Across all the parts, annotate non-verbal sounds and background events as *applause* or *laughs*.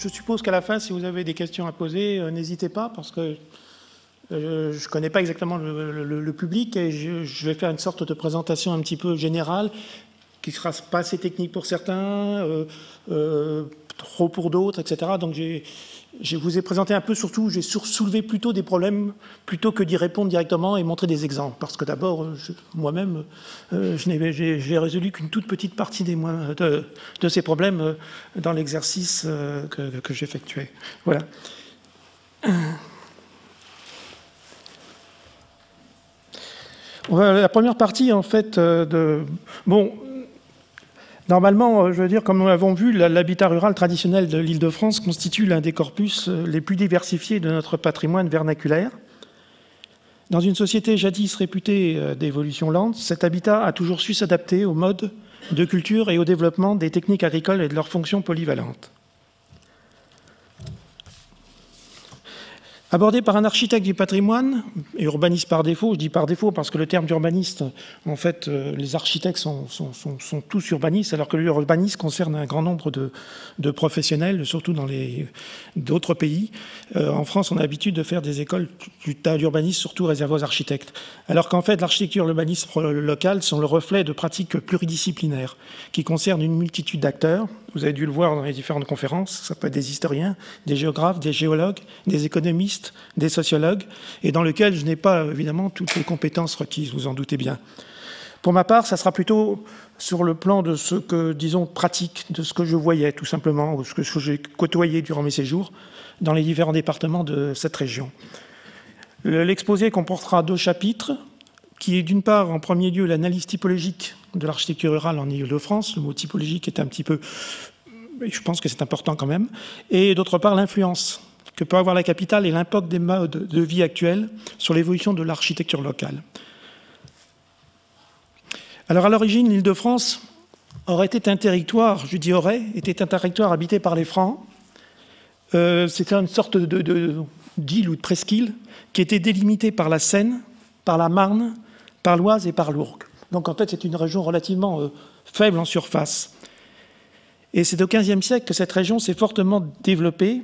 Je, suppose qu'à la fin, si vous avez des questions à poser, euh, n'hésitez pas, parce que euh, je ne connais pas exactement le, public et je, vais faire une sorte de présentation un petit peu générale qui sera pas assez technique pour certains, euh, trop pour d'autres, etc. Donc j'ai je vous ai présenté un peu, surtout, j'ai soulevé plutôt des problèmes plutôt que d'y répondre directement et montrer des exemples. Parce que d'abord, moi-même, euh, j'ai résolu qu'une toute petite partie des, de, ces problèmes euh, dans l'exercice euh, que, que j'effectuais. Voilà. La première partie, en fait, de. Bon, Normalement, euh, je veux dire, comme nous l'avons vu, l'habitat rural traditionnel de l'Île-de-France constitue l'un des corpus euh, les plus diversifiés de notre patrimoine vernaculaire. Dans une société jadis réputée euh, d'évolution lente, cet habitat a toujours su s'adapter aux modes de culture et au développement des techniques agricoles et de leurs fonctions polyvalentes. Abordé par un architecte du patrimoine, et urbaniste par défaut, je dis par défaut parce que le terme d'urbaniste, en fait, euh, les architectes sont, tous urbanistes, alors que l'urbanisme concerne un grand nombre de, professionnels, surtout dans d'autres pays. Euh, en France, on a l'habitude de faire des écoles d'urbanisme, surtout réservées aux architectes. Alors qu'en fait, l'architecture et l'urbanisme local sont le reflet de pratiques pluridisciplinaires qui concernent une multitude d'acteurs. Vous avez dû le voir dans les différentes conférences, ça peut être des historiens, des géographes, des géologues, des économistes, des sociologues, et dans lequel je n'ai pas évidemment toutes les compétences requises, vous en doutez bien. Pour ma part, ça sera plutôt sur le plan de ce que, disons, pratique, de ce que je voyais tout simplement, ou ce que j'ai côtoyé durant mes séjours dans les différents départements de cette région. L'exposé comportera deux chapitres, qui est d'une part, en premier lieu, l'analyse typologique de l'architecture rurale en Ile-de-France. Le mot typologique est un petit peu, je pense que c'est important quand même, et d'autre part, l'influence que peut avoir la capitale et l'impact des modes de vie actuels sur l'évolution de l'architecture locale. Alors à l'origine, l'île de France aurait été un territoire, je dis aurait, était un territoire habité par les Francs. Euh, c'était une sorte d'île ou de presqu'île qui était délimitée par la Seine, par la Marne, par l'Oise et par l'Ourcq. Donc en fait, c'est une région relativement euh, faible en surface. Et c'est au XVe siècle que cette région s'est fortement développée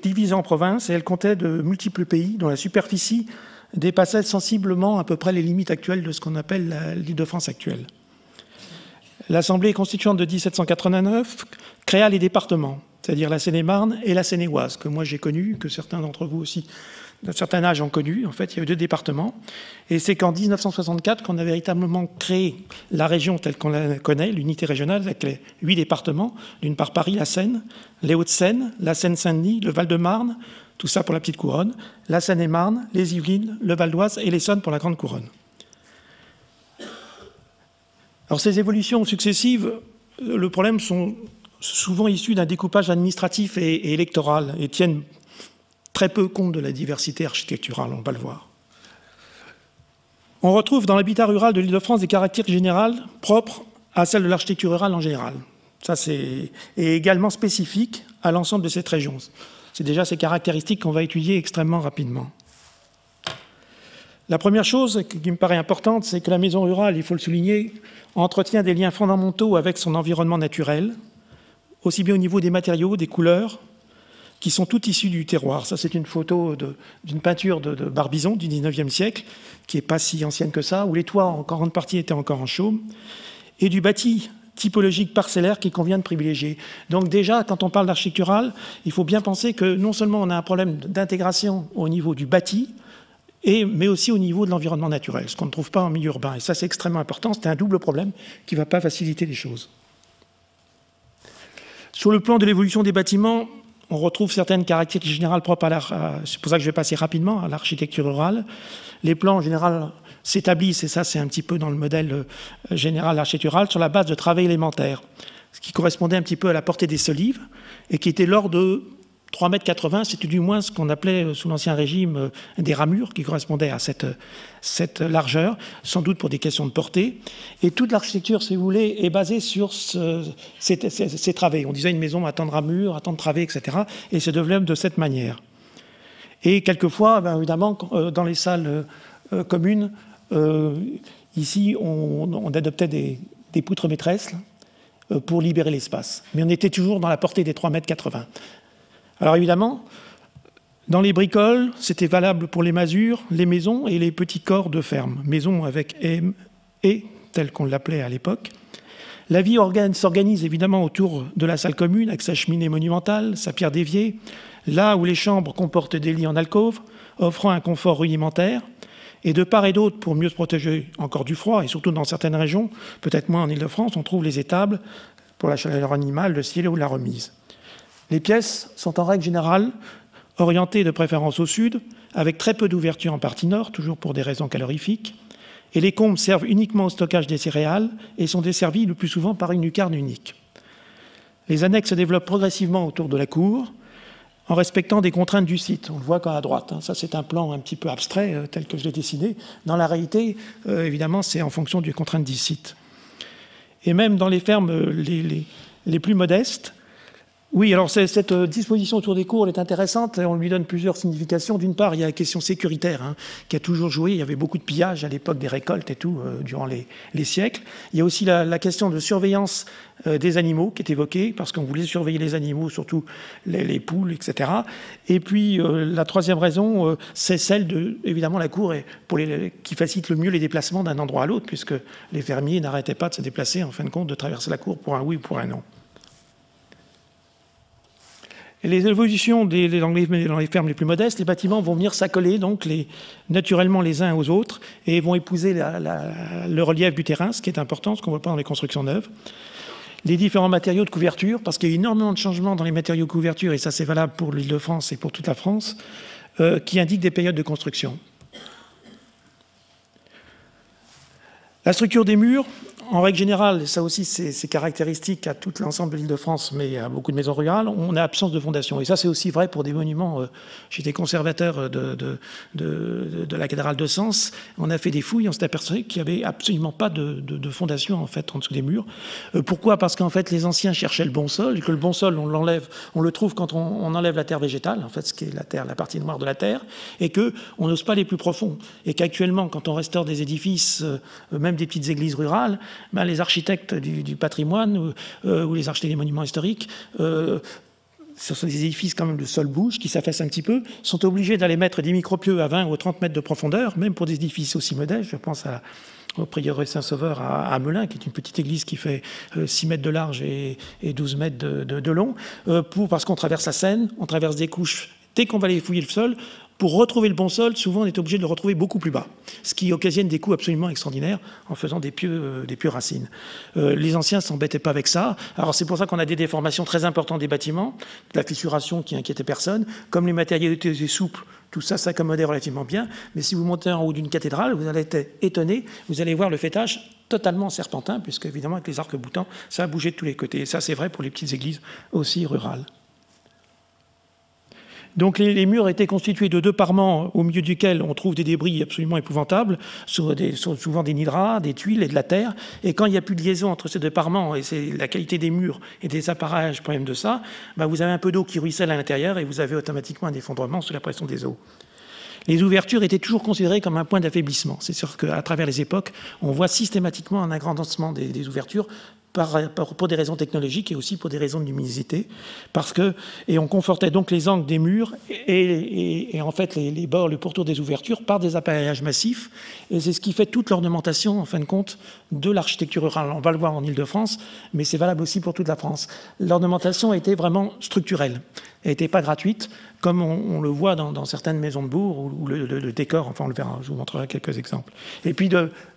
divisée en provinces et elle comptait de multiples pays dont la superficie dépassait sensiblement à peu près les limites actuelles de ce qu'on appelle l'île de France actuelle. L'Assemblée constituante de 1789 créa les départements, c'est-à-dire la Seine-et-Marne et la Seine-et-Oise, que moi j'ai connu, que certains d'entre vous aussi d'un certain âge ont connu. En fait, il y avait deux départements. Et c'est qu'en 1964 qu'on a véritablement créé la région telle qu'on la connaît, l'unité régionale, avec les huit départements. D'une part Paris, la Seine, les Hauts-de-Seine, la Seine-Saint-Denis, le Val-de-Marne, tout ça pour la petite couronne, la Seine-et-Marne, les Yvelines, le Val d'Oise et l'Essonne pour la grande couronne. Alors ces évolutions successives, le problème sont souvent issues d'un découpage administratif et, et électoral et tiennent très peu compte de la diversité architecturale, on va le voir. On retrouve dans l'habitat rural de l'Île-de-France des caractères généraux propres à celle de l'architecture rurale en général. Ça, c'est également spécifique à l'ensemble de cette région. C'est déjà ces caractéristiques qu'on va étudier extrêmement rapidement. La première chose qui me paraît importante, c'est que la maison rurale, il faut le souligner, entretient des liens fondamentaux avec son environnement naturel, aussi bien au niveau des matériaux, des couleurs, qui sont toutes issues du terroir. Ça, c'est une photo d'une peinture de, Barbizon du 19e siècle, qui n'est pas si ancienne que ça, où les toits, en grande partie, étaient encore en chaume, et du bâti typologique parcellaire qu'il convient de privilégier. Donc déjà, quand on parle d'architectural, il faut bien penser que non seulement on a un problème d'intégration au niveau du bâti, mais aussi au niveau de l'environnement naturel, ce qu'on ne trouve pas en milieu urbain. Et ça, c'est extrêmement important. C'est un double problème qui ne va pas faciliter les choses. Sur le plan de l'évolution des bâtiments, on retrouve certaines caractéristiques générales propres à l'art. C'est pour ça que je vais passer rapidement à l'architecture rurale. Les plans en général s'établissent, et ça c'est un petit peu dans le modèle euh, général architectural, sur la base de travail élémentaire, ce qui correspondait un petit peu à la portée des solives, et qui était lors de 3,80 m, c'était du moins ce qu'on appelait euh, sous l'Ancien Régime euh, des ramures, qui correspondaient à cette, cette largeur, sans doute pour des questions de portée. Et toute l'architecture, si vous voulez, est basée sur ces, travées. On disait une maison à tant de ramures, à tant de travées, etc. Et se développe de cette manière. Et quelquefois, ben, évidemment, euh, dans les salles communes, ici, on, adoptait des, poutres maîtresses, pour libérer l'espace. Mais on était toujours dans la portée des 3,80 m. Alors évidemment, dans les bricoles, c'était valable pour les masures, les maisons et les petits corps de ferme. Maisons avec M et, tel qu'on l'appelait à l'époque. La vie s'organise évidemment autour de la salle commune, avec sa cheminée monumentale, sa pierre d'évier, là où les chambres comportent des lits en alcôve, offrant un confort rudimentaire. Et de part et d'autre, pour mieux se protéger encore du froid, et surtout dans certaines régions, peut-être moins en Ile-de-France, on trouve les étables pour la chaleur animale, le ciel ou la remise. Les pièces sont en règle générale orientées de préférence au sud, avec très peu d'ouverture en partie nord, toujours pour des raisons calorifiques. Et les combes servent uniquement au stockage des céréales et sont desservis le plus souvent par une lucarne unique. Les annexes se développent progressivement autour de la cour, en respectant des contraintes du site. On le voit quand à droite. Hein. Ça, c'est un plan un petit peu abstrait, euh, tel que je l'ai dessiné. Dans la réalité, euh, évidemment, c'est en fonction des contraintes du site. Et même dans les fermes euh, les plus modestes, oui, alors cette euh, disposition autour des cours est intéressante. On lui donne plusieurs significations. D'une part, il y a la question sécuritaire hein, qui a toujours joué. Il y avait beaucoup de pillages à l'époque des récoltes et tout euh, durant les, siècles. Il y a aussi la, question de surveillance euh, des animaux qui est évoquée parce qu'on voulait surveiller les animaux, surtout les, poules, etc. Et puis la troisième raison, c'est celle de évidemment la cour est pour qui facilite le mieux les déplacements d'un endroit à l'autre puisque les fermiers n'arrêtaient pas de se déplacer en fin de compte de traverser la cour pour un oui ou pour un non les évolutions des, dans, les, fermes les plus modestes, les bâtiments vont venir s'accoler donc naturellement les uns aux autres et vont épouser le relief du terrain, ce qui est important, ce qu'on ne voit pas dans les constructions neuves. Les différents matériaux de couverture, parce qu'il y a énormément de changements dans les matériaux de couverture, et ça c'est valable pour l'île de France et pour toute la France, euh, qui indiquent des périodes de construction. La structure des murs, en règle générale, ça aussi c'est caractéristique à tout l'ensemble de l'île de France, mais à beaucoup de maisons rurales, on a absence de fondation. Et ça c'est aussi vrai pour des monuments. Euh, j'étais conservateur de, de, la cathédrale de Sens. On a fait des fouilles, on s'est aperçu qu'il n'y avait absolument pas de, fondation en fait en dessous des murs. Euh, pourquoi? Parce qu'en fait les anciens cherchaient le bon sol, et que le bon sol on l'enlève, on le trouve quand on, enlève la terre végétale, en fait ce qui est la terre, la partie noire de la terre, et que on n'ose pas les plus profonds. Et qu'actuellement, quand on restaure des édifices, euh, même des petites églises rurales, ben, les architectes du, patrimoine euh, ou, les architectes des monuments historiques euh, ce sont des édifices quand même de sol bouge qui s'affaissent un petit peu, sont obligés d'aller mettre des micropieux à 20 ou 30 mètres de profondeur, même pour des édifices aussi modestes. Je pense au prieuré Saint-Sauveur à, Melun, qui est une petite église qui fait 6 euh, mètres de large et, 12 mètres de, long, parce qu'on traverse la Seine, on traverse des couches. Dès qu'on va aller fouiller le sol, pour retrouver le bon sol, souvent on est obligé de le retrouver beaucoup plus bas, ce qui occasionne des coûts absolument extraordinaires en faisant des pieux, euh, des pieux racines. Euh, les anciens ne s'embêtaient pas avec ça. Alors c'est pour ça qu'on a des déformations très importantes des bâtiments, de la fissuration qui inquiétait personne, comme les matériaux étaient souples, tout ça s'accommodait relativement bien. Mais si vous montez en haut d'une cathédrale, vous allez être étonné, vous allez voir le fêtage totalement serpentin, puisque évidemment avec les arcs-boutants, ça a bougé de tous les côtés. Et ça c'est vrai pour les petites églises aussi rurales. Donc les, murs étaient constitués de deux parements au milieu duquel on trouve des débris absolument épouvantables, souvent des nidras, des tuiles et de la terre. Et quand il n'y a plus de liaison entre ces deux parements, et c'est la qualité des murs et des appareillages problème de ça, bah, vous avez un peu d'eau qui ruisselle à l'intérieur et vous avez automatiquement un effondrement sous la pression des eaux. Les ouvertures étaient toujours considérées comme un point d'affaiblissement. C'est sûr qu'à travers les époques, on voit systématiquement un agrandissement des ouvertures pour des raisons technologiques et aussi pour des raisons de luminosité, et on confortait donc les angles des murs et, en fait les, bords, le pourtour des ouvertures par des appareillages massifs, et c'est ce qui fait toute l'ornementation en fin de compte de l'architecture rurale. On va le voir en Ile-de-France, mais c'est valable aussi pour toute la France. L'ornementation était vraiment structurelle, elle n'était pas gratuite comme on, le voit dans, certaines maisons de bourg, où, le, décor, enfin on le verra, je vous montrerai quelques exemples. Et puis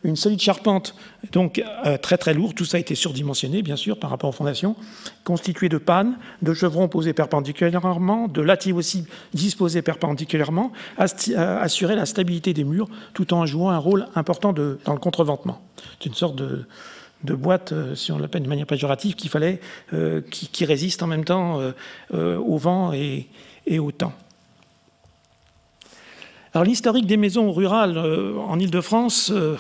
une solide charpente, donc euh, très très lourde, tout ça a été surdimensionné bien sûr par rapport aux fondations, constitué de pannes, de chevrons posés perpendiculairement, de latives aussi disposées perpendiculairement, assurer la stabilité des murs tout en jouant un rôle important dans le contreventement. C'est une sorte de, boîte, euh, si on l'appelle de manière péjorative, qu'il fallait, euh, qui, résiste en même temps au vent et, et au temps. Alors l'historique des maisons rurales euh, en Ile-de-France, euh,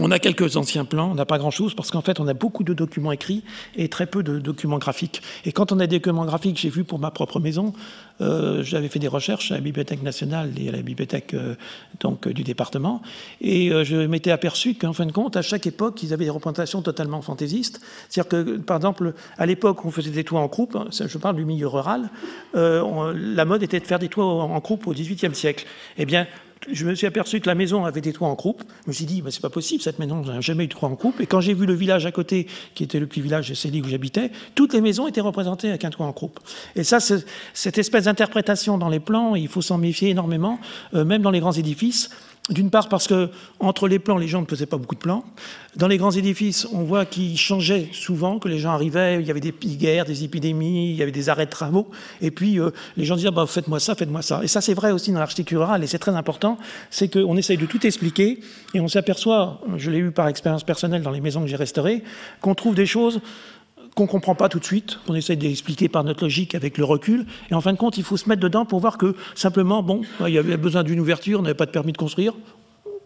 On a quelques anciens plans, on n'a pas grand-chose parce qu'en fait, on a beaucoup de documents écrits et très peu de documents graphiques. Et quand on a des documents graphiques, j'ai vu pour ma propre maison, euh, j'avais fait des recherches à la Bibliothèque nationale et à la bibliothèque euh, donc, du département, et euh, je m'étais aperçu qu'en fin de compte, à chaque époque, ils avaient des représentations totalement fantaisistes. C'est-à-dire que, par exemple, à l'époque où on faisait des toits en croupe, je parle du milieu rural, la mode était de faire des toits en croupe au XVIIIe siècle. Eh bien, je me suis aperçu que la maison avait des toits en croupe. Je me suis dit, bah, c'est pas possible, cette maison n'a jamais eu de toit en croupe. Et quand j'ai vu le village à côté, qui était le petit village de Célie où j'habitais, toutes les maisons étaient représentées avec un toit en croupe. Et ça, cette espèce d'interprétation dans les plans, il faut s'en méfier énormément, euh, même dans les grands édifices. D'une part parce que entre les plans, les gens ne faisaient pas beaucoup de plans. Dans les grands édifices, on voit qu'ils changeaient souvent, que les gens arrivaient, il y avait des guerres, des épidémies, il y avait des arrêts de travaux, et puis euh, les gens disaient bah, faites-moi ça, faites-moi ça. Et ça, c'est vrai aussi dans l'architecture rurale, et c'est très important, c'est qu'on essaye de tout expliquer, et on s'aperçoit, je l'ai eu par expérience personnelle dans les maisons que j'ai restaurées, qu'on trouve des choses qu'on ne comprend pas tout de suite, qu'on essaie d'expliquer par notre logique avec le recul. Et en fin de compte, il faut se mettre dedans pour voir que simplement, bon, il y avait besoin d'une ouverture, on n'avait pas de permis de construire,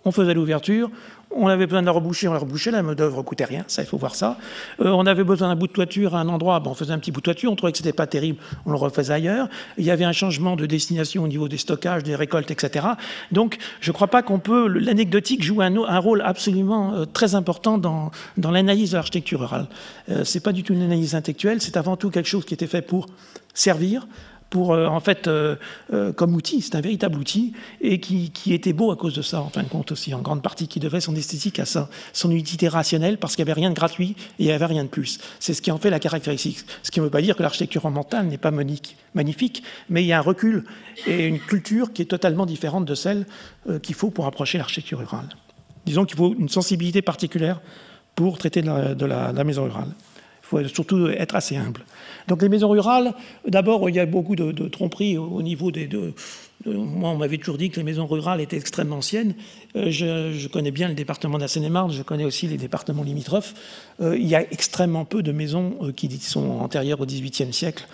on faisait l'ouverture, on avait besoin de la reboucher, on la rebouchait, la main d'œuvre coûtait rien, ça il faut voir ça. Euh, on avait besoin d'un bout de toiture à un endroit, on faisait un petit bout de toiture, on trouvait que c'était pas terrible, on le refaisait ailleurs. Il y avait un changement de destination au niveau des stockages, des récoltes, etc. Donc je ne crois pas qu'on peut. L'anecdotique joue un, un, rôle absolument euh, très important dans, dans l'analyse de l'architecture rurale. Euh, c'est pas du tout une analyse intellectuelle, c'est avant tout quelque chose qui était fait pour servir, pour, euh, en fait, euh, euh, comme outil. C'est un véritable outil et qui, était beau à cause de ça, en fin de compte aussi, en grande partie, qui devait son esthétique à ça, son utilité rationnelle, parce qu'il n'y avait rien de gratuit et il n'y avait rien de plus. C'est ce qui en fait la caractéristique. Ce qui ne veut pas dire que l'architecture mentale n'est pas magnifique, mais il y a un recul et une culture qui est totalement différente de celle qu'il faut pour approcher l'architecture rurale. Disons qu'il faut une sensibilité particulière pour traiter de la maison rurale faut surtout être assez humble. Donc les maisons rurales, d'abord, il y a beaucoup de, tromperies au niveau des... De, moi, on m'avait toujours dit que les maisons rurales étaient extrêmement anciennes. Euh, je, connais bien le département de la Seine-et-Marne, je connais aussi les départements limitrophes. Euh, il y a extrêmement peu de maisons euh, qui sont antérieures au XVIIIe siècle,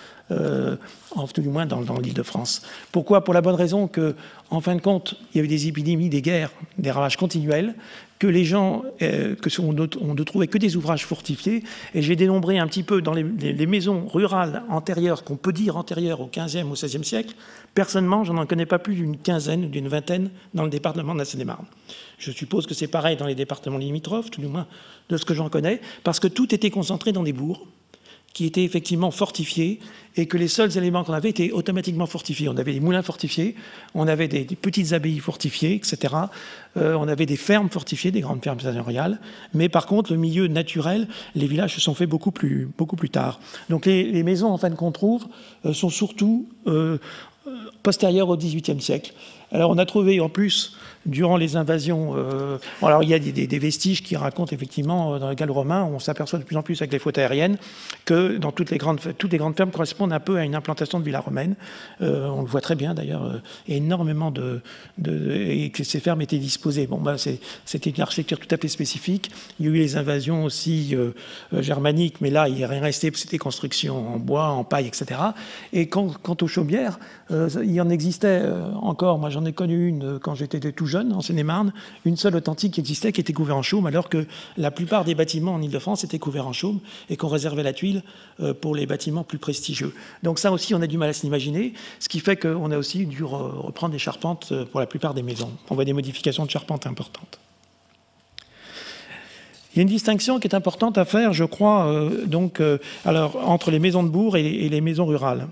en tout du moins dans, dans l'île de France. Pourquoi? Pour la bonne raison que, en fin de compte, il y avait des épidémies, des guerres, des ravages continuels, que les gens, euh, que on, ne, trouvait que des ouvrages fortifiés. Et j'ai dénombré un petit peu dans les, maisons rurales antérieures, qu'on peut dire antérieures au 15e, au 16e siècle. Personnellement, je n'en connais pas plus d'une quinzaine, ou d'une vingtaine dans le département de la Seine-et-Marne. Je suppose que c'est pareil dans les départements limitrophes, tout du moins de ce que j'en connais, parce que tout était concentré dans des bourgs qui étaient effectivement fortifiés et que les seuls éléments qu'on avait étaient automatiquement fortifiés. On avait des moulins fortifiés, on avait des, petites abbayes fortifiées, etc. Euh, on avait des fermes fortifiées, des grandes fermes seigneuriales. Mais par contre, le milieu naturel, les villages se sont faits beaucoup plus, beaucoup plus tard. Donc les, maisons, en fin qu'on trouve, euh, sont surtout euh, postérieures au XVIIIe siècle. Alors on a trouvé en plus durant les invasions. Euh, alors il y a des, vestiges qui racontent effectivement euh, dans le gallo-romain, on s'aperçoit de plus en plus avec les fautes aériennes que dans toutes les grandes, toutes les grandes fermes correspondent un peu à une implantation de villa romaine. Euh, on le voit très bien d'ailleurs, énormément de, et que ces fermes étaient disposées. Bon, bah, c'était une architecture tout à fait spécifique. Il y a eu les invasions aussi germaniques, mais là il n'y a rien resté, c'était construction en bois, en paille, etc. Et quant, aux chaumières, il y en existait encore. Moi j'en ai connu une quand j'étais tout jeune en Seine-et-Marne, une seule authentique qui existait, qui était couverte en chaume, alors que la plupart des bâtiments en Ile-de-France étaient couverts en chaume et qu'on réservait la tuile euh, pour les bâtiments plus prestigieux. Donc ça aussi, on a du mal à s'imaginer, ce qui fait qu'on a aussi dû reprendre des charpentes euh, pour la plupart des maisons. On voit des modifications de charpentes importantes. Il y a une distinction qui est importante à faire, je crois, euh, donc, alors, entre les maisons de bourg et les, maisons rurales.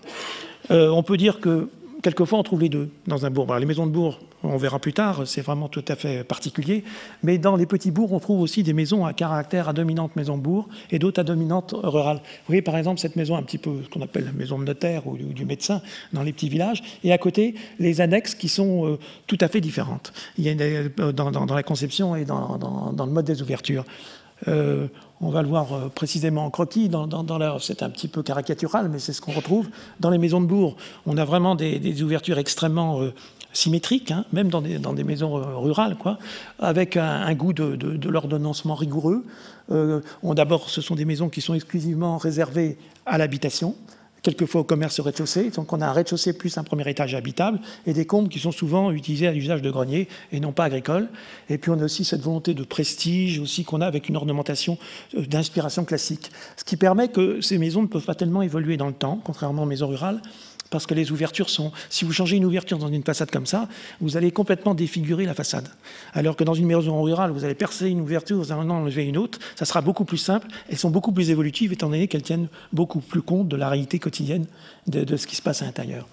on peut dire que quelquefois on trouve les deux dans un bourg. les maisons de bourg, on verra plus tard, c'est vraiment tout à fait particulier. Mais dans les petits bourgs, on trouve aussi des maisons à caractère à dominante maison bourg et d'autres à dominante rurale. Vous voyez par exemple cette maison un petit peu ce qu'on appelle la maison de notaire ou du médecin dans les petits villages, et à côté les annexes qui sont euh, tout à fait différentes. Il y a euh, dans, la conception et dans, le mode des ouvertures. Euh, on va le voir euh, précisément en croquis, dans, c'est un petit peu caricatural, mais c'est ce qu'on retrouve. Dans les maisons de bourg, on a vraiment des, ouvertures extrêmement euh, symétriques, hein, même dans des, maisons rurales, quoi, avec un, goût de, l'ordonnancement rigoureux. D'abord, ce sont des maisons qui sont exclusivement réservées à l'habitation, quelquefois au commerce au rez-de-chaussée. Donc on a un rez-de-chaussée plus un premier étage habitable et des combles qui sont souvent utilisés à l'usage de grenier et non pas agricole. Et puis on a aussi cette volonté de prestige aussi qu'on a avec une ornementation euh, d'inspiration classique. Ce qui permet que ces maisons ne peuvent pas tellement évoluer dans le temps, contrairement aux maisons rurales, parce que les ouvertures sont... Si vous changez une ouverture dans une façade comme ça, vous allez complètement défigurer la façade. Alors que dans une maison rurale, vous allez percer une ouverture, vous allez en enlever une autre, ça sera beaucoup plus simple. Elles sont beaucoup plus évolutives, étant donné qu'elles tiennent beaucoup plus compte de la réalité quotidienne de, de ce qui se passe à l'intérieur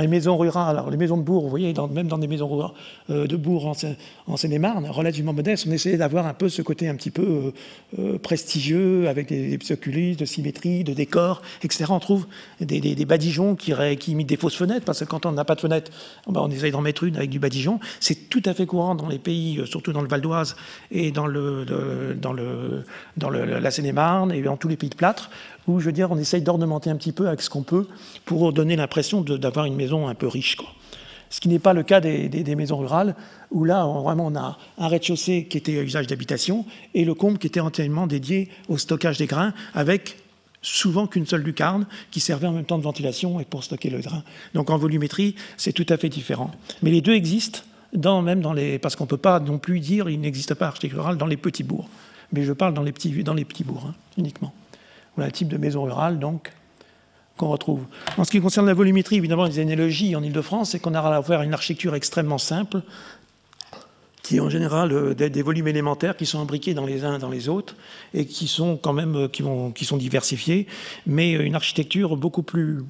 les maisons rurales, les maisons de bourg, vous voyez, même dans des maisons euh, de bourg en, Seine-et-Marne, relativement modestes, on essayait d'avoir un peu ce côté un petit peu euh, euh, prestigieux, avec des, des de symétrie, de décor, etc. On trouve des, badigeons qui, imitent des fausses fenêtres, parce que quand on n'a pas de fenêtre, ben, on essaye d'en mettre une avec du badigeon. C'est tout à fait courant dans les pays, surtout dans le Val d'Oise et dans, le, dans, le, dans la Seine-et-Marne et dans tous les pays de plâtre, où je veux dire, on essaye d'ornementer un petit peu avec ce qu'on peut pour donner l'impression d'avoir une maison un peu riche. Quoi. Ce qui n'est pas le cas des, maisons rurales, où là, on, vraiment, a un rez-de-chaussée qui était à usage d'habitation et le comble qui était entièrement dédié au stockage des grains, avec souvent qu'une seule lucarne qui servait en même temps de ventilation et pour stocker le grain. Donc en volumétrie, c'est tout à fait différent. Mais les deux existent, dans, même dans les, parce qu'on ne peut pas non plus dire qu'il n'existe pas architecture rurale dans les petits bourgs. Mais je parle dans les petits, dans les petits bourgs hein, uniquement. Voilà le type de maison rurale, donc, qu'on retrouve. En ce qui concerne la volumétrie, évidemment, les analogies en Ile-de-France, c'est qu'on a à faire une architecture extrêmement simple, qui est en général euh, des, volumes élémentaires qui sont imbriqués dans les uns dans les autres et qui sont quand même euh, qui, vont, qui sont diversifiés, mais euh, une architecture beaucoup plus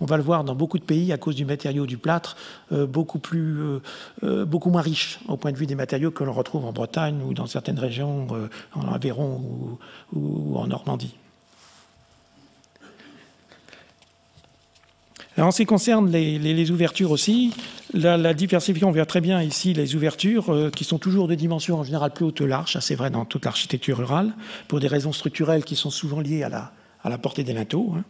on va le voir dans beaucoup de pays à cause du matériau du plâtre, beaucoup, plus, beaucoup moins riche au point de vue des matériaux que l'on retrouve en Bretagne ou dans certaines régions, en Aveyron ou en Normandie. En ce qui concerne les, ouvertures aussi, la, diversification, on voit très bien ici les ouvertures euh, qui sont toujours de dimensions en général plus hautes que larges, c'est vrai dans toute l'architecture rurale, pour des raisons structurelles qui sont souvent liées à la, à la portée des linteaux. Hein.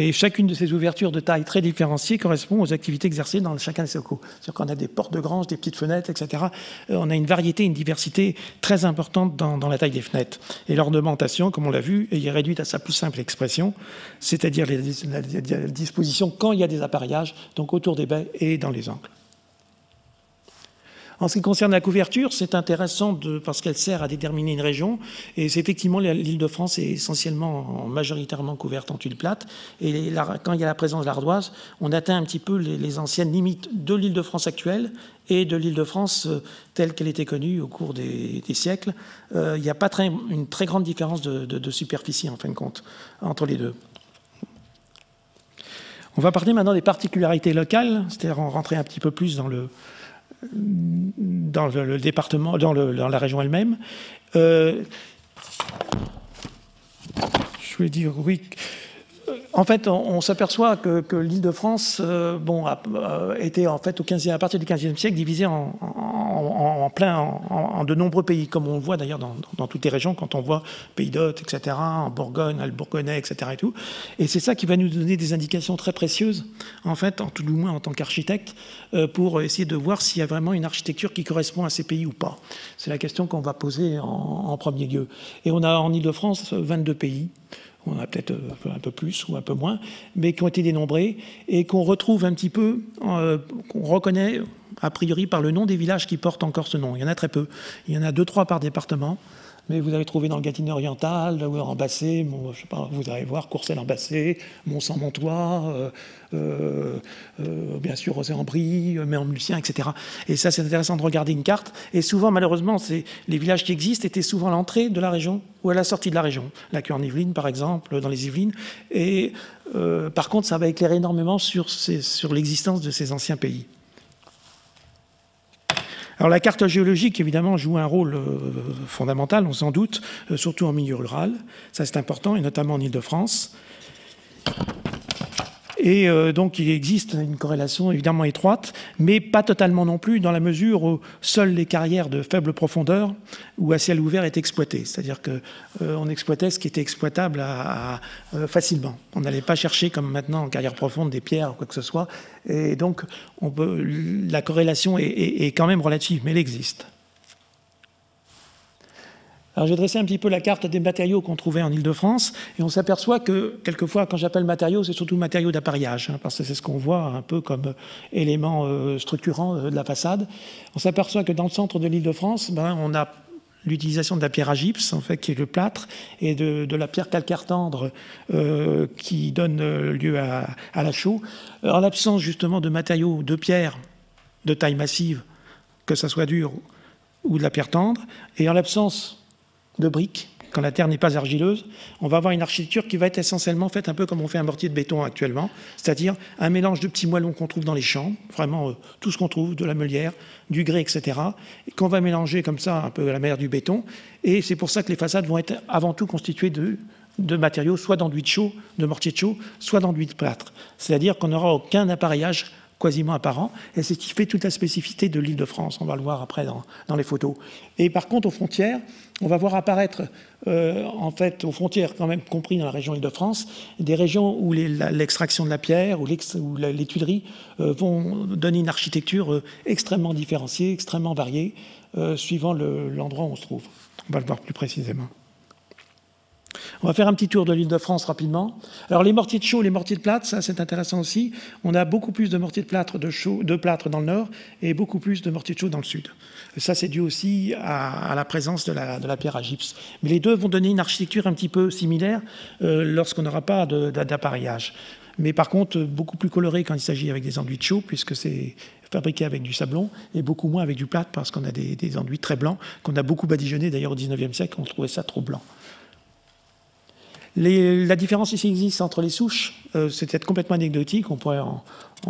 Et chacune de ces ouvertures de taille très différenciée correspond aux activités exercées dans chacun des locaux. C'est-à-dire qu'on a des portes de grange, des petites fenêtres, etc. Euh, on a une variété, une diversité très importante dans, la taille des fenêtres. Et l'ornementation, comme on l'a vu, est réduite à sa plus simple expression, c'est-à-dire la disposition quand il y a des appareillages, donc autour des baies et dans les angles. En ce qui concerne la couverture, c'est intéressant parce qu'elle sert à déterminer une région. Et c'est effectivement, l'île de France est essentiellement, majoritairement couverte en tuiles plates. Et quand il y a la présence de l'ardoise, on atteint un petit peu les, anciennes limites de l'île de France actuelle et de l'île de France euh, telle qu'elle était connue au cours des, siècles. Euh, il n'y a pas une très grande différence de, de superficie, en fin de compte, entre les deux. On va parler maintenant des particularités locales, c'est-à-dire rentrer un petit peu plus dans le, dans le, département, dans, la région elle-même. Euh, je voulais dire, oui, en fait, on, s'aperçoit que, l'Île-de-France euh, bon, a, euh, été en fait au 15 à partir du XVe siècle divisée en, plein en, de nombreux pays, comme on le voit d'ailleurs dans, toutes les régions quand on voit Pays d'Hôte, etc., en Bourgogne, le Bourgognais, etc. Et, tout. et c'est ça qui va nous donner des indications très précieuses, en fait, en tout du moins en tant qu'architecte, euh, pour essayer de voir s'il y a vraiment une architecture qui correspond à ces pays ou pas. C'est la question qu'on va poser en, premier lieu. Et on a en Île-de-France 22 pays on a peut-être euh, un peu plus ou un peu moins, mais qui ont été dénombrés et qu'on retrouve un petit peu, euh, qu'on reconnaît a priori par le nom des villages qui portent encore ce nom. Il y en a très peu. Il y en a deux, trois par département mais vous avez trouvé dans le Gâtinais oriental, en Bassé, je sais pas, vous allez voir Courcelles en Bassé, Mont-Saint-Montois, euh, euh, euh, bien sûr Rosé-en-Brie, Méan-Mulcien, etc. Et ça, c'est intéressant de regarder une carte. Et souvent, malheureusement, les villages qui existent étaient souvent à l'entrée de la région ou à la sortie de la région. La queue en Yvelines, par exemple, dans les Yvelines. Et par contre, ça va éclairer énormément sur, sur l'existence de ces anciens pays. Alors la carte géologique, évidemment, joue un rôle euh, fondamental, on s'en doute, euh, surtout en milieu rural. Ça, c'est important, et notamment en Ile-de-France. Et euh, donc il existe une corrélation évidemment étroite, mais pas totalement non plus, dans la mesure où seules les carrières de faible profondeur ou à ciel ouvert étaient exploitées. C'est-à-dire qu'on euh, exploitait ce qui était exploitable euh, facilement. On n'allait pas chercher, comme maintenant en carrière profonde, des pierres ou quoi que ce soit. Et donc la corrélation est quand même relative, mais elle existe. Alors j'ai dressé un petit peu la carte des matériaux qu'on trouvait en Ile-de-France et on s'aperçoit que quelquefois quand j'appelle matériaux c'est surtout matériaux d'appareillage hein, parce que c'est ce qu'on voit un peu comme élément euh, structurant euh, de la façade. On s'aperçoit que dans le centre de l'Île-de-France ben, on a l'utilisation de la pierre à gypse, en fait, qui est le plâtre, et de, la pierre calcaire tendre euh, qui donne lieu à, à la chaux. En l'absence justement de matériaux de pierre de taille massive, que ça soit dur ou de la pierre tendre, et en l'absence de briques, quand la terre n'est pas argileuse, on va avoir une architecture qui va être essentiellement faite un peu comme on fait un mortier de béton actuellement, c'est-à-dire un mélange de petits moellons qu'on trouve dans les champs, vraiment euh, tout ce qu'on trouve, de la meulière, du grès, etc., qu'on va mélanger comme ça un peu à la mer du béton. Et c'est pour ça que les façades vont être avant tout constituées de, de matériaux soit d'enduit de chaux, de mortier de chaux, soit d'enduit de plâtre. C'est-à-dire qu'on n'aura aucun appareillage quasiment apparent, et c'est ce qui fait toute la spécificité de l'île de France, on va le voir après dans, les photos. Et par contre, aux frontières, on va voir apparaître, euh, en fait, aux frontières, quand même compris dans la région Île-de-France, des régions où l'extraction de la pierre, ou les tuileries euh, vont donner une architecture euh, extrêmement différenciée, extrêmement variée, suivant l'endroit où on se trouve. On va le voir plus précisément. On va faire un petit tour de l'île de France rapidement. Alors les mortiers de chaux, les mortiers de plâtre, ça c'est intéressant aussi. On a beaucoup plus de mortiers de plâtre, de, chaux, de plâtre dans le nord et beaucoup plus de mortiers de chaux dans le sud. Ça c'est dû aussi à, la présence de la, pierre à gypse. Mais les deux vont donner une architecture un petit peu similaire euh, lorsqu'on n'aura pas d'appareillage. Mais par contre, beaucoup plus coloré quand il s'agit avec des enduits de chaux, puisque c'est fabriqué avec du sablon, et beaucoup moins avec du plâtre, parce qu'on a des, des enduits très blancs, qu'on a beaucoup badigeonnés. D'ailleurs, au 19e siècle, on trouvait ça trop blanc la différence ici existe entre les souches, euh, c'est peut-être complètement anecdotique, on pourrait en,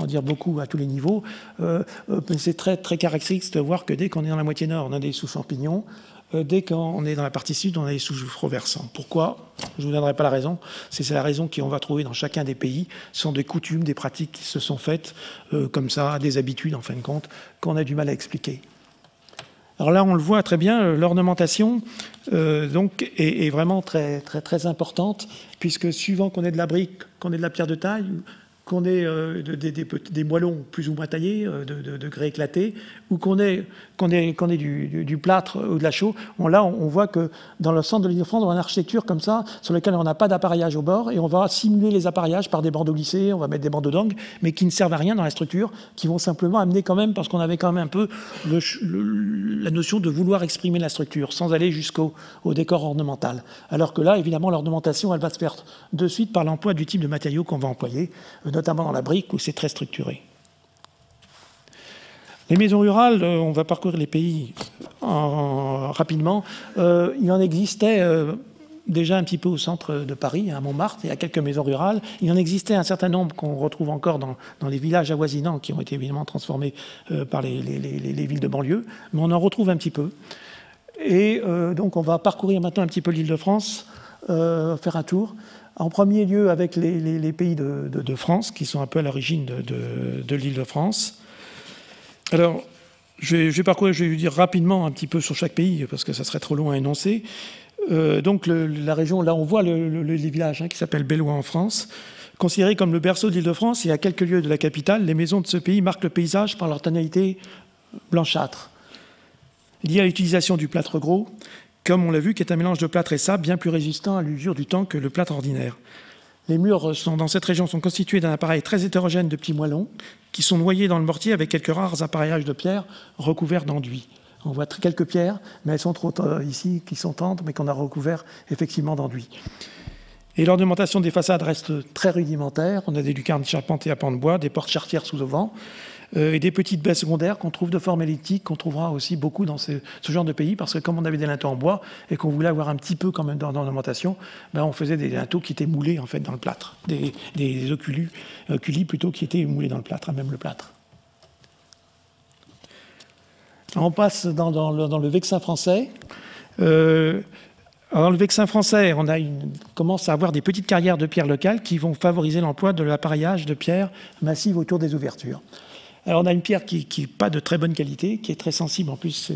dire beaucoup à tous les niveaux, euh, euh, mais c'est très, très caractéristique de voir que dès qu'on est dans la moitié nord, on a des souches champignons, dès qu'on est dans la partie sud, on a des souches reversants. Pourquoi? Je ne vous donnerai pas la raison, c'est la raison qu'on va trouver dans chacun des pays, ce sont des coutumes, des pratiques qui se sont faites comme ça, des habitudes en fin de compte, qu'on a du mal à expliquer. Alors là, on le voit très bien, euh, l'ornementation euh, donc est, vraiment très, très, importante, puisque suivant qu'on ait de la brique, qu'on ait de la pierre de taille, qu'on ait euh, des, moellons plus ou moins taillés, euh, de, grès éclaté, ou qu'on ait, qu'on ait, qu'on ait du, plâtre ou de la chaux, on, là, on, voit que dans le centre de l'île de France, on a une architecture comme ça, sur laquelle on n'a pas d'appareillage au bord, et on va simuler les appareillages par des bandeaux glissés, on va mettre des bandeaux d'angle, mais qui ne servent à rien dans la structure, qui vont simplement amener quand même, parce qu'on avait quand même un peu la notion de vouloir exprimer la structure, sans aller jusqu'au décor ornemental. Alors que là, évidemment, l'ornementation, elle va se faire de suite par l'emploi du type de matériaux qu'on va employer, notamment dans la brique où c'est très structuré. Les maisons rurales, euh, on va parcourir les pays rapidement. Euh, il en existait euh, déjà un petit peu au centre de Paris, à Montmartre, y a quelques maisons rurales. Il en existait un certain nombre qu'on retrouve encore dans, les villages avoisinants qui ont été évidemment transformés par les, les, villes de banlieue, mais on en retrouve un petit peu. Et donc on va parcourir maintenant un petit peu l'île de France, faire un tour. En premier lieu avec les, pays de, France, qui sont un peu à l'origine de, l'île de France. Alors, je vais, je vais, je vais dire rapidement un petit peu sur chaque pays, parce que ça serait trop long à énoncer. Euh, donc, la région, là, on voit le, les villages hein, qui s'appelle Bellois en France. Considéré comme le berceau de l'île de France et à quelques lieues de la capitale, les maisons de ce pays marquent le paysage par leur tonalité blanchâtre. Liée à l'utilisation du plâtre gros, comme on l'a vu, qui est un mélange de plâtre et sable bien plus résistant à l'usure du temps que le plâtre ordinaire. Les murs sont, dans cette région sont constitués d'un appareil très hétérogène de petits moellons qui sont noyés dans le mortier avec quelques rares appareillages de pierre recouverts d'enduit. On voit quelques pierres, mais elles sont trop euh, ici, qui sont tendres, mais qu'on a recouvert effectivement d'enduit. Et l'ornementation des façades reste très rudimentaire. On a des lucarnes charpentées à pans de bois, des portes chartières sous auvent, et des petites baies secondaires qu'on trouve de forme elliptique, qu'on trouvera aussi beaucoup dans ce, genre de pays, parce que comme on avait des linteaux en bois et qu'on voulait avoir un petit peu quand même d'ornementation, ben on faisait des linteaux qui étaient moulés en fait dans le plâtre, des, des plutôt qui étaient moulés dans le plâtre, même le plâtre. On passe dans, le, vexin français. Euh, dans le vexin français, on a une, commence à avoir des petites carrières de pierre locales qui vont favoriser l'emploi de l'appareillage de pierre massive autour des ouvertures. Alors on a une pierre qui n'est pas de très bonne qualité, qui est très sensible. En plus,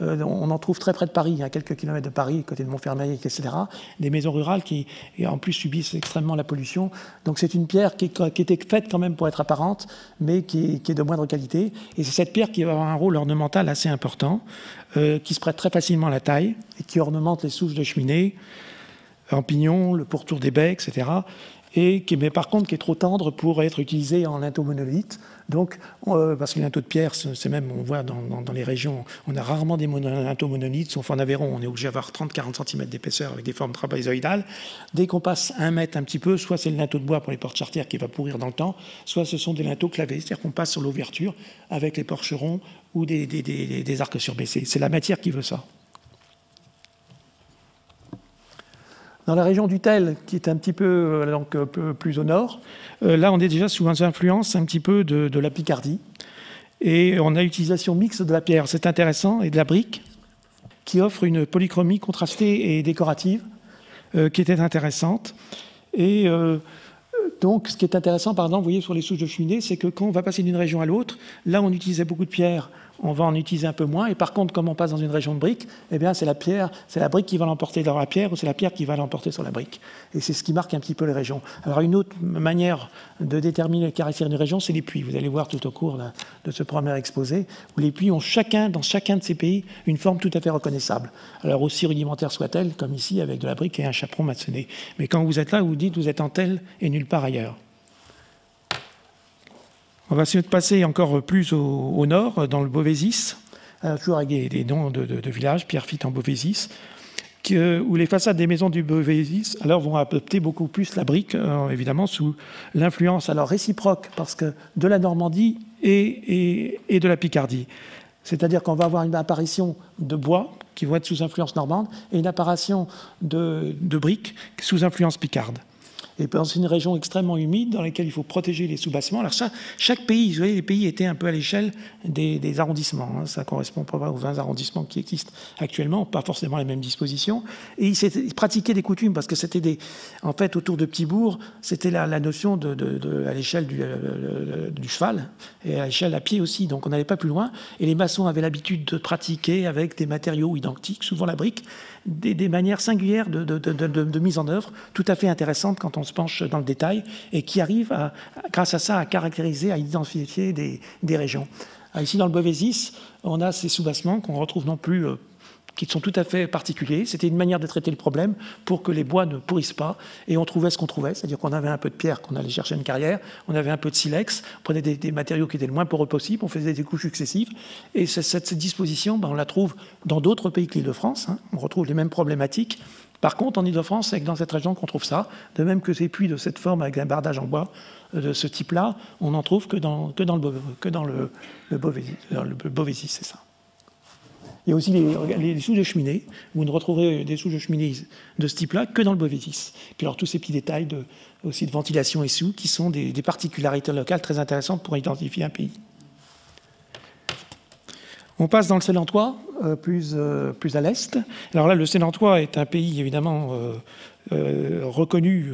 euh, on en trouve très près de Paris, à quelques kilomètres de Paris, côté de Montfermeil, etc. Des maisons rurales qui, en plus, subissent extrêmement la pollution. Donc c'est une pierre qui, était faite quand même pour être apparente, mais qui, est de moindre qualité. Et c'est cette pierre qui va avoir un rôle ornemental assez important, euh, qui se prête très facilement à la taille et qui ornemente les souches de cheminée, en pignon, le pourtour des baies, etc et qui, mais par contre qui est trop tendre pour être utilisé en linteau monolithe. Donc, euh, parce que les linteaux de pierre, c'est même, on voit dans, les régions, on a rarement des linteaux monolithes, sauf en Aveyron, on est obligé d'avoir 30-40 cm d'épaisseur avec des formes trapézoïdales. Dès qu'on passe un mètre un petit peu, soit c'est le linteau de bois pour les portes chartières qui va pourrir dans le temps, soit ce sont des linteaux clavés, c'est-à-dire qu'on passe sur l'ouverture avec les porcherons ou des, des arcs surbaissés. C'est la matière qui veut ça. Dans la région du Tel, qui est un petit peu, euh, donc, peu plus au nord, euh, là on est déjà sous influence un petit peu de, la Picardie. Et on a utilisation mixte de la pierre, c'est intéressant, et de la brique, qui offre une polychromie contrastée et décorative, euh, qui était intéressante. Et donc, ce qui est intéressant, par exemple, vous voyez sur les souches de cheminée, c'est que quand on va passer d'une région à l'autre, là on utilisait beaucoup de pierre on va en utiliser un peu moins. Et par contre, comme on passe dans une région de briques, eh bien, c'est la pierre, c'est la brique qui va l'emporter dans la pierre ou c'est la pierre qui va l'emporter sur la brique. Et c'est ce qui marque un petit peu les régions. Alors, une autre manière de déterminer les caractères d'une région, c'est les puits. Vous allez voir tout au cours de ce premier exposé, où les puits ont chacun, dans chacun de ces pays, une forme tout à fait reconnaissable. Alors, aussi rudimentaire soit-elle, comme ici, avec de la brique et un chaperon maçonné. Mais quand vous êtes là, vous dites, vous êtes en tel et nulle part ailleurs. On va essayer passer encore plus au, nord, dans le Beauvaisis, euh, toujours avec des, noms de, villages, Pierrefitte en Beauvaisis, où les façades des maisons du Beauvaisis alors, vont adopter beaucoup plus la brique, euh, évidemment, sous l'influence alors réciproque, parce que de la Normandie et, de la Picardie. C'est-à-dire qu'on va avoir une apparition de bois qui vont être sous influence normande et une apparition de briques sous influence picarde. Et dans une région extrêmement humide dans laquelle il faut protéger les sous-bassements. Alors ça, chaque pays, vous voyez, les pays étaient un peu à l'échelle des, arrondissements. Hein. Ça correspond pas aux 20 arrondissements qui existent actuellement, pas forcément les mêmes dispositions. Et ils, pratiquaient des coutumes parce que c'était en fait, autour de petits bourgs, c'était la, notion à l'échelle du, du, cheval et à l'échelle à pied aussi. Donc on n'allait pas plus loin. Et les maçons avaient l'habitude de pratiquer avec des matériaux identiques, souvent la brique, des, manières singulières de, mise en œuvre, tout à fait intéressantes quand on se penche dans le détail, et qui arrivent, grâce à ça, à caractériser, à identifier des, régions. Ici, dans le Beauvaisis, on a ces sous-bassements qu'on retrouve non plus euh, qui sont tout à fait particuliers. C'était une manière de traiter le problème pour que les bois ne pourrissent pas. Et on trouvait ce qu'on trouvait, c'est-à-dire qu'on avait un peu de pierre qu'on allait chercher une carrière, on avait un peu de silex, on prenait des, matériaux qui étaient le moins poreux possible, on faisait des couches successives. Et cette, disposition, ben, on la trouve dans d'autres pays que l'Île-de-France. Hein. On retrouve les mêmes problématiques. Par contre, en Ile-de-France, c'est dans cette région qu'on trouve ça. De même que ces puits de cette forme avec un bardage en bois euh, de ce type-là, on n'en trouve que dans, que le, que le, le Beauvaisis, c'est ça. Il y a aussi les, sous de cheminée. Vous ne retrouverez des sous de cheminée de ce type-là que dans le Bovétis. Puis alors tous ces petits détails de, aussi de ventilation et sous qui sont des, particularités locales très intéressantes pour identifier un pays. On passe dans le Sélantois, euh, plus, euh, plus à l'est. Alors là, le Sélantois est un pays évidemment euh, reconnu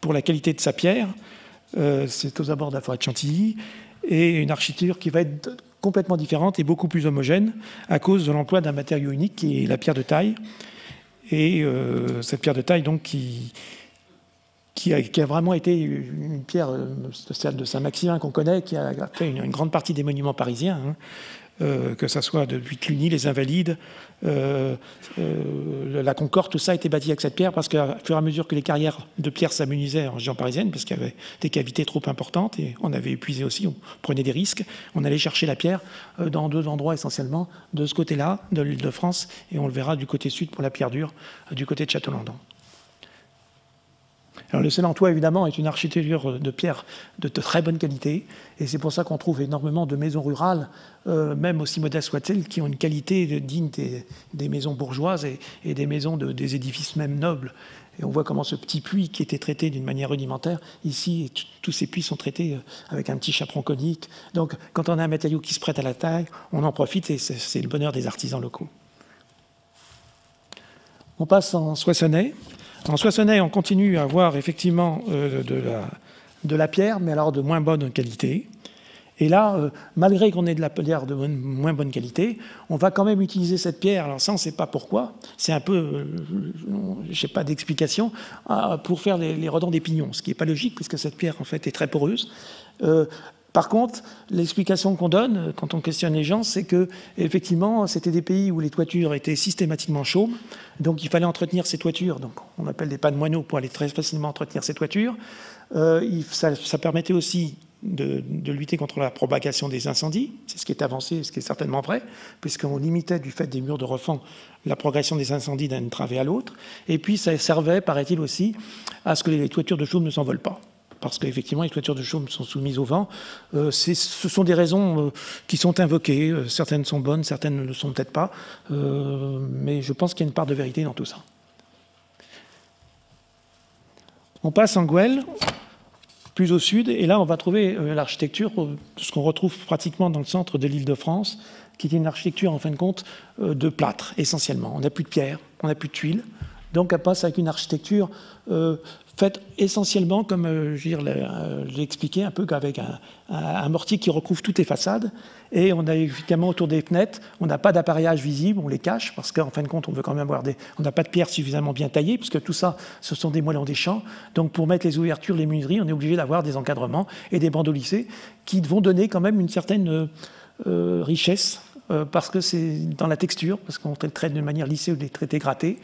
pour la qualité de sa pierre. C'est aux abords de la forêt de Chantilly et une architecture qui va être complètement différente et beaucoup plus homogène à cause de l'emploi d'un matériau unique qui est la pierre de taille. Et euh, cette pierre de taille, donc, qui, a, vraiment été une pierre, euh, celle de Saint-Maximin qu'on connaît, qui a fait une, grande partie des monuments parisiens. Hein. Euh, que ce soit depuis Cluny, les Invalides, euh, euh, la Concorde, tout ça a été bâti avec cette pierre parce qu'à fur et à mesure que les carrières de pierre s'amunisaient en région parisienne, parce qu'il y avait des cavités trop importantes et on avait épuisé aussi, on prenait des risques, on allait chercher la pierre dans deux endroits essentiellement, de ce côté-là, de l'île de France, et on le verra du côté sud pour la pierre dure, du côté de Château-Landon. Alors, le Célentois, évidemment, est une architecture de pierre de, très bonne qualité, et c'est pour ça qu'on trouve énormément de maisons rurales, euh, même aussi modestes soient-elles, qui ont une qualité digne des, maisons bourgeoises et, des maisons des édifices même nobles. Et on voit comment ce petit puits qui était traité d'une manière rudimentaire, ici, tous ces puits sont traités euh, avec un petit chaperon conique. Donc, quand on a un matériau qui se prête à la taille, on en profite et c'est le bonheur des artisans locaux. On passe en Soissonnais. En Soissonnais, on continue à avoir effectivement euh, de, la, pierre, mais alors de moins bonne qualité. Et là, euh, malgré qu'on ait de la pierre de moins bonne qualité, on va quand même utiliser cette pierre. Alors ça, on ne sait pas pourquoi. C'est un peu, euh, je sais pas d'explication, pour faire les, les redans des pignons, ce qui n'est pas logique puisque cette pierre en fait est très poreuse. Par contre, l'explication qu'on donne quand on questionne les gens, c'est que effectivement, c'était des pays où les toitures étaient systématiquement chaudes, donc il fallait entretenir ces toitures. Donc, on appelle des pannes moineaux pour aller très facilement entretenir ces toitures. Euh, ça, permettait aussi de, lutter contre la propagation des incendies, c'est ce qui est avancé, ce qui est certainement vrai, puisqu'on limitait du fait des murs de refend la progression des incendies d'une travée à l'autre. Et puis ça servait, paraît-il aussi, à ce que les toitures de chaume ne s'envolent pas parce qu'effectivement les toitures de chaume sont soumises au vent. Euh, ce sont des raisons euh, qui sont invoquées. Euh, certaines sont bonnes, certaines ne le sont peut-être pas. mais je pense qu'il y a une part de vérité dans tout ça. On passe en Gouel, plus au sud, et là on va trouver l'architecture, ce qu'on retrouve pratiquement dans le centre de l'île de France, qui est une architecture en fin de compte de plâtre essentiellement. On n'a plus de pierre, on n'a plus de tuiles, donc elle passe avec une architecture faite essentiellement, comme euh, euh, j'ai expliqué, un peu avec un, mortier qui recouvre toutes les façades. Et on a évidemment autour des fenêtres, on n'a pas d'appareillage visible, on les cache, parce qu'en fin de compte, on veut quand même avoir des. On n'a pas de pierres suffisamment bien taillées, puisque tout ça, ce sont des moellons des champs. Donc pour mettre les ouvertures, les menuiseries, on est obligé d'avoir des encadrements et des bandeaux lissés qui vont donner quand même une certaine euh, richesse, parce que c'est dans la texture, parce qu'on traite de manière lissée ou des traités grattés.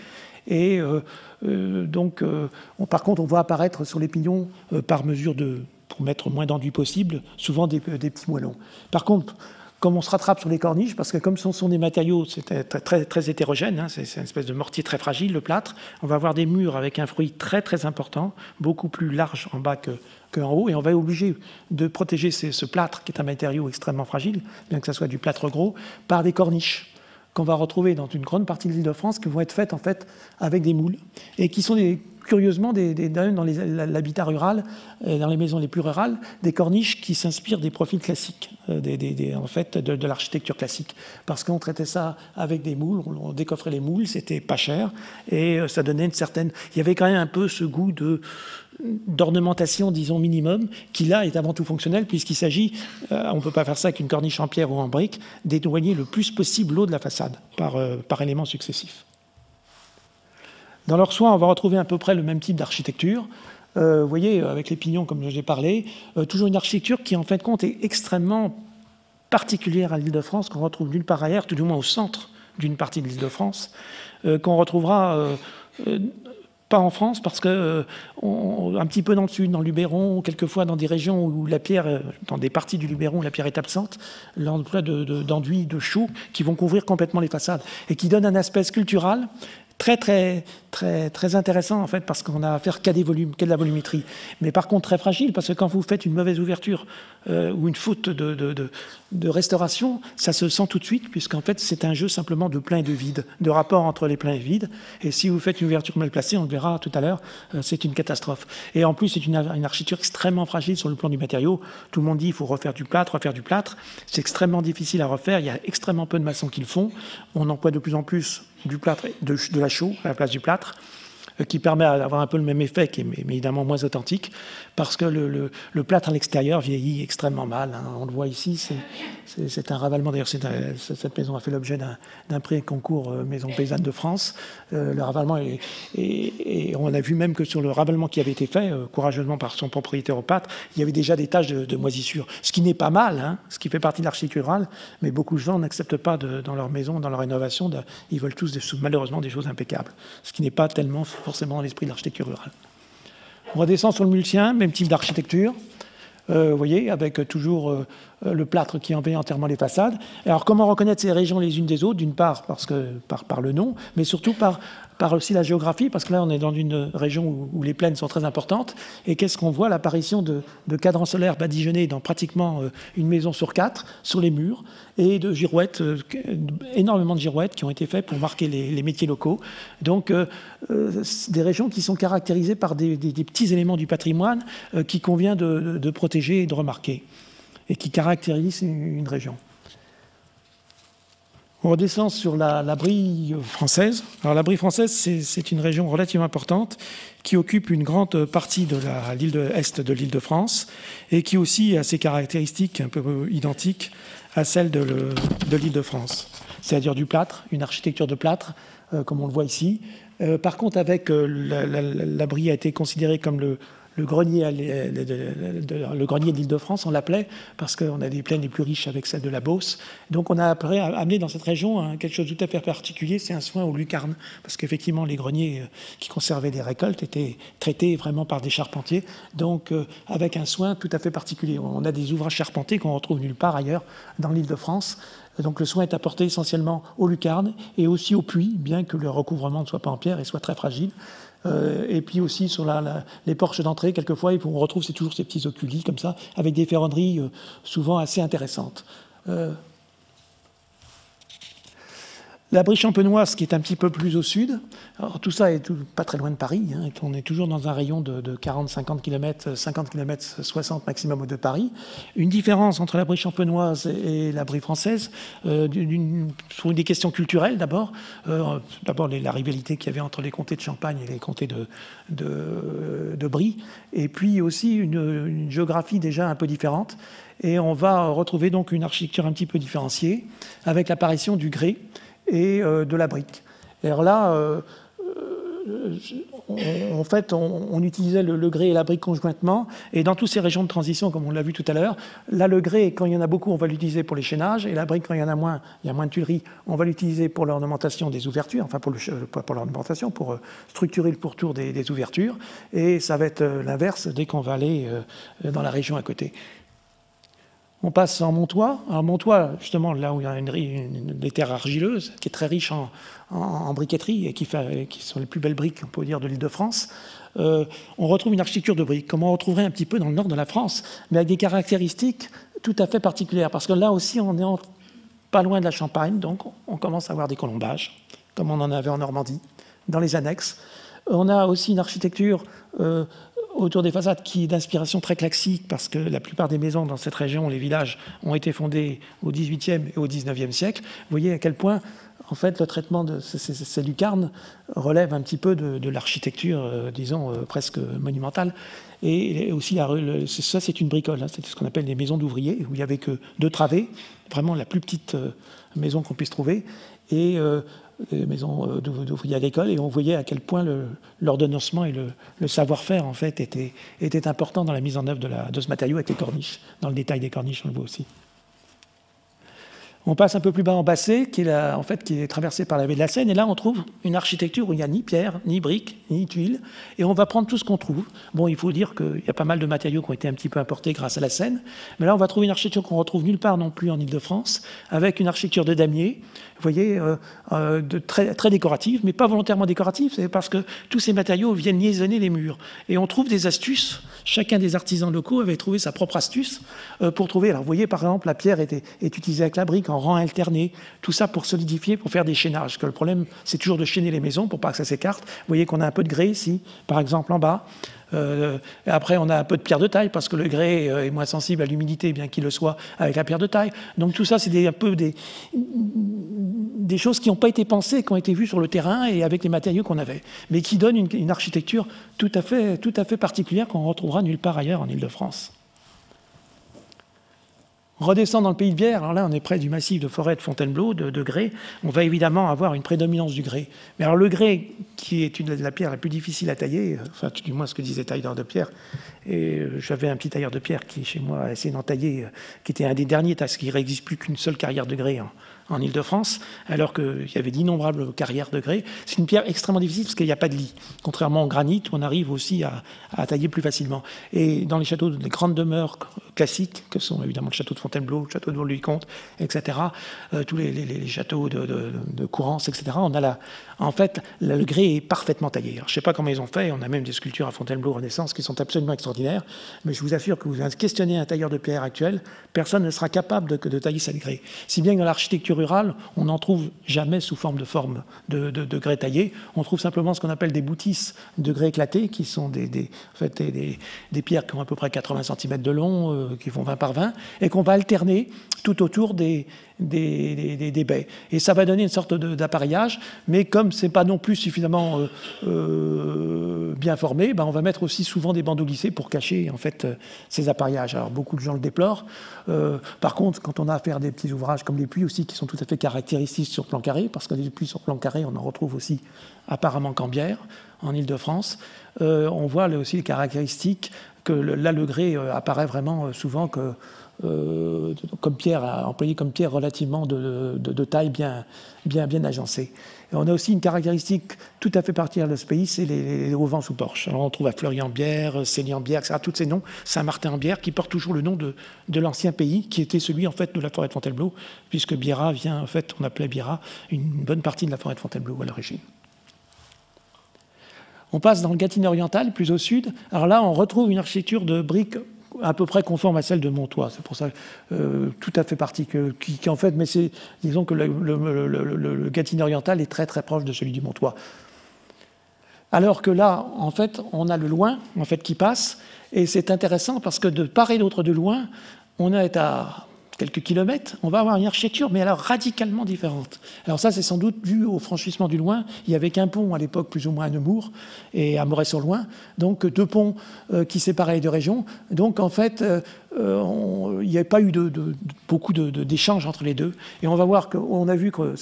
Et euh, euh, donc, euh, par contre, on voit apparaître sur les pignons, par mesure de, pour mettre moins d'enduit possible, souvent des, petits moellons. Par contre, comme on se rattrape sur les corniches, parce que comme ce sont des matériaux très, très, très hétérogènes, hein, c'est une espèce de mortier très fragile, le plâtre, on va avoir des murs avec un fruit très très important, beaucoup plus large en bas qu'en haut, et on va être obligé de protéger ce plâtre, qui est un matériau extrêmement fragile, bien que ce soit du plâtre gros, par des corniches qu'on va retrouver dans une grande partie de l'île de France, qui vont être faites en fait avec des moules, et qui sont des, curieusement des, dans l'habitat rural, dans les maisons les plus rurales, des corniches qui s'inspirent des profils classiques, euh, en fait, de, l'architecture classique. Parce qu'on traitait ça avec des moules, on, décoffrait les moules, c'était pas cher, et euh, ça donnait une certaine... Il y avait quand même un peu ce goût de d'ornementation, disons, minimum, qui là est avant tout fonctionnel, puisqu'il s'agit, euh, on ne peut pas faire ça avec une corniche en pierre ou en brique, d'éloigner le plus possible l'eau de la façade par éléments successifs. Dans leur soin, on va retrouver à peu près le même type d'architecture. Euh, vous voyez, avec les pignons, comme j'ai parlé, toujours une architecture qui, en fin de compte, est extrêmement particulière à l'île de France, qu'on retrouve nulle part ailleurs, tout du moins au centre d'une partie de l'île de France, qu'on retrouvera pas en France, parce que euh, petit peu dans le sud, dans le Luberon, quelquefois dans des régions où la pierre, euh, dans des parties du Luberon où la pierre est absente, l'emploi d'enduits, de, de, de chaux qui vont couvrir complètement les façades et qui donnent un aspect sculptural très très très très intéressant en fait parce qu'on a affaire qu'à des volumes, qu'à de la volumétrie. Mais par contre très fragile parce que quand vous faites une mauvaise ouverture euh, ou une faute de, de, restauration, ça se sent tout de suite puisqu'en fait c'est un jeu simplement de plein et de vide, de rapport entre les pleins et vides. Et si vous faites une ouverture mal placée, on le verra tout à l'heure, euh, c'est une catastrophe. Et en plus c'est une, une, architecture extrêmement fragile sur le plan du matériau. Tout le monde dit il faut refaire du plâtre, refaire du plâtre. C'est extrêmement difficile à refaire. Il y a extrêmement peu de maçons qui le font. On emploie de plus en plus du plâtre, de, la chaux à la place du plâtre. Euh, qui permet d'avoir un peu le même effet, qui est évidemment moins authentique, parce que le, plâtre à l'extérieur vieillit extrêmement mal. Hein. On le voit ici, c'est un ravalement. D'ailleurs, cette maison a fait l'objet d'un prix concours euh, Maison Paysanne de France. Euh, le ravalement, est, et, on a vu même que sur le ravalement qui avait été fait, courageusement par son propriétaire au plâtre, il y avait déjà des taches de, moisissure, ce qui n'est pas mal, hein, ce qui fait partie de l'architecture rurale, mais beaucoup de gens n'acceptent pas dans leur maison, dans leur rénovation, ils veulent tous malheureusement des choses impeccables, ce qui n'est pas tellement forcément dans l'esprit de l'architecture rurale. On redescend sur le Multien, même type d'architecture. Euh, vous voyez, avec toujours euh, le plâtre qui envahit entièrement les façades. Alors, comment reconnaître ces régions les unes des autres? D'une part, parce que, par, le nom, mais surtout par par aussi la géographie, parce que là, on est dans une région où, les plaines sont très importantes. Et qu'est-ce qu'on voit? L'apparition de, cadrans solaires badigeonnés dans pratiquement euh, une maison sur quatre, sur les murs, et de girouettes, euh, énormément de girouettes qui ont été faites pour marquer les, métiers locaux. Donc, euh, des régions qui sont caractérisées par des, petits éléments du patrimoine qui convient de, de, protéger et de remarquer, et qui caractérisent une région. On redescend sur la, brie française. Alors la brie française, c'est une région relativement importante qui occupe une grande partie de l'île de est de l'île de France et qui aussi a ses caractéristiques un peu identiques à celles de l'île de France. C'est-à-dire du plâtre, une architecture de plâtre, euh, comme on le voit ici. Euh, par contre, avec euh, la, a été considérée comme le, le grenier, le grenier de l'Île-de-France, on l'appelait, parce qu'on a des plaines les plus riches avec celle de la Beauce. Donc on a amené dans cette région hein, quelque chose de tout à fait particulier, c'est un soin aux lucarnes, parce qu'effectivement les greniers euh, qui conservaient des récoltes étaient traités vraiment par des charpentiers, donc euh, avec un soin tout à fait particulier. On a des ouvrages charpentés qu'on retrouve nulle part ailleurs dans l'Île-de-France. Donc le soin est apporté essentiellement aux lucarnes et aussi aux puits, bien que le recouvrement ne soit pas en pierre et soit très fragile. Euh, et puis aussi sur les porches d'entrée, quelquefois, on retrouve toujours ces petits oculis comme ça, avec des ferronneries euh, souvent assez intéressantes. Euh, la brie champenoise, qui est un petit peu plus au sud, alors tout ça est pas très loin de Paris, hein, on est toujours dans un rayon de, 40-50 km, 50 km, 60 maximum de Paris. Une différence entre la brie champenoise et la brie française, euh, pour des questions culturelles d'abord, euh, d'abord la rivalité qu'il y avait entre les comtés de Champagne et les comtés de, de, Brie, et puis aussi une, une géographie déjà un peu différente. Et on va retrouver donc une architecture un petit peu différenciée, avec l'apparition du grès, et euh, de la brique. Alors là, euh, en fait, on, utilisait le, grès et la brique conjointement. Et dans toutes ces régions de transition, comme on l'a vu tout à l'heure, là, le grès, quand il y en a beaucoup, on va l'utiliser pour les chaînages. Et la brique, quand il y en a moins, il y a moins de tuileries, on va l'utiliser pour l'ornementation des ouvertures, enfin pour, l'ornementation, pour euh, structurer le pourtour des, ouvertures. Et ça va être l'inverse dès qu'on va aller dans la région à côté. On passe en Montois. Alors Montois, justement, là où il y a une, des terres argileuses, qui est très riche en, briqueterie et qui, sont les plus belles briques, on peut dire, de l'île de France. Euh, on retrouve une architecture de briques, comme on retrouverait un petit peu dans le nord de la France, mais avec des caractéristiques tout à fait particulières. Parce que là aussi, on est pas loin de la Champagne, donc on commence à avoir des colombages, comme on en avait en Normandie, dans les annexes. On a aussi une architecture euh, autour des façades qui est d'inspiration très classique parce que la plupart des maisons dans cette région, les villages, ont été fondés au XVIIIe et au XIXe siècle. Vous voyez à quel point, en fait, le traitement de ces, lucarnes relève un petit peu de, l'architecture, euh, disons, euh, presque monumentale. Et aussi, ça, c'est une bricole. Hein. c'est ce qu'on appelle des maisons d'ouvriers, où il n'y avait que deux travées, vraiment la plus petite euh, maison qu'on puisse trouver. Et des maisons euh, d'ouvriers agricoles, et on voyait à quel point l'ordonnancement et le, savoir-faire en fait était, important dans la mise en œuvre de, la, ce matériau avec les corniches. Dans le détail des corniches, on le voit aussi. On passe un peu plus bas en Bassé, qui est, en fait, qui est traversé par la baie de la Seine, et là on trouve une architecture où il n'y a ni pierre, ni briques, ni tuiles, et on va prendre tout ce qu'on trouve. Bon, il faut dire qu'il y a pas mal de matériaux qui ont été un petit peu importés grâce à la Seine, mais là on va trouver une architecture qu'on retrouve nulle part non plus en Ile-de-France, avec une architecture de damier, vous voyez, euh, euh, de très, très décorative, mais pas volontairement décorative, c'est parce que tous ces matériaux viennent liaisonner les murs. Et on trouve des astuces, chacun des artisans locaux avait trouvé sa propre astuce euh, pour trouver, alors vous voyez par exemple, la pierre est, est utilisée avec la brique en rang alterné, tout ça pour solidifier, pour faire des chaînages. que le problème, c'est toujours de chaîner les maisons pour pas que ça s'écarte. Vous voyez qu'on a un peu de grès ici, par exemple en bas. Euh, après, on a un peu de pierre de taille parce que le grès euh, est moins sensible à l'humidité, bien qu'il le soit avec la pierre de taille. Donc tout ça, c'est un peu des, des choses qui n'ont pas été pensées, qui ont été vues sur le terrain et avec les matériaux qu'on avait, mais qui donnent une, architecture tout à fait, tout à fait particulière qu'on retrouvera nulle part ailleurs en Ile-de-France. On redescend dans le pays de Bière, alors là on est près du massif de forêt de Fontainebleau, de, grès, on va évidemment avoir une prédominance du grès. Mais alors le grès, qui est une de la pierre la plus difficile à tailler, enfin du moins ce que disait tailleur de pierre, et euh, j'avais un petit tailleur de pierre qui chez moi a essayé d'en tailler, euh, qui était un des derniers, parce qu'il n'existe plus qu'une seule carrière de grès en Ile-de-France, alors qu'il y avait d'innombrables carrières de grès. C'est une pierre extrêmement difficile parce qu'il n'y a pas de lit, contrairement au granit on arrive aussi à, tailler plus facilement. Et dans les châteaux, les grandes demeures classiques, que sont évidemment le château de Fontainebleau, le château de Vaux-le-Vicomte, etc., euh, tous les, châteaux de, de, Courance, etc., on a la, en fait, le grès est parfaitement taillé. je ne sais pas comment ils ont fait, on a même des sculptures à Fontainebleau Renaissance qui sont absolument extraordinaires, mais je vous assure que vous questionnez un tailleur de pierre actuel, personne ne sera capable de, de tailler cette grès. Si bien que dans l'architecture rurale, on n'en trouve jamais sous forme de forme de, grès taillé, on trouve simplement ce qu'on appelle des boutisses de grès éclaté, qui sont des, en fait, des, des, pierres qui ont à peu près 80 cm de long, euh, qui font 20 par 20, et qu'on va alterner tout autour des, des, des, baies. Et ça va donner une sorte d'appareillage, mais comme c'est pas non plus suffisamment bien formé, ben on va mettre aussi souvent des bandeaux lissés pour cacher en fait ces appareillages. Alors beaucoup de gens le déplorent. par contre, quand on a à faire des petits ouvrages comme les puits aussi, qui sont tout à fait caractéristiques sur plan carré, parce que les puits sur plan carré, on en retrouve aussi apparemment qu'en bière, en Ile-de-France, on voit là aussi les caractéristiques là, le grès apparaît vraiment souvent que euh, comme pierre, employé comme pierre relativement de, taille bien, bien, agencée. On a aussi une caractéristique tout à fait particulière de ce pays, c'est les, auvents sous porche. Alors on trouve à Fleury-en-Bière, Célie-en-Bière, etc. Tous ces noms, Saint-Martin-en-Bière, qui portent toujours le nom de, de l'ancien pays, qui était celui en fait de la forêt de Fontainebleau, puisque Biera vient, en fait, on appelait Biera une bonne partie de la forêt de Fontainebleau à l'origine. On passe dans le Gâtinais oriental, plus au sud. Alors là, on retrouve une architecture de briques à peu près conforme à celle de Montois. C'est pour ça euh, tout à fait particulier, qui, en fait, mais c'est, disons que le, le, oriental est très très proche de celui du Montois. Alors que là, en fait, on a le loin, en fait, qui passe, et c'est intéressant parce que de part et d'autre de loin, on est à quelques kilomètres, on va avoir une architecture, mais alors radicalement différente. Alors ça, c'est sans doute dû au franchissement du loin. Il y avait qu'un pont à l'époque, plus ou moins à Nemours et à Moret-sur-Loing, donc deux ponts euh, qui séparaient les deux régions. Donc en fait, euh, euh, il n'y avait pas eu de, beaucoup d'échanges entre les deux. Et on va voir qu'on a vu que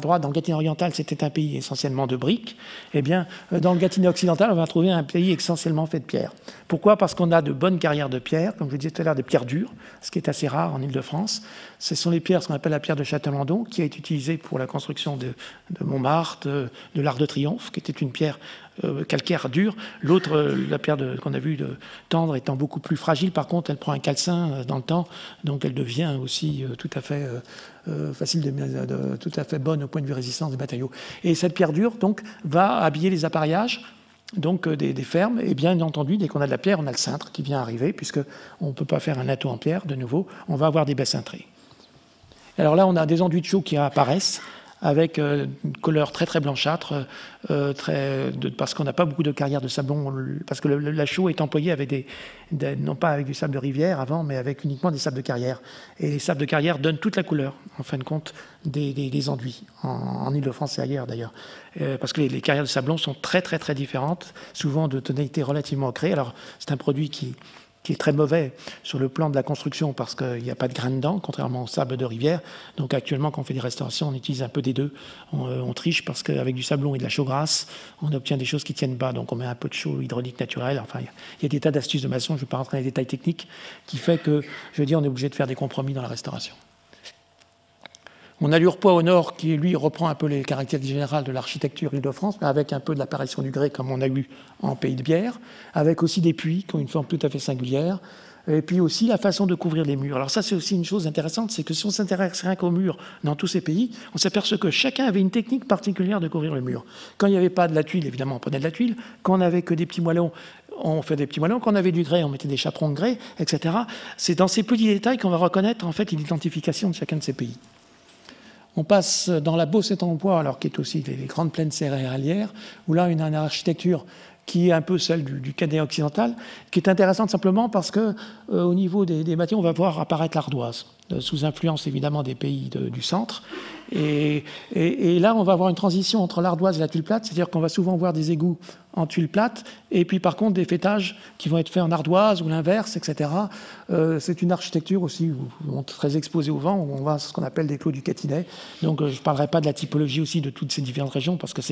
droite, dans le Gâtinais oriental, c'était un pays essentiellement de briques. Eh bien, euh, dans le Gâtinais occidental, on va trouver un pays essentiellement fait de pierre. Pourquoi? Parce qu'on a de bonnes carrières de pierre, comme je disais tout à l'heure, des pierres dures, ce qui est assez rare en Ile-de-France. Ce sont les pierres, ce qu'on appelle la pierre de Châtellendon, qui a été utilisée pour la construction de, Montmartre, de, de l'Arc de Triomphe, qui était une pierre euh, calcaire dur. L'autre, euh, la pierre qu'on a vue tendre, étant beaucoup plus fragile, par contre, elle prend un calcin euh, dans le temps, donc elle devient aussi tout à fait facile, de, tout à fait bonne au point de vue résistance des matériaux. Et cette pierre dure, donc, va habiller les appareillages donc des, fermes, et bien entendu, dès qu'on a de la pierre, on a le cintre qui vient arriver, puisque on ne peut pas faire un atout en pierre, de nouveau, on va avoir des baies cintrées. Alors là, on a des enduits de chaux qui apparaissent, avec euh, une couleur très très blanchâtre, euh, très, parce qu'on n'a pas beaucoup de carrières de sablon, parce que la chaux est employée des, non pas avec du sable de rivière avant, mais avec uniquement des sables de carrière. Et les sables de carrière donnent toute la couleur, en fin de compte, des, enduits, en, Ile-de-France et ailleurs d'ailleurs. Euh, parce que les, les, carrières de sablon sont très très très différentes, souvent de tonalité relativement créée. Alors c'est un produit qui qui est très mauvais sur le plan de la construction parce qu'il n'y a pas de grains dedans, contrairement au sable de rivière. Donc actuellement, quand on fait des restaurations, on utilise un peu des deux. On, euh, triche parce qu'avec du sablon et de la chaux grasse, on obtient des choses qui tiennent pas. Donc on met un peu de chaux hydraulique naturelle. Enfin, il y a des tas d'astuces de maçon, je ne vais pas rentrer dans les détails techniques, qui fait que, je dire, on est obligé de faire des compromis dans la restauration. On a l'Urpois au nord qui, lui, reprend un peu les caractéristiques générales de l'architecture Île-de-France, mais avec un peu de l'apparition du grès comme on a eu en Pays de Bière, avec aussi des puits qui ont une forme tout à fait singulière, et puis aussi la façon de couvrir les murs. Alors ça, c'est aussi une chose intéressante, c'est que si on s'intéresse rien qu'aux murs dans tous ces pays, on s'aperçoit que chacun avait une technique particulière de couvrir le mur. Quand il n'y avait pas de la tuile, évidemment, on prenait de la tuile. Quand on n'avait que des petits moellons, on fait des petits moellons. Quand on avait du grès, on mettait des chaperons de grès, etc. C'est dans ces petits détails qu'on va reconnaître en fait l'identification de chacun de ces pays. On passe dans la Beauce et en bois, alors qui est aussi les grandes plaines céréalières, où là, une architecture qui est un peu celle du, cadet occidental, qui est intéressante simplement parce que euh, au niveau des, des on va voir apparaître l'ardoise, euh, sous influence évidemment des pays du centre, et, là, on va avoir une transition entre l'ardoise et la tuile plate, c'est-à-dire qu'on va souvent voir des égouts en tuile plate, et puis par contre des fêtages qui vont être faits en ardoise ou l'inverse, etc. Euh, c'est une architecture aussi très exposée au vent, où on voit ce qu'on appelle des clos du Catinet. Donc euh, je ne parlerai pas de la typologie aussi de toutes ces différentes régions, parce que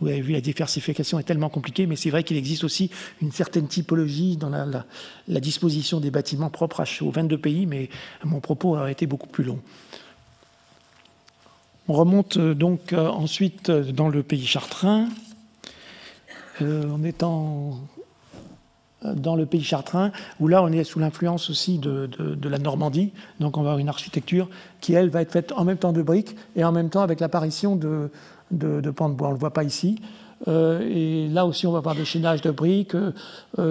vous avez vu, la diversification est tellement compliquée, mais c'est vrai qu'il existe aussi une certaine typologie dans la, la disposition des bâtiments propres aux 22 pays, mais mon propos a été beaucoup plus long. On remonte euh, donc euh, ensuite euh, dans le pays chartrain. en étant dans le pays chartrain, où là on est sous l'influence aussi de, la Normandie, donc on va avoir une architecture qui, elle, va être faite en même temps de briques et en même temps avec l'apparition de, de, pans de bois. On ne le voit pas ici. et là aussi, on va avoir des chaînages de briques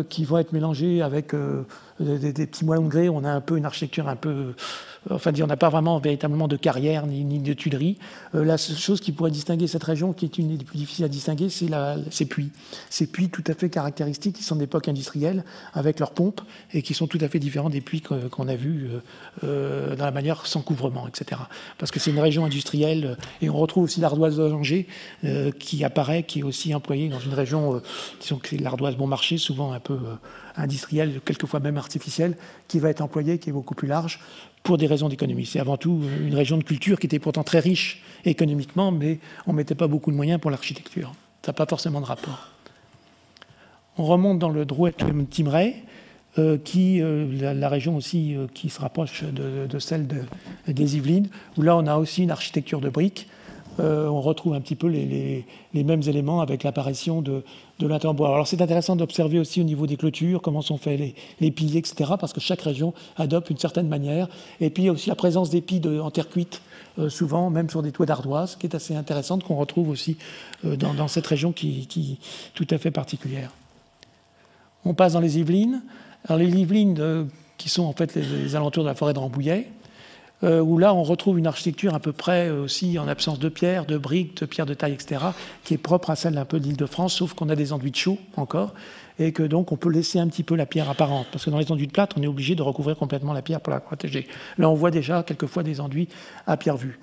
qui vont être mélangés avec des, petits moellons de grès, on a un peu une architecture un peu enfin, on n'a pas vraiment véritablement de carrière ni, de tuileries. Euh, la seule chose qui pourrait distinguer cette région, qui est une des plus difficiles à distinguer, c'est ces puits. Ces puits tout à fait caractéristiques, qui sont d'époque industrielle, avec leurs pompes, et qui sont tout à fait différents des puits qu'on a vus euh, euh, dans la manière sans couvrement, etc. Parce que c'est une région industrielle, et on retrouve aussi l'ardoise d'Angers, qui apparaît, qui est aussi employée dans une région, disons que c'est l'ardoise bon marché, souvent un peu industrielle, quelquefois même artificielle, qui va être employée, qui est beaucoup plus large, pour des raisons d'économie. C'est avant tout une région de culture qui était pourtant très riche économiquement, mais on ne mettait pas beaucoup de moyens pour l'architecture. Ça n'a pas forcément de rapport. On remonte dans le Drouet Timray, euh, qui, euh, la, région aussi euh, qui se rapproche de, celle des Yvelines, où là on a aussi une architecture de briques on retrouve un petit peu les, mêmes éléments avec l'apparition de, de. Alors c'est intéressant d'observer aussi au niveau des clôtures, comment sont faits les, piliers, etc., parce que chaque région adopte une certaine manière. Et puis il y a aussi la présence d'épis en terre cuite, euh, souvent, même sur des toits d'ardoise, qui est assez intéressante, qu'on retrouve aussi euh, dans, cette région qui, est tout à fait particulière. On passe dans les Yvelines. Alors les Yvelines, qui sont en fait les, alentours de la forêt de Rambouillet, euh, où là on retrouve une architecture à peu près aussi en absence de pierre, de briques, de pierres de taille, etc., qui est propre à celle un peu de l'île de France, sauf qu'on a des enduits de chaux encore, et que donc on peut laisser un petit peu la pierre apparente, parce que dans les enduits de plâtre, on est obligé de recouvrir complètement la pierre pour la protéger. Là on voit déjà quelquefois des enduits à pierre vue.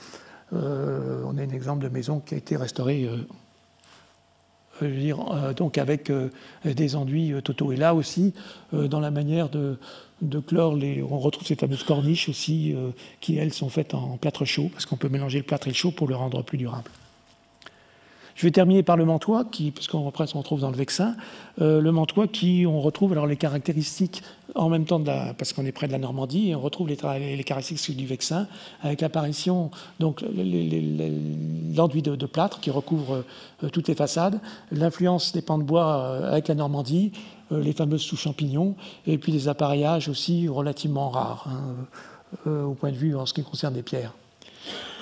Euh, on a un exemple de maison qui a été restaurée euh, je veux dire, donc avec des enduits totaux. Et là aussi, dans la manière de, de chlore, on retrouve ces fameuses corniches aussi, euh, qui elles sont faites en plâtre chaud, parce qu'on peut mélanger le plâtre et le chaud pour le rendre plus durable. Je vais terminer par le mantois, qui, puisqu'on on retrouve dans le Vexin, euh, le mantois qui, on retrouve alors les caractéristiques en même temps, parce qu'on est près de la Normandie, et on retrouve les, caractéristiques du Vexin, avec l'apparition, donc l'enduit de, plâtre qui recouvre euh, toutes les façades, l'influence des pans de bois avec la Normandie, les fameuses sous-champignons, et puis des appareillages aussi relativement rares, hein, euh, au point de vue en ce qui concerne les pierres.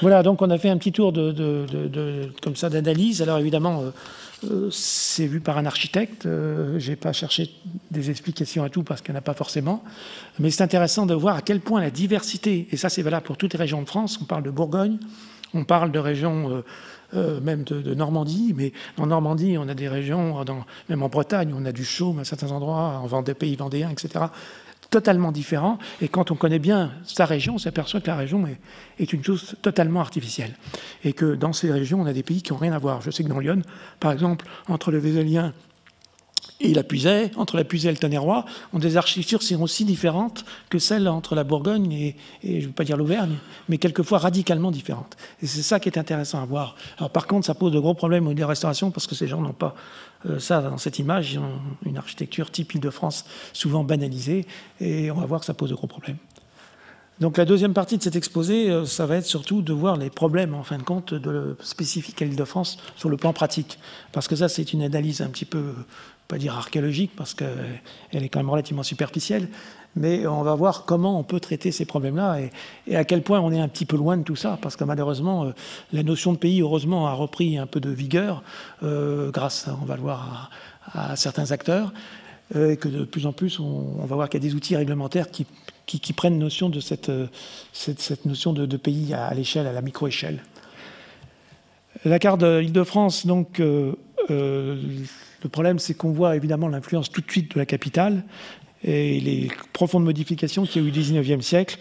Voilà, donc on a fait un petit tour de, comme ça d'analyse. Alors évidemment, euh, c'est vu par un architecte. je n'ai pas cherché des explications à tout parce qu'il n'y en a pas forcément. Mais c'est intéressant de voir à quel point la diversité, et ça c'est valable pour toutes les régions de France, on parle de Bourgogne, on parle de régions euh, même de, Normandie, mais en Normandie, on a des régions, même en Bretagne, on a du chaume à certains endroits, en Vendée, pays vendéens, etc., totalement différents. Et quand on connaît bien sa région, on s'aperçoit que la région est, une chose totalement artificielle. Et que dans ces régions, on a des pays qui n'ont rien à voir. Je sais que dans Lyon, par exemple, entre le Vézélien et la Puisaye, entre la Puisaye et le Tonnerrois, ont des architectures qui aussi différentes que celles entre la Bourgogne et, je ne veux pas dire l'Auvergne, mais quelquefois radicalement différentes. Et c'est ça qui est intéressant à voir. Alors par contre, ça pose de gros problèmes au niveau des restaurations parce que ces gens n'ont pas euh, ça dans cette image, ils ont une architecture type Île-de-France souvent banalisée et on va voir que ça pose de gros problèmes. Donc la deuxième partie de cet exposé, euh, ça va être surtout de voir les problèmes, en fin de compte, de spécifiques à l'Île-de-France sur le plan pratique. Parce que ça, c'est une analyse un petit peu pas dire archéologique parce qu'elle est quand même relativement superficielle, mais on va voir comment on peut traiter ces problèmes-là et, à quel point on est un petit peu loin de tout ça, parce que malheureusement, euh, la notion de pays, heureusement, a repris un peu de vigueur euh, grâce, on va le voir, à, certains acteurs, euh, et que de plus en plus, on, va voir qu'il y a des outils réglementaires qui, prennent notion de cette, cette, notion de, pays à, l'échelle, à la micro-échelle. La carte de l'Île-de-France, donc, le problème, c'est qu'on voit évidemment l'influence tout de suite de la capitale et les profondes modifications qu'il y a eu au XIXe siècle,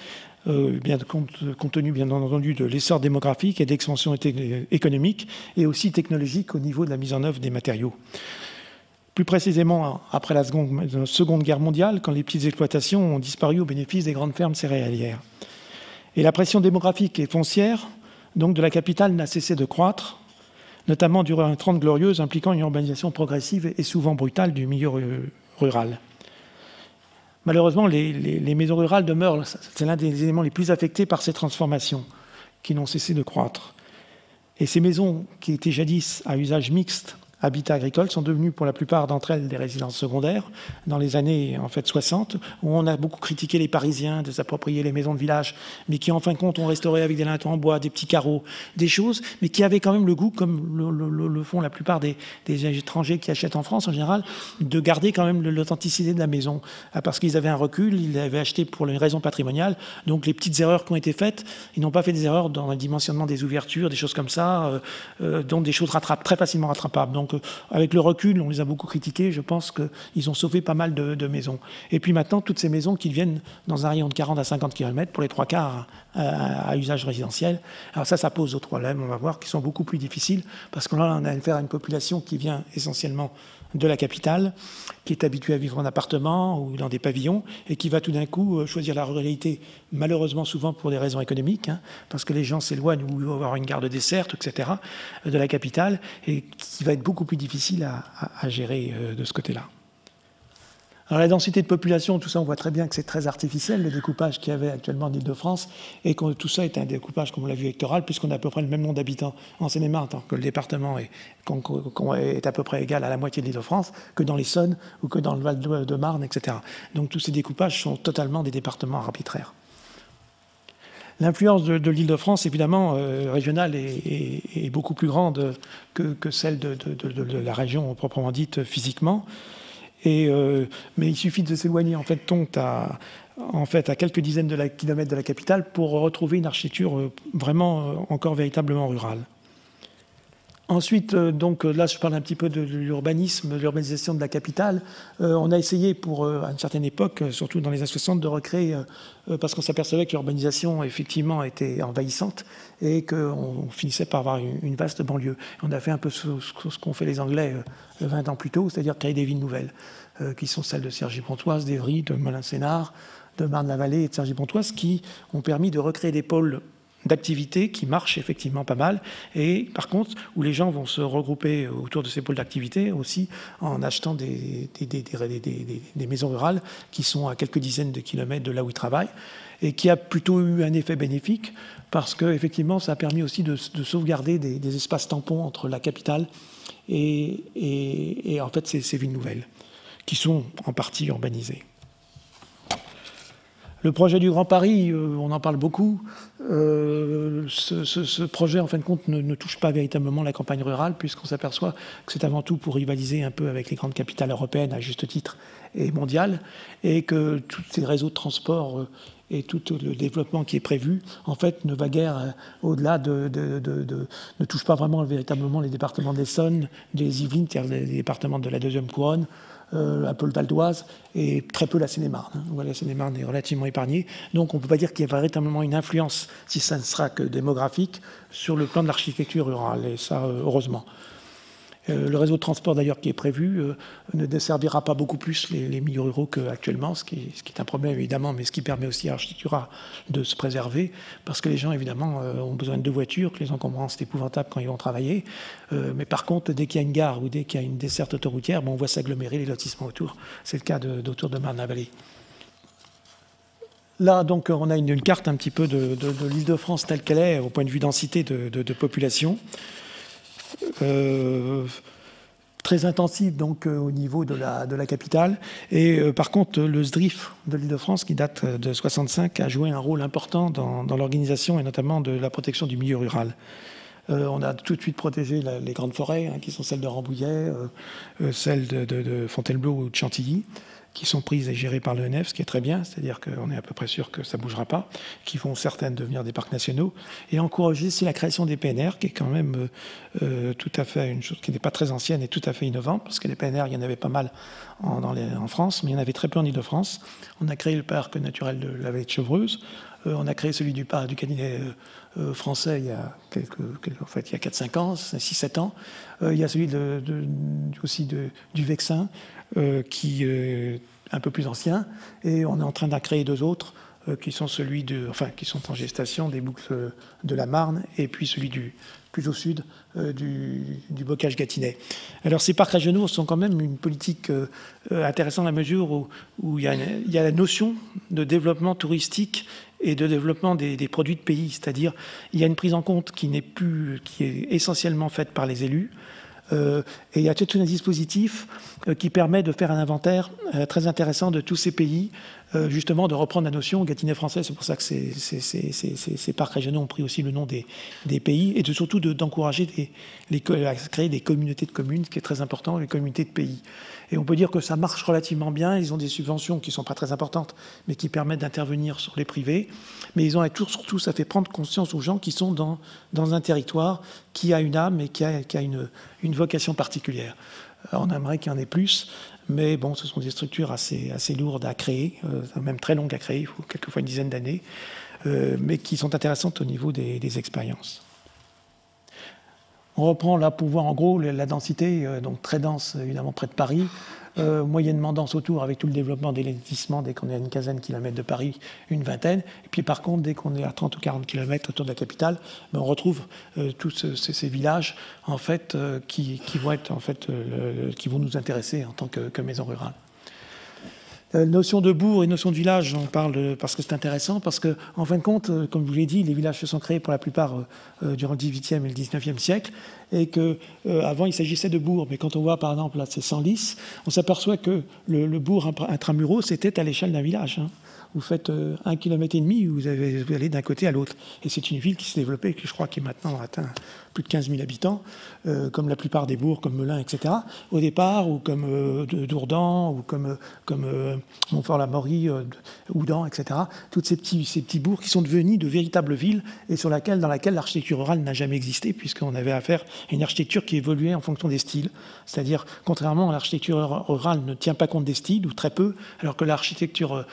euh, compte, tenu bien entendu de l'essor démographique et d'expansion économique et aussi technologique au niveau de la mise en œuvre des matériaux. Plus précisément, après la seconde, seconde Guerre mondiale, quand les petites exploitations ont disparu au bénéfice des grandes fermes céréalières. Et la pression démographique et foncière donc de la capitale n'a cessé de croître notamment durant une trente glorieuse impliquant une urbanisation progressive et souvent brutale du milieu rural. Malheureusement, les, maisons rurales demeurent, c'est l'un des éléments les plus affectés par ces transformations, qui n'ont cessé de croître. Et ces maisons, qui étaient jadis à usage mixte habitats agricoles sont devenues pour la plupart d'entre elles des résidences secondaires. Dans les années en fait 60, où on a beaucoup critiqué les Parisiens de s'approprier les maisons de village, mais qui en fin de compte ont restauré avec des linteaux en bois, des petits carreaux, des choses, mais qui avaient quand même le goût, comme le, font la plupart des, étrangers qui achètent en France en général, de garder quand même l'authenticité de la maison, ah, parce qu'ils avaient un recul, ils avaient acheté pour une raison patrimoniale, donc les petites erreurs qui ont été faites, ils n'ont pas fait des erreurs dans le dimensionnement des ouvertures, des choses comme ça, euh, euh, donc des choses rattrapent, très facilement rattrapables. Donc euh, avec le recul, on les a beaucoup critiqués, je pense qu'ils ont sauvé pas mal de, maisons. Et puis maintenant, toutes ces maisons qui viennent dans un rayon de 40 à 50 km, pour les trois quarts à, usage résidentiel, alors ça, ça pose d'autres problèmes, on va voir, qui sont beaucoup plus difficiles, parce que là, on a affaire à une population qui vient essentiellement de la capitale, qui est habitué à vivre en appartement ou dans des pavillons, et qui va tout d'un coup euh, choisir la ruralité, malheureusement souvent pour des raisons économiques, hein, parce que les gens s'éloignent ou vont avoir une garde desserte, etc., de la capitale, et qui va être beaucoup plus difficile à, gérer euh, de ce côté-là. Alors la densité de population, tout ça, on voit très bien que c'est très artificiel, le découpage qu'il y avait actuellement en Ile-de-France, et que tout ça est un découpage, comme on l'a vu, électoral, puisqu'on a à peu près le même nombre d'habitants en Seine-et-Marne, que le département est, est, à peu près égal à la moitié de l'Île-de-France, que dans l'Essonne ou que dans le Val-de-Marne, etc. Donc tous ces découpages sont totalement des départements arbitraires. L'influence de, l'Île-de-France, évidemment, euh, régionale, est, beaucoup plus grande que celle de, la région proprement dite physiquement. Euh, mais il suffit de s'éloigner en fait, à, quelques dizaines de kilomètres de la capitale pour retrouver une architecture euh, vraiment euh, encore véritablement rurale. Ensuite, donc là, je parle un petit peu de l'urbanisme, de l'urbanisation de la capitale. on a essayé pour, une certaine époque, surtout dans les années 60, de recréer, parce qu'on s'apercevait que l'urbanisation, effectivement, était envahissante et qu'on finissait par avoir une, vaste banlieue. On a fait un peu ce, qu'ont fait les Anglais 20 ans plus tôt, c'est-à-dire créer des villes nouvelles, euh, qui sont celles de Cergy-Pontoise, d'Evry, de Melun-Sénard, de Marne-la-Vallée et de Cergy-Pontoise, qui ont permis de recréer des pôles d'activité qui marchent effectivement pas mal, et par contre, où les gens vont se regrouper autour de ces pôles d'activité aussi en achetant des, maisons rurales qui sont à quelques dizaines de kilomètres de là où ils travaillent, et qui a plutôt eu un effet bénéfique parce que effectivement, ça a permis aussi de, sauvegarder des, espaces tampons entre la capitale et, en fait ces, villes nouvelles, qui sont en partie urbanisées. Le projet du Grand Paris, euh, on en parle beaucoup. Euh, ce, projet, en fin de compte, ne, touche pas véritablement la campagne rurale, puisqu'on s'aperçoit que c'est avant tout pour rivaliser un peu avec les grandes capitales européennes, à juste titre, et mondiales, et que tous ces réseaux de transport euh, et tout le développement qui est prévu, en fait, ne va guère au-delà de, ne touche pas vraiment véritablement les départements d'Essonne, des Yvelines, les départements de la deuxième couronne, euh, un peu le Val d'Oise et très peu la Seine-et-Marne. La Seine-et-Marne est relativement épargnée. Donc on ne peut pas dire qu'il y a véritablement une influence, si ça ne sera que démographique, sur le plan de l'architecture rurale. Et ça, euh, heureusement. Euh, le réseau de transport d'ailleurs qui est prévu euh, ne desservira pas beaucoup plus les, milieux ruraux qu'actuellement, ce qui, est un problème évidemment, mais ce qui permet aussi à l'architecture de se préserver, parce que les gens évidemment euh, ont besoin de deux voitures, que les encombrants c'est épouvantable quand ils vont travailler, mais par contre dès qu'il y a une gare ou dès qu'il y a une desserte autoroutière, on voit s'agglomérer les lotissements autour. C'est le cas d'autour de, Marne-la-Vallée. Là, donc, on a une, carte un petit peu de, l'île de France telle qu'elle est au point de vue densité de, population. Euh, très intensive donc euh, au niveau de la, de la capitale. Et euh, par contre, le SDRIF de l'Île-de-France, qui date de 65, a joué un rôle important dans, l'organisation et notamment de la protection du milieu rural. on a tout de suite protégé les grandes forêts, hein, qui sont celles de Rambouillet, celles de Fontainebleau ou de Chantilly qui sont prises et gérées par l'ENF, ce qui est très bien, c'est-à-dire qu'on est à peu près sûr que ça ne bougera pas, qui vont certaines devenir des parcs nationaux, et encourager aussi la création des PNR, qui est quand même euh, euh, tout à fait une chose qui n'est pas très ancienne et tout à fait innovante, parce que les PNR, il y en avait pas mal en, France, mais il y en avait très peu en Ile-de-France. On a créé le parc naturel de la vallée de Chevreuse, euh, on a créé celui du parc du cabinet français il y a quelques, a 4-5 ans, 6-7 ans. il y a celui aussi du Vexin, qui est un peu plus ancien, et on est en train d'en créer deux autres euh, qui sont celui de, enfin, qui sont en gestation des boucles de la Marne et puis celui du plus au sud euh, du, bocage gâtinais. Alors ces parcs régionaux sont quand même une politique intéressante à la mesure où, où il, y a, il, y a, la notion de développement touristique et de développement des, des produits de pays, c'est-à-dire il y a une prise en compte qui n'est plus, qui est essentiellement faite par les élus, et il y a tout un dispositif qui permet de faire un inventaire très intéressant de tous ces pays euh, justement de reprendre la notion Gâtinais français, c'est pour ça que ces, parcs régionaux ont pris aussi le nom des, pays, et de, surtout d'encourager à créer des communautés de communes, ce qui est très important, les communautés de pays. Et on peut dire que ça marche relativement bien, ils ont des subventions qui ne sont pas très importantes, mais qui permettent d'intervenir sur les privés, mais ils ont surtout, ça fait prendre conscience aux gens qui sont dans, un territoire qui a une âme et qui a, une vocation particulière. On aimerait qu'il y en ait plus, mais bon, ce sont des structures assez, lourdes à créer, euh, même très longues à créer, il faut quelquefois une dizaine d'années, euh, mais qui sont intéressantes au niveau des, expériences. On reprend là pour voir en gros la densité, euh, donc très dense évidemment près de Paris, euh, moyennement dense autour avec tout le développement des l'établissement dès qu'on est à une quinzaine de kilomètres de Paris, une vingtaine. Et puis par contre, dès qu'on est à 30 ou 40 kilomètres autour de la capitale, ben, on retrouve euh, tous ces, villages en fait, euh, qui, vont être, en fait, qui vont nous intéresser en tant que maison rurale. Euh, notion de bourg et notion de village, on parle parce que c'est intéressant, parce que en fin de compte, euh, comme je vous l'ai dit, les villages se sont créés pour la plupart euh, durant le XVIIIe et le XIXe siècle, et que avant il s'agissait de bourgs. Mais quand on voit par exemple là, c'est Senlis, on s'aperçoit que le, bourg intramuros c'était à l'échelle d'un village. Hein vous faites euh, un kilomètre et demi, vous, allez d'un côté à l'autre. Et c'est une ville qui s'est développée, qui je crois qui est maintenant atteint plus de 15 000 habitants, euh, comme la plupart des bourgs, comme Melun, etc. Au départ, ou comme euh, Dourdan, ou comme, Montfort-la-Maurie, Oudan, etc. Tous ces petits, ces petits bourgs qui sont devenus de véritables villes et sur laquelle, dans laquelle l'architecture rurale n'a jamais existé, puisqu'on avait affaire à une architecture qui évoluait en fonction des styles. C'est-à-dire, contrairement à l'architecture rurale, ne tient pas compte des styles, ou très peu, alors que l'architecture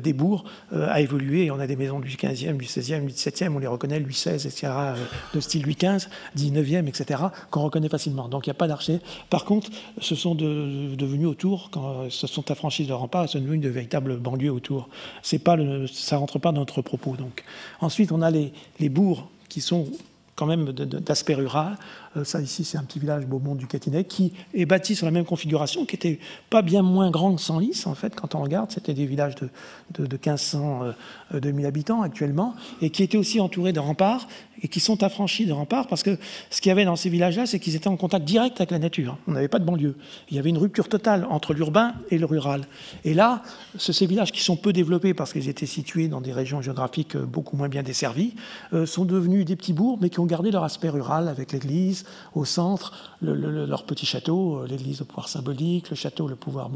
des bourgs euh, a évolué. On a des maisons du 15e, du 16e, du 17e, on les reconnaît, Louis XVI, etc., euh, de style Louis XV, 19e, etc., qu'on reconnaît facilement. Donc il n'y a pas d'archer. Par contre, ce sont devenus autour, quand se sont affranchis de remparts, ce sont devenus de véritables banlieues autour. C'est pas ça rentre pas dans notre propos. Donc. Ensuite, on a les, les bourgs qui sont quand même d'aspect rural. Euh, ça ici, c'est un petit village Beaumont du Catinec qui est bâti sur la même configuration, qui était pas bien moins grand que Senlis, en fait, quand on regarde. C'était des villages de, de, de 1500, 2000 habitants actuellement, et qui étaient aussi entourés de remparts, et qui sont affranchis de remparts, parce que ce qu'il y avait dans ces villages-là, c'est qu'ils étaient en contact direct avec la nature. On n'avait pas de banlieue. Il y avait une rupture totale entre l'urbain et le rural. Et là, ces villages qui sont peu développés, parce qu'ils étaient situés dans des régions géographiques euh, beaucoup moins bien desservies, euh, sont devenus des petits bourgs, mais qui ont gardé leur aspect rural avec l'église, au centre, leur petit château, euh, l'église au pouvoir symbolique, le château le pouvoir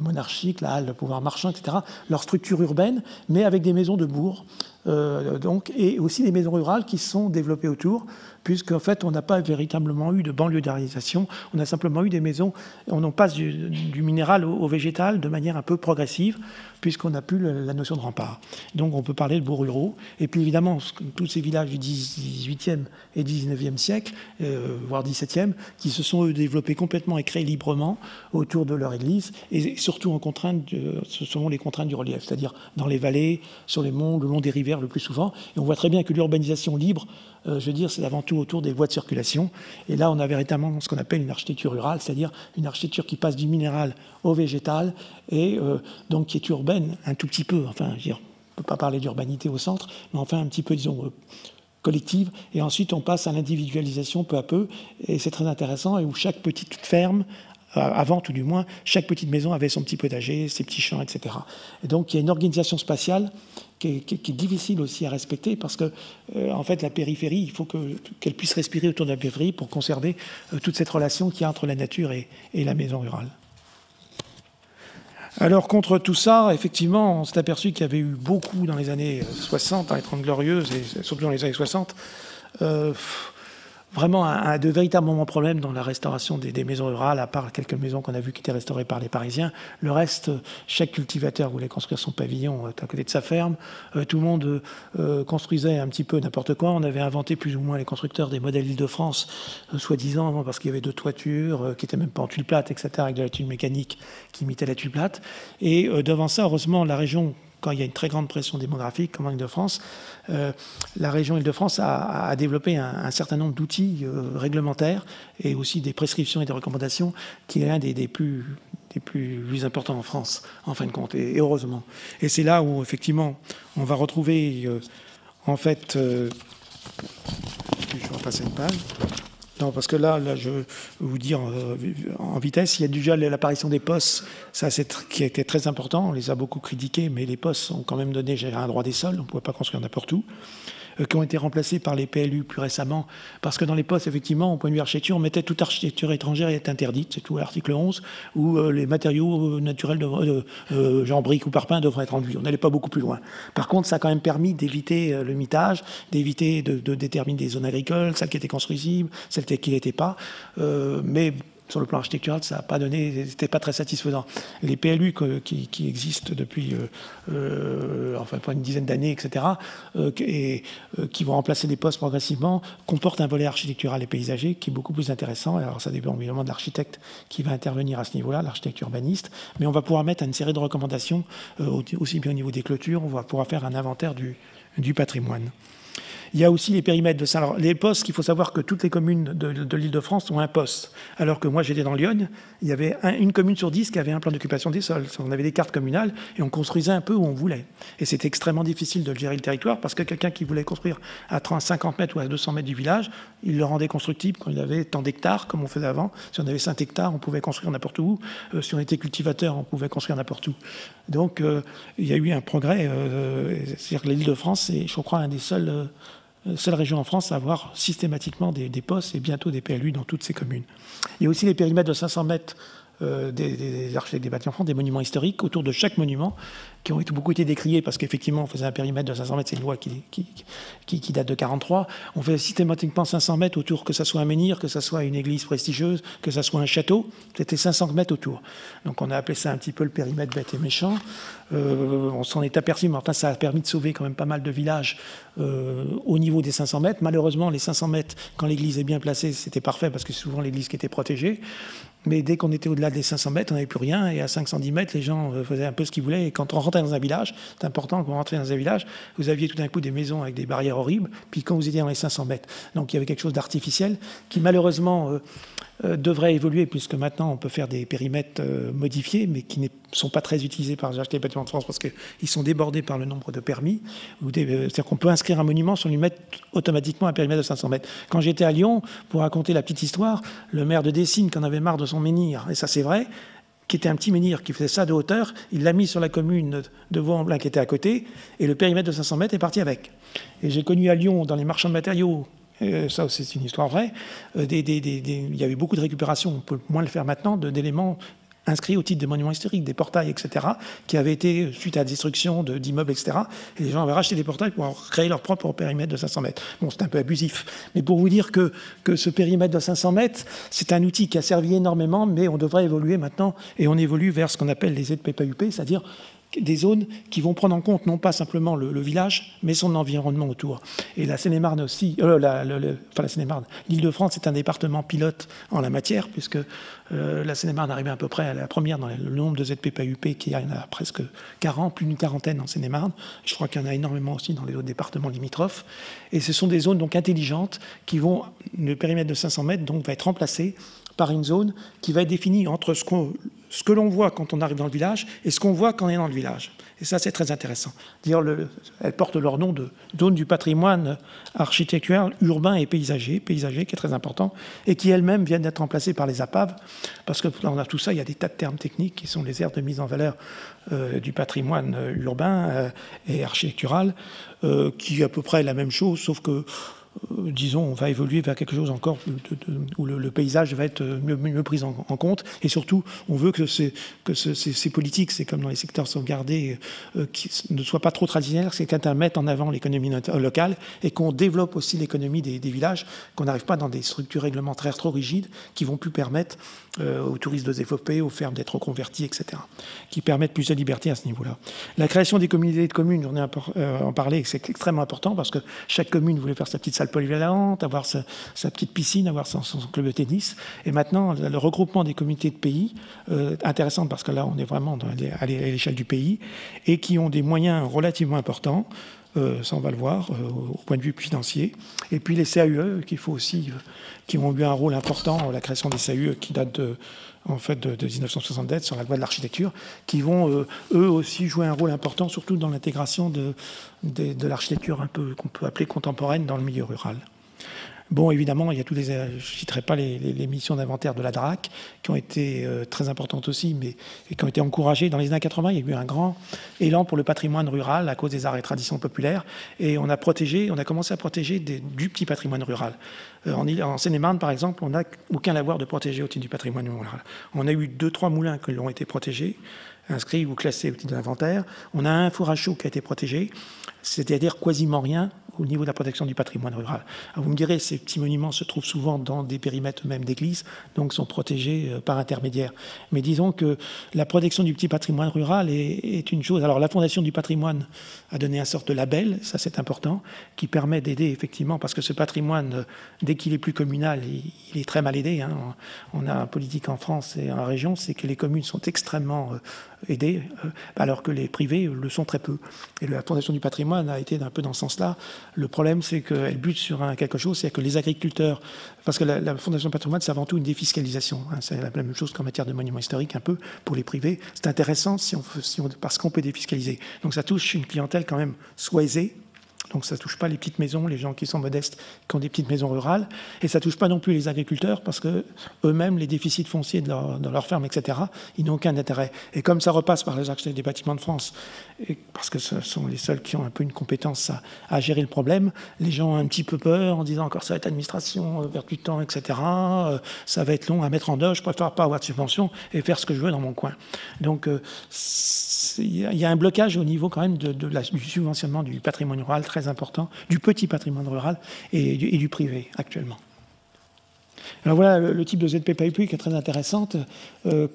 monarchique, la halle le pouvoir marchand, etc. Leur structure urbaine, mais avec des maisons de bourg, euh, et aussi des maisons rurales qui sont développées autour, puisqu'en fait, on n'a pas véritablement eu de banlieusardisation, on a simplement eu des maisons, on passe du, minéral au, végétal de manière un peu progressive, puisqu'on n'a plus la notion de rempart. Donc on peut parler de bourgs ruraux. Et puis évidemment, tous ces villages du 18e et 19e siècle, euh, voire 17e, qui se sont développés complètement et créés librement autour de leur église, et surtout en contrainte, ce sont les contraintes du relief, c'est-à-dire dans les vallées, sur les monts, le long des rivières le plus souvent. Et on voit très bien que l'urbanisation libre, euh, je veux dire, c'est avant tout autour des voies de circulation. Et là, on a véritablement ce qu'on appelle une architecture rurale, c'est-à-dire une architecture qui passe du minéral au végétal, et euh, donc qui est urbaine un tout petit peu. Enfin, je on ne peut pas parler d'urbanité au centre, mais enfin un petit peu, disons, euh, collective. Et ensuite, on passe à l'individualisation peu à peu, et c'est très intéressant, et où chaque petite ferme avant tout du moins, chaque petite maison avait son petit potager, ses petits champs, etc. Et donc il y a une organisation spatiale qui est, difficile aussi à respecter parce que, euh, en fait, la périphérie, il faut qu'elle puisse respirer autour de la périphérie pour conserver euh, toute cette relation qu'il y a entre la nature et, la maison rurale. Alors, contre tout ça, effectivement, on s'est aperçu qu'il y avait eu beaucoup dans les années 60, dans les 30 glorieuses, et surtout dans les années 60, vraiment un, de véritables moments problèmes dans la restauration des, maisons rurales, à part quelques maisons qu'on a vues qui étaient restaurées par les Parisiens. Le reste, chaque cultivateur voulait construire son pavillon euh, à côté de sa ferme. Euh, tout le monde euh, construisait un petit peu n'importe quoi. On avait inventé plus ou moins les constructeurs des modèles Île-de-France, soi-disant, parce qu'il y avait deux toitures qui n'étaient même pas en tuile plate, etc., avec de la tuile mécanique qui imitait la tuile plate. Et devant ça, heureusement, la région quand il y a une très grande pression démographique, comme en Ile-de-France, euh, la région Ile-de-France a, développé un, certain nombre d'outils euh, réglementaires et aussi des prescriptions et des recommandations qui est l'un des, plus, des plus, importants en France, en fin de compte, et, heureusement. Et c'est là où, effectivement, on va retrouver, euh, en fait, je vais repasser une page. Non, parce que là, je vais vous dire euh, en vitesse, il y a déjà l'apparition des postes, ça c'est qui a été très important. On les a beaucoup critiqués, mais les postes ont quand même donné un droit des sols. On ne pouvait pas construire n'importe où. Euh, qui ont été remplacés par les PLU plus récemment, parce que dans les postes, effectivement, au point de vue architecture, on mettait toute architecture étrangère est interdite, c'est tout l'article 11, où euh, les matériaux naturels, de, genre briques ou parpaing, devraient être enduits. On n'allait pas beaucoup plus loin. Par contre, ça a quand même permis d'éviter le mitage, d'éviter de, déterminer des zones agricoles, celles qui étaient construisibles, celles qui n'étaient pas. Euh, mais sur le plan architectural, ça n'a pas donné, c'était pas très satisfaisant. Les PLU qui, existent depuis, euh, euh, enfin, une dizaine d'années, etc., et qui vont remplacer les postes progressivement, comportent un volet architectural et paysager qui est beaucoup plus intéressant. Alors, ça dépend évidemment de l'architecte qui va intervenir à ce niveau-là, l'architecte urbaniste, mais on va pouvoir mettre une série de recommandations, aussi bien au niveau des clôtures, on va pouvoir faire un inventaire du, du patrimoine. Il y a aussi les périmètres de Saint-Laurent. Les postes, il faut savoir que toutes les communes de, l'Île-de-France ont un poste. Alors que moi, j'étais dans Lyon, il y avait une commune sur dix qui avait un plan d'occupation des sols. On avait des cartes communales et on construisait un peu où on voulait. Et c'était extrêmement difficile de gérer le territoire parce que quelqu'un qui voulait construire à 30, 50 mètres ou à 200 mètres du village, il le rendait constructible quand il avait tant d'hectares, comme on faisait avant. Si on avait 5 hectares, on pouvait construire n'importe où. Euh, si on était cultivateur, on pouvait construire n'importe où. Donc, euh, il y a eu un progrès. Euh, c'est-à-dire que l'Île-de-France est, je crois, un des seuls seule région en France à avoir systématiquement des, postes et bientôt des PLU dans toutes ces communes. Il y a aussi les périmètres de 500 mètres euh, des, des, architectes des bâtiments des monuments historiques autour de chaque monument qui ont beaucoup été décriés parce qu'effectivement, on faisait un périmètre de 500 mètres, c'est une loi qui, date de 43. On fait systématiquement 500 mètres autour, que ce soit un menhir, que ce soit une église prestigieuse, que ce soit un château. C'était 500 mètres autour. Donc on a appelé ça un petit peu le périmètre bête et méchant. Euh, on s'en est aperçu, mais enfin, ça a permis de sauver quand même pas mal de villages euh, au niveau des 500 mètres. Malheureusement, les 500 mètres, quand l'église est bien placée, c'était parfait parce que c'est souvent l'église qui était protégée. Mais dès qu'on était au-delà des 500 mètres, on n'avait plus rien. Et à 510 mètres, les gens euh, faisaient un peu ce qu'ils voulaient. Et quand on rentrait dans un village, c'est important quand on rentrait dans un village, vous aviez tout d'un coup des maisons avec des barrières horribles. Puis quand vous étiez dans les 500 mètres, donc il y avait quelque chose d'artificiel qui malheureusement euh, devrait évoluer puisque maintenant on peut faire des périmètres modifiés, mais qui ne sont pas très utilisés par les architectes bâtiments de France parce qu'ils sont débordés par le nombre de permis. C'est-à-dire qu'on peut inscrire un monument sans lui mettre automatiquement un périmètre de 500 mètres. Quand j'étais à Lyon, pour raconter la petite histoire, le maire de Dessines, qui en avait marre de son menhir, et ça c'est vrai, qui était un petit menhir qui faisait ça de hauteur, il l'a mis sur la commune de Vaux-en-Velin qui était à côté, et le périmètre de 500 mètres est parti avec. Et j'ai connu à Lyon, dans les marchands de matériaux, ça c'est une histoire vraie, euh, il y avait beaucoup de récupération, on peut moins le faire maintenant, d'éléments inscrits au titre des monuments historiques, des portails, etc., qui avaient été, suite à la destruction d'immeubles, etc., et les gens avaient racheté des portails pour créer leur propre périmètre de 500 mètres. Bon, c'est un peu abusif, mais pour vous dire que, que ce périmètre de 500 mètres, c'est un outil qui a servi énormément, mais on devrait évoluer maintenant, et on évolue vers ce qu'on appelle les ZPPUP, c'est-à-dire des zones qui vont prendre en compte non pas simplement le, village, mais son environnement autour. Et la Seine-et-Marne aussi, euh, la, enfin la Seine-et-Marne, l'Île-de-France est un département pilote en la matière, puisque euh, la Seine-et-Marne arrivait à peu près à la première dans le nombre de ZPPUP, qui en a presque 40, plus d'une quarantaine en Seine-et-Marne. Je crois qu'il y en a énormément aussi dans les autres départements limitrophes. Et ce sont des zones donc intelligentes qui vont, le périmètre de 500 mètres donc va être remplacé par une zone qui va être définie entre ce, ce que l'on voit quand on arrive dans le village et ce qu'on voit quand on est dans le village. Et ça, c'est très intéressant. Le, elles portent leur nom de zone du patrimoine architectural, urbain et paysager, paysager qui est très important, et qui elles-mêmes viennent d'être remplacées par les APAV, parce que dans tout ça, il y a des tas de termes techniques qui sont les aires de mise en valeur euh, du patrimoine urbain euh, et architectural, euh, qui est à peu près la même chose, sauf que euh, disons, on va évoluer vers quelque chose encore où le, paysage va être mieux, pris en, compte. Et surtout, on veut que, ces, politiques, c'est comme dans les secteurs sauvegardés, euh, ne soient pas trop traditionnels, c'est qu'un mettre en avant l'économie locale et qu'on développe aussi l'économie des, villages, qu'on n'arrive pas dans des structures réglementaires trop rigides qui vont plus permettre euh, aux touristes de développer, aux fermes d'être reconvertis, etc., qui permettent plus de liberté à ce niveau-là. La création des communautés de communes, j'en ai en parlé, c'est extrêmement important parce que chaque commune voulait faire sa petite salle polyvalente, avoir sa, petite piscine, avoir son, club de tennis. Et maintenant, le regroupement des communautés de pays, euh, intéressant parce que là, on est vraiment à l'échelle du pays, et qui ont des moyens relativement importants. Euh, ça on va le voir euh, au point de vue financier. Et puis les CAUE, qu'il faut aussi, qui ont eu un rôle important, la création des CAUE qui date de, en fait de, 1967 sur la loi de l'architecture, qui vont eux aussi jouer un rôle important, surtout dans l'intégration de, de, l'architecture un peu qu'on peut appeler contemporaine dans le milieu rural. Bon, évidemment, il y a tous les, je ne citerai pas les, missions d'inventaire de la DRAC, qui ont été euh, très importantes aussi, mais qui ont été encouragées. Dans les années 80, il y a eu un grand élan pour le patrimoine rural à cause des arts et traditions populaires, et on a protégé, on a commencé à protéger du petit patrimoine rural. Euh, en, Seine-et-Marne, par exemple, on n'a aucun lavoir de protéger au titre du patrimoine rural. On a eu deux, trois moulins qui ont été protégés, inscrits ou classés au titre de l'inventaire. On a un four à chaud qui a été protégé, c'est-à-dire quasiment rien au niveau de la protection du patrimoine rural. vous me direz, ces petits monuments se trouvent souvent dans des périmètres même d'églises, donc sont protégés euh, par intermédiaire. Mais disons que la protection du petit patrimoine rural est, une chose. Alors la Fondation du patrimoine a donné un sorte de label, ça c'est important, qui permet d'aider effectivement, parce que ce patrimoine, euh, dès qu'il est plus communal, il, est très mal aidé. Hein. On a un politique en France et en région, c'est que les communes sont extrêmement euh, aidées, alors que les privés le sont très peu. Et la Fondation du patrimoine a été un peu dans ce sens-là. Le problème, c'est qu'elle bute sur quelque chose, c'est que les agriculteurs, parce que la, Fondation Patrimoine, c'est avant tout une défiscalisation. Hein, c'est la même chose qu'en matière de monuments historiques, un peu pour les privés. C'est intéressant si parce qu'on peut défiscaliser. Donc ça touche une clientèle quand même soit aisée, donc ça ne touche pas les petites maisons, les gens qui sont modestes, qui ont des petites maisons rurales. Et ça ne touche pas non plus les agriculteurs parce que eux-mêmes, les déficits fonciers de leur, de leur ferme, etc., ils n'ont aucun intérêt. Et comme ça repasse par les architectes des bâtiments de France, parce que ce sont les seuls qui ont un peu une compétence à, gérer le problème, les gens ont un petit peu peur en disant encore ça va être administration, vers euh, du temps, etc. Euh, ça va être long à mettre en œuvre, je préfère pas avoir de subvention et faire ce que je veux dans mon coin. Donc euh, il y a un blocage au niveau quand même du subventionnement du patrimoine rural important, du petit patrimoine rural et du, privé actuellement. Alors voilà le, type de ZPPIP qui est très intéressante, euh,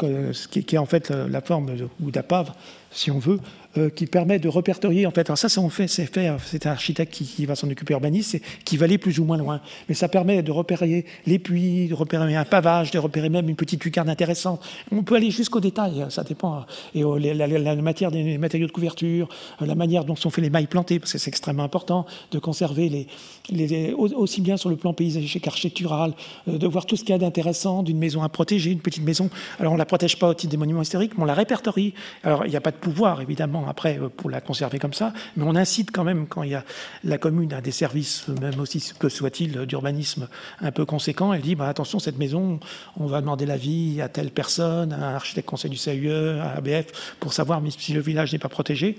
qui, est en fait la, forme ou d'APAV, si on veut, euh, qui permet de répertorier, en fait, alors ça, ça on fait, c'est fait, c'est un architecte qui, va s'en occuper urbaniste, qui va aller plus ou moins loin. Mais ça permet de repérer les puits, de repérer un pavage, de repérer même une petite lucarne intéressante. On peut aller jusqu'au détail, ça dépend. Et euh, la, matière des matériaux de couverture, euh, la manière dont sont faits les mailles plantées, parce que c'est extrêmement important de conserver les, aussi bien sur le plan paysager qu'architectural, de voir tout ce qu'il y a d'intéressant d'une maison à protéger, une petite maison. Alors on la protège pas au titre des monuments historiques, mais on la répertorie. Alors il n'y a pas de pouvoir, évidemment, après euh, pour la conserver comme ça, mais on incite quand même quand il y a la commune a des services, même aussi que soit-il d'urbanisme un peu conséquent, elle dit bah, attention cette maison, on va demander l'avis à telle personne, à un architecte conseil du CAUE, à ABF, pour savoir si le village n'est pas protégé.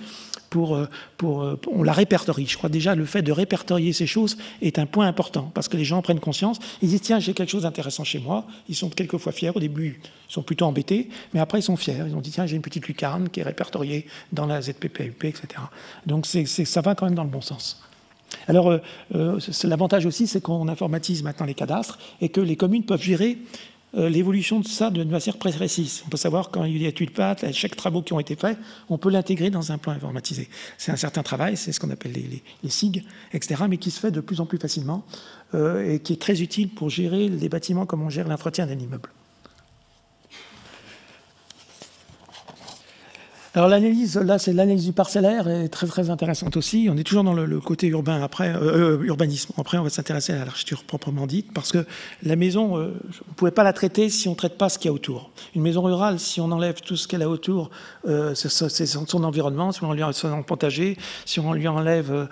Pour, euh, pour, euh, on la répertorie. Je crois déjà le fait de répertorier ces choses est un point important parce que les gens prennent conscience. Ils disent tiens j'ai quelque chose d'intéressant chez moi. Ils sont quelquefois fiers. Au début ils sont plutôt embêtés, mais après ils sont fiers. Ils ont dit tiens j'ai une petite lucarne qui est répertoriée dans la ZPPUP, etc. Donc ça va quand même dans le bon sens. Alors, euh, euh, l'avantage aussi, c'est qu'on informatise maintenant les cadastres et que les communes peuvent gérer euh, l'évolution de ça de manière précise. On peut savoir quand il y a une pattes, chaque travaux qui ont été faits, on peut l'intégrer dans un plan informatisé. C'est un certain travail, c'est ce qu'on appelle les, les, SIG, etc., mais qui se fait de plus en plus facilement et qui est très utile pour gérer les bâtiments comme on gère l'entretien d'un immeuble. Alors l'analyse, là, c'est l'analyse du parcellaire, est très très intéressante aussi. On est toujours dans le, côté urbain après, euh, euh, urbanisme. Après, on va s'intéresser à l'architecture proprement dite, parce que la maison, euh, on ne pouvait pas la traiter si on ne traite pas ce qu'il y a autour. Une maison rurale, si on enlève tout ce qu'elle a autour, c'est son environnement, si on lui enlève son potager, si on lui enlève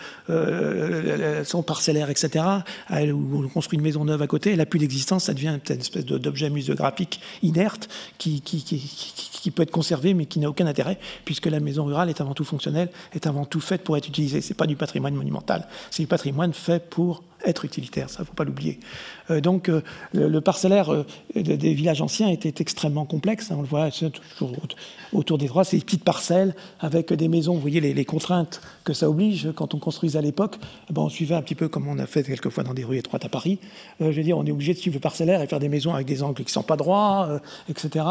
son parcellaire, etc., ou on construit une maison neuve à côté, elle n'a plus d'existence, ça devient une espèce d'objet muséographique inerte qui, qui, qui, qui peut être conservé, mais qui n'a aucun intérêt puisque la maison rurale est avant tout fonctionnelle, est avant tout faite pour être utilisée. Ce n'est pas du patrimoine monumental, c'est du patrimoine fait pour être utilitaire, ça ne faut pas l'oublier. Euh, donc euh, le, parcellaire euh, des villages anciens était extrêmement complexe, hein, on le voit toujours autour des droits, ces petites parcelles avec des maisons, vous voyez les, contraintes que ça oblige quand on construisait à l'époque, eh ben, on suivait un petit peu comme on a fait quelquefois dans des rues étroites à Paris, je veux dire on est obligé de suivre le parcellaire et faire des maisons avec des angles qui ne sont pas droits, etc.,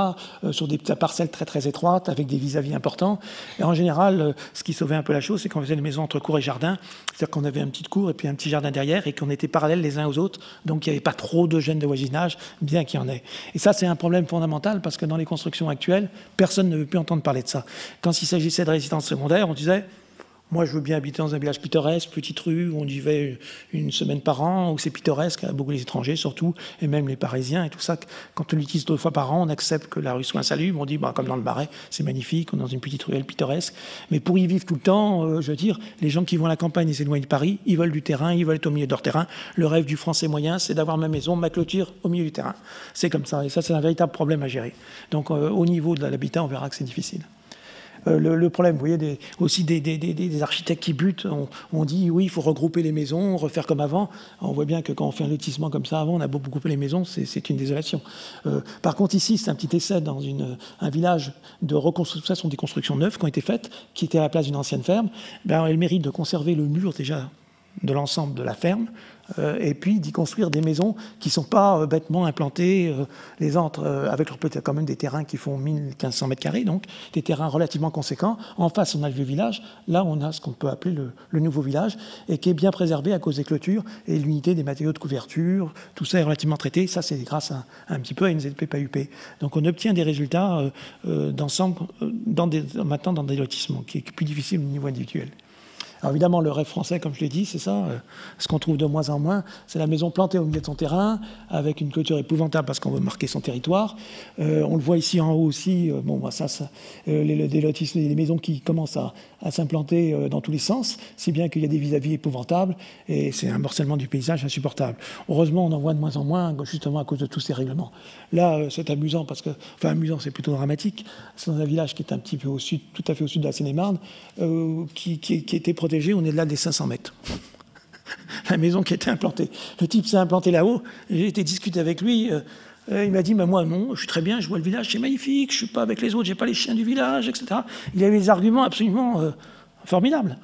sur des parcelles très très étroites avec des vis-à-vis importants. Et en général, ce qui sauvait un peu la chose, c'est qu'on faisait les maisons entre cour et jardin, c'est-à-dire qu'on avait un petit cour et puis un petit jardin derrière et qu'on était parallèles les uns aux autres, donc il n'y avait pas trop de gènes de voisinage, bien qu'il y en ait. Et ça, c'est un problème fondamental parce que dans les constructions actuelles, personne ne veut plus entendre parler de ça. Quand il s'agissait de résidence secondaire, on disait Moi, je veux bien habiter dans un village pittoresque, petite rue, où on y va une semaine par an, où c'est pittoresque, beaucoup les étrangers surtout, et même les Parisiens et tout ça. Quand on l'utilise deux fois par an, on accepte que la rue soit insalubre. On dit, bah, comme dans le Marais, c'est magnifique, on est dans une petite ruelle pittoresque. Mais pour y vivre tout le temps, euh, je veux dire, les gens qui vont à la campagne et s'éloignent de Paris, ils veulent du terrain, ils veulent être au milieu de leur terrain. Le rêve du français moyen, c'est d'avoir ma maison, ma clôture au milieu du terrain. C'est comme ça. Et ça, c'est un véritable problème à gérer. Donc, euh, au niveau de l'habitat, on verra que c'est difficile. Euh, le, problème, vous voyez, aussi des, architectes qui butent, on, dit oui, il faut regrouper les maisons, refaire comme avant. On voit bien que quand on fait un lotissement comme ça avant, on a beaucoup coupé les maisons, c'est une désolation. Euh, par contre, ici, c'est un petit essai dans un village de reconstruction, des constructions neuves qui ont été faites, qui étaient à la place d'une ancienne ferme. Ben, elle mérite de conserver le mur déjà de l'ensemble de la ferme, et puis d'y construire des maisons qui ne sont pas euh, bêtement implantées euh, les entre, avec leur peut-être quand même des terrains qui font 1500 mètres carrés, donc des terrains relativement conséquents. En face, on a le vieux village. Là, on a ce qu'on peut appeler le, nouveau village et qui est bien préservé à cause des clôtures et l'unité des matériaux de couverture. Tout ça est relativement traité. Ça, c'est grâce à, un petit peu à une ZP PAUP. Donc, on obtient des résultats d'ensemble dans maintenant dans des lotissements, qui est plus difficile au niveau individuel. Alors évidemment, le rêve français, comme je l'ai dit, c'est ça. Euh, ce qu'on trouve de moins en moins, c'est la maison plantée au milieu de son terrain, avec une clôture épouvantable parce qu'on veut marquer son territoire. Euh, on le voit ici en haut aussi. Euh, bon, bah, ça, ça les, les, maisons qui commencent à, s'implanter dans tous les sens, si bien qu'il y a des vis-à-vis épouvantables et c'est un morcellement du paysage insupportable. Heureusement, on en voit de moins en moins, justement à cause de tous ces règlements. Là, c'est amusant parce que, enfin, amusant, c'est plutôt dramatique. C'est dans un village qui est un petit peu au sud, tout à fait au sud de la Seine-et-Marne, qui, qui, qui était protégé on est là des 500 mètres. *laughs* la maison qui était implantée. Le type s'est implanté là-haut, j'ai été discuter avec lui. Euh, euh, il m'a dit, moi non, je suis très bien, je vois le village, c'est magnifique, je suis pas avec les autres, j'ai pas les chiens du village, etc. Il avait des arguments absolument euh, formidables.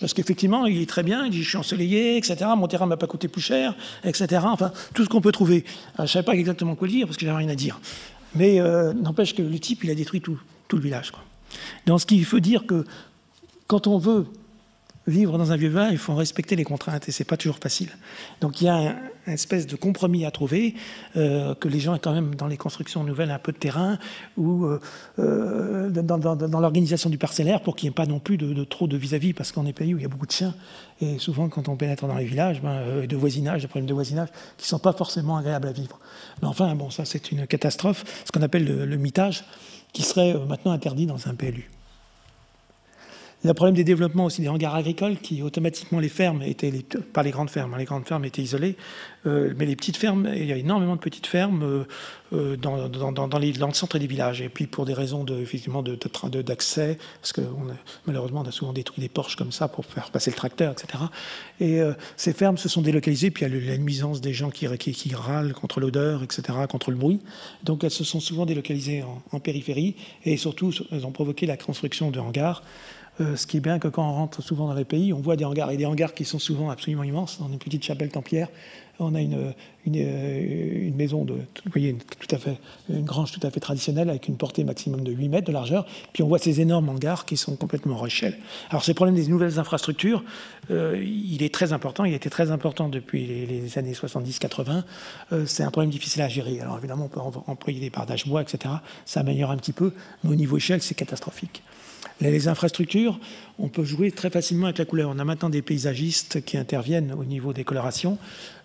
Parce qu'effectivement, il est très bien, il dit, je suis ensoleillé, etc. Mon terrain m'a pas coûté plus cher, etc. Enfin, tout ce qu'on peut trouver. je ne savais pas exactement quoi dire, parce que j'avais rien à dire. Mais n'empêche que le type, il a détruit tout, le village. Quoi. Donc, ce qu'il faut dire que quand on veut vivre dans un vieux village, il faut respecter les contraintes et c'est pas toujours facile. Donc il y a une espèce de compromis à trouver, euh, que les gens aient quand même dans les constructions nouvelles un peu de terrain ou euh, euh, dans, l'organisation du parcellaire pour qu'il n'y ait pas non plus de, trop de vis-à-vis parce qu'on est pays où il y a beaucoup de chiens et souvent quand on pénètre dans les villages, ben, de voisinage, des problèmes de voisinage qui ne sont pas forcément agréables à vivre. Mais enfin, bon, ça c'est une catastrophe, ce qu'on appelle le, le mitage, qui serait maintenant interdit dans un PLU. Il y a le problème des développements aussi des hangars agricoles qui automatiquement les fermes étaient, pas les grandes fermes, hein, les grandes fermes étaient isolées, euh, mais les petites fermes, il y a énormément de petites fermes euh, euh, dans, dans, les, dans, le centre des villages. Et puis pour des raisons effectivement de, d'accès, parce que malheureusement on a souvent détruit des porches comme ça pour faire passer le tracteur, etc. Et ces fermes se sont délocalisées, puis il y a la nuisance des gens qui, râlent contre l'odeur, etc., contre le bruit. Donc elles se sont souvent délocalisées en périphérie, et surtout elles ont provoqué la construction de hangars. Euh, ce qui est bien que quand on rentre souvent dans les pays, on voit des hangars, et des hangars qui sont souvent absolument immenses, dans une petite chapelle templière. On a une, euh, maison vous voyez, une, grange tout à fait traditionnelle avec une portée maximum de 8 mètres de largeur. Puis on voit ces énormes hangars qui sont complètement en échelle. Alors, ces problèmes des nouvelles infrastructures, euh, il est très important. Il était très important depuis les, années 70-80. c'est un problème difficile à gérer. Alors, évidemment, on peut employer des bardages bois, etc. Ça améliore un petit peu. Mais au niveau échelle, c'est catastrophique. Les infrastructures, on peut jouer très facilement avec la couleur. On a maintenant des paysagistes qui interviennent au niveau des colorations.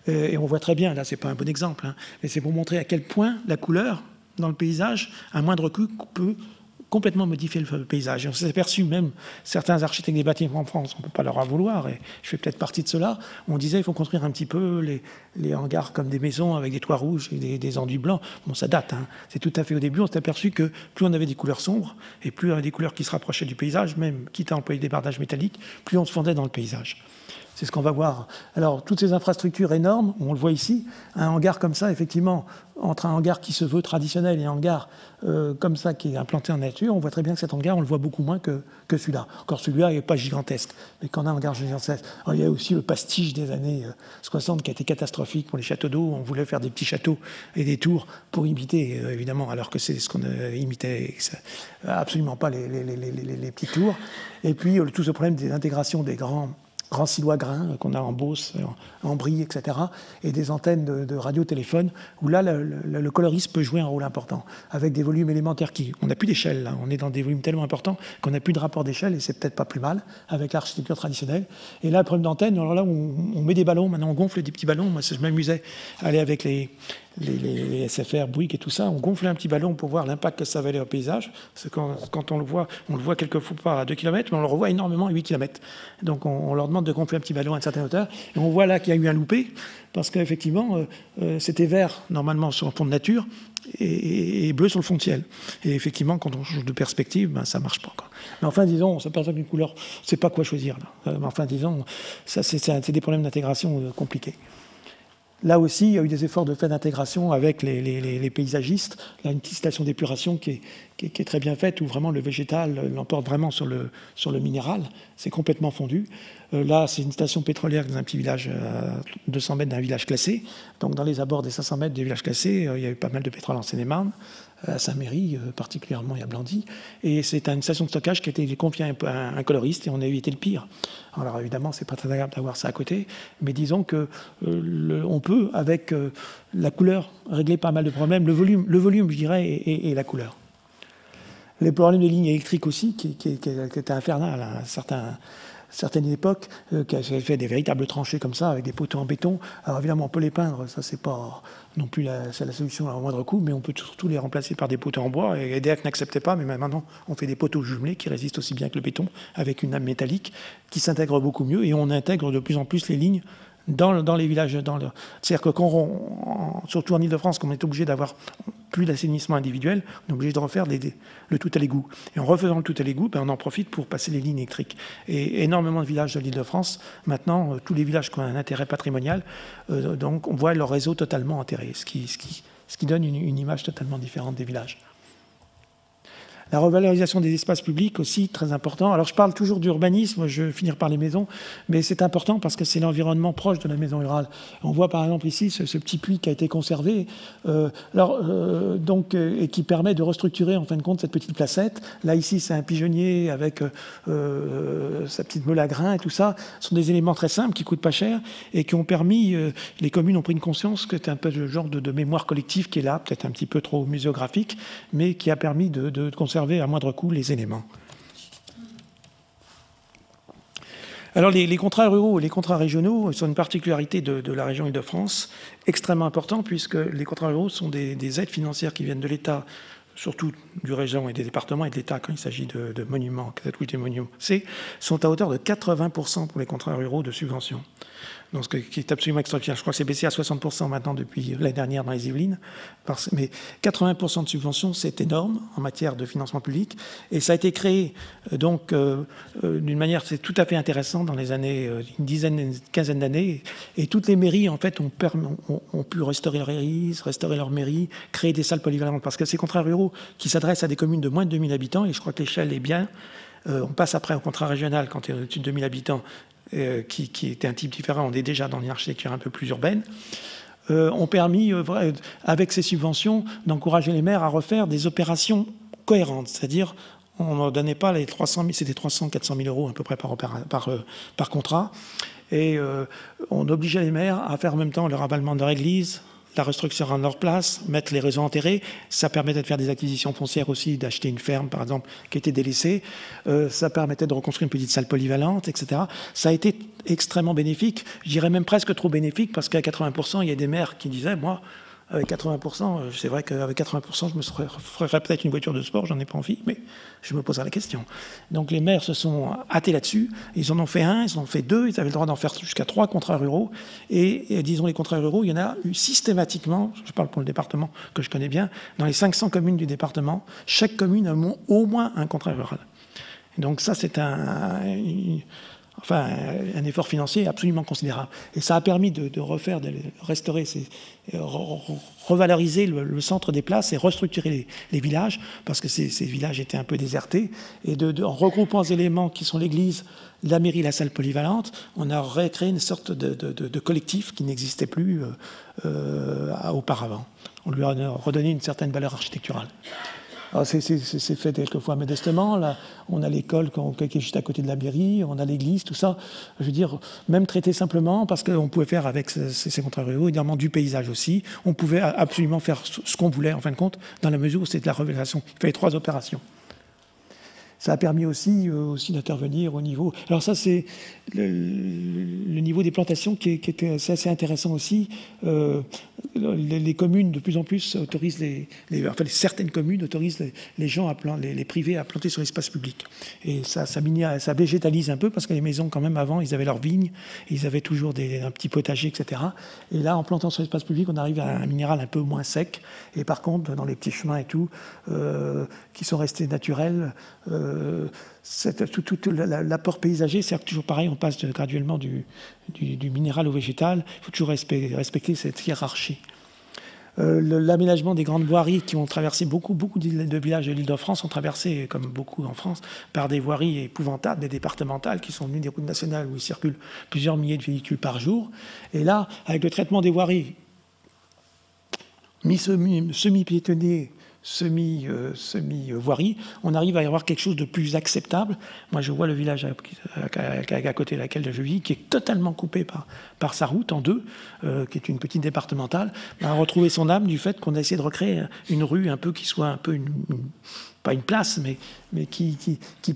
Euh, et on voit très bien, là, c'est pas un bon exemple, hein, mais c'est pour montrer à quel point la couleur dans le paysage, à moindre coût, peut complètement modifier le paysage. On s'est aperçu, même certains architectes des bâtiments en France, on ne peut pas leur en vouloir, et je fais peut-être partie de cela, on disait il faut construire un petit peu les, les hangars comme des maisons avec des toits rouges et des, enduits blancs. Bon, ça date, hein. c'est tout à fait au début, on s'est aperçu que plus on avait des couleurs sombres, et plus on avait des couleurs qui se rapprochaient du paysage, même quitte à employer des bardages métalliques, plus on se fondait dans le paysage. C'est ce qu'on va voir. Alors, toutes ces infrastructures énormes, on le voit ici, un hangar comme ça, effectivement, entre un hangar qui se veut traditionnel et un hangar euh, comme ça qui est implanté en nature, on voit très bien que cet hangar, on le voit beaucoup moins que, que celui-là. Encore celui-là, il n'est pas gigantesque, mais quand on a un hangar gigantesque. Alors, il y a aussi le pastiche des années 60 euh, qui a été catastrophique pour les châteaux d'eau. On voulait faire des petits châteaux et des tours pour imiter, euh, évidemment, alors que c'est ce qu'on imitait, absolument pas les, les, les, les, petits tours. Et puis, tout ce problème des intégrations des grands grand silo à grains qu'on a en Beauce, en, Brie, etc., et des antennes de, radiotéléphone, où là, le, coloriste peut jouer un rôle important, avec des volumes élémentaires qui... On n'a plus d'échelle, là, on est dans des volumes tellement importants qu'on n'a plus de rapport d'échelle, et c'est peut-être pas plus mal, avec l'architecture traditionnelle. Et là, le problème d'antenne, alors là, on, on, met des ballons, maintenant on gonfle des petits ballons, moi je m'amusais à aller avec les, les, SFR, Bouygues et tout ça, on gonflait un petit ballon pour voir l'impact que ça avait au paysage. Parce que quand, on le voit, on le voit quelquefois pas à 2 km, mais on le revoit énormément à 8 km. Donc on, leur demande de gonfler un petit ballon à une certaine hauteur. Et on voit là qu'il y a eu un loupé, parce qu'effectivement, euh, euh, c'était vert normalement sur un fond de nature et, bleu sur le fond de ciel. Et effectivement, quand on change de perspective, ben, ça marche pas. Mais enfin, disons, on s'aperçoit qu'une couleur, c'est pas quoi choisir. Là. Euh, mais enfin, disons, c'est des problèmes d'intégration compliqués. Là aussi, il y a eu des efforts de fait d'intégration avec les, paysagistes. Là, une petite station d'épuration qui, est, très bien faite, où vraiment le végétal l'emporte vraiment sur le, minéral. C'est complètement fondu. Euh, là, c'est une station pétrolière dans un petit village à 200 mètres d'un village classé. Donc, dans les abords des 500 mètres des villages classés, euh, il y a eu pas mal de pétrole en Seine-et-Marne à Saint-Méry, euh, particulièrement et à Blandy. Et c'est une station de stockage qui été confiée à un, coloriste et on a évité le pire. Alors évidemment, c'est pas très agréable d'avoir ça à côté, mais disons que euh, on peut, avec euh, la couleur, régler pas mal de problèmes. Le volume, le volume je dirais, et, la couleur. Les problèmes des lignes électriques aussi, qui, qui, qui, étaient infernales à certains certaines époques, euh, qui avaient fait des véritables tranchées comme ça, avec des poteaux en béton. Alors évidemment, on peut les peindre, ça c'est pas non plus la, la solution à moindre coût, mais on peut surtout les remplacer par des poteaux en bois. Et EDF n'acceptait pas, mais maintenant on fait des poteaux jumelés qui résistent aussi bien que le béton, avec une âme métallique qui s'intègre beaucoup mieux, et on intègre de plus en plus les lignes dans, les villages. Dans le... C'est-à-dire que surtout en Ile-de-France, comme on est obligé d'avoir plus d'assainissement individuel, on est obligé de refaire le tout à l'égout. Et en refaisant le tout à l'égout, ben, on en profite pour passer les lignes électriques. Et énormément de villages de l'Île-de-France, maintenant, euh, tous les villages qui ont un intérêt patrimonial, euh, donc on voit leur réseau totalement enterré, ce qui donne une image totalement différente des villages. La revalorisation des espaces publics aussi, très important. Alors je parle toujours d'urbanisme, je vais finir par les maisons, mais c'est important parce que c'est l'environnement proche de la maison rurale. On voit par exemple ici ce, petit puits qui a été conservé, euh, alors, euh, donc, euh, et qui permet de restructurer en fin de compte cette petite placette. Là ici c'est un pigeonnier avec sa petite meule à grains et tout ça. Ce sont des éléments très simples qui coûtent pas cher et qui ont permis, les communes ont pris une conscience que c'était un peu le genre de, mémoire collective qui est là, peut-être un petit peu trop muséographique, mais qui a permis de conserver à moindre coût les éléments. Alors les, contrats ruraux et les contrats régionaux sont une particularité de, la région Île-de-France extrêmement important puisque les contrats ruraux sont des, aides financières qui viennent de l'État, surtout du région et des départements et de l'État quand il s'agit de, monuments, des monuments sont à hauteur de 80% pour les contrats ruraux de subvention donc ce qui est absolument extraordinaire. Je crois que c'est baissé à 60% maintenant depuis l'année dernière dans les Yvelines. Mais 80% de subventions, c'est énorme en matière de financement public. Et ça a été créé euh, donc euh, euh, d'une manière, c'est tout à fait intéressant dans les années, une dizaine, une quinzaine d'années. Et toutes les mairies, en fait, ont, pu restaurer leur église, restaurer leur mairie, créer des salles polyvalentes. Parce que ces contrats ruraux qui s'adressent à des communes de moins de 2000 habitants, et je crois que l'échelle est bien, on passe après au contrat régional quand il y a au-dessus de 2000 habitants, euh, qui, était un type différent, on est déjà dans une architecture un peu plus urbaine, euh, ont permis, euh, avec ces subventions, d'encourager les maires à refaire des opérations cohérentes, c'est-à-dire on ne donnait pas les 300 000, c'était 300, 400 000 euros à peu près par, par, par contrat, et on obligeait les maires à faire en même temps le ravalement de leur église, la restructuration de leur place, mettre les réseaux enterrés. Ça permettait de faire des acquisitions foncières aussi, d'acheter une ferme, par exemple, qui était délaissée. Euh, ça permettait de reconstruire une petite salle polyvalente, etc. Ça a été extrêmement bénéfique. Je dirais même presque trop bénéfique, parce qu'à 80%, il y a des maires qui disaient, moi, avec 80%, euh, c'est vrai qu'avec 80%, je me ferais peut-être une voiture de sport, j'en ai pas envie, mais je me poserai la question. Donc les maires se sont hâtés là-dessus, ils en ont fait un, ils en ont fait deux, ils avaient le droit d'en faire jusqu'à trois contrats ruraux, et, disons les contrats ruraux, il y en a eu systématiquement, je parle pour le département que je connais bien, dans les 500 communes du département, chaque commune a au moins un contrat rural. Donc ça, c'est un, enfin, un effort financier absolument considérable. Et ça a permis de, refaire, de restaurer, revaloriser le, centre des places et restructurer les, villages, parce que ces, villages étaient un peu désertés. Et en regroupant les éléments qui sont l'église, la mairie, la salle polyvalente, on a recréé une sorte de, collectif qui n'existait plus euh, euh, auparavant. On lui a redonné une certaine valeur architecturale. C'est fait quelquefois modestement. Là, on a l'école qui est juste à côté de la mairie, on a l'église, tout ça. Je veux dire, même traité simplement, parce qu'on pouvait faire avec ces, ruraux, évidemment du paysage aussi. On pouvait absolument faire ce qu'on voulait, en fin de compte, dans la mesure où c'était de la révélation. Il fallait trois opérations. Ça a permis aussi, euh, aussi d'intervenir au niveau. Alors ça, c'est le, niveau des plantations qui, était assez intéressant aussi. Euh, les, communes de plus en plus autorisent les, enfin certaines communes autorisent les, gens à planter, les, privés à planter sur l'espace public. Et ça, ça, végétalise un peu parce que les maisons, quand même, avant, ils avaient leurs vignes, ils avaient toujours des, un petit potager, etc. Et là, en plantant sur l'espace public, on arrive à un minéral un peu moins sec. Et par contre, dans les petits chemins et tout, euh, qui sont restés naturels, tout, l'apport paysager, c'est toujours pareil, on passe graduellement du, minéral au végétal, il faut toujours respecter, cette hiérarchie. Euh, l'aménagement des grandes voiries qui ont traversé beaucoup, beaucoup de villages de l'île de France ont traversé, comme beaucoup en France, par des voiries épouvantables, des départementales qui sont venues des routes nationales où il circulent plusieurs milliers de véhicules par jour. Et là, avec le traitement des voiries semi-piétonnées semi, euh, semi voirie, on arrive à y avoir quelque chose de plus acceptable. Moi, je vois le village à, côté de laquelle je vis, qui est totalement coupé par, par sa route en deux, euh, qui est une petite départementale, a retrouvé son âme du fait qu'on a essayé de recréer une rue un peu qui soit un peu une pas une place, mais, mais qui,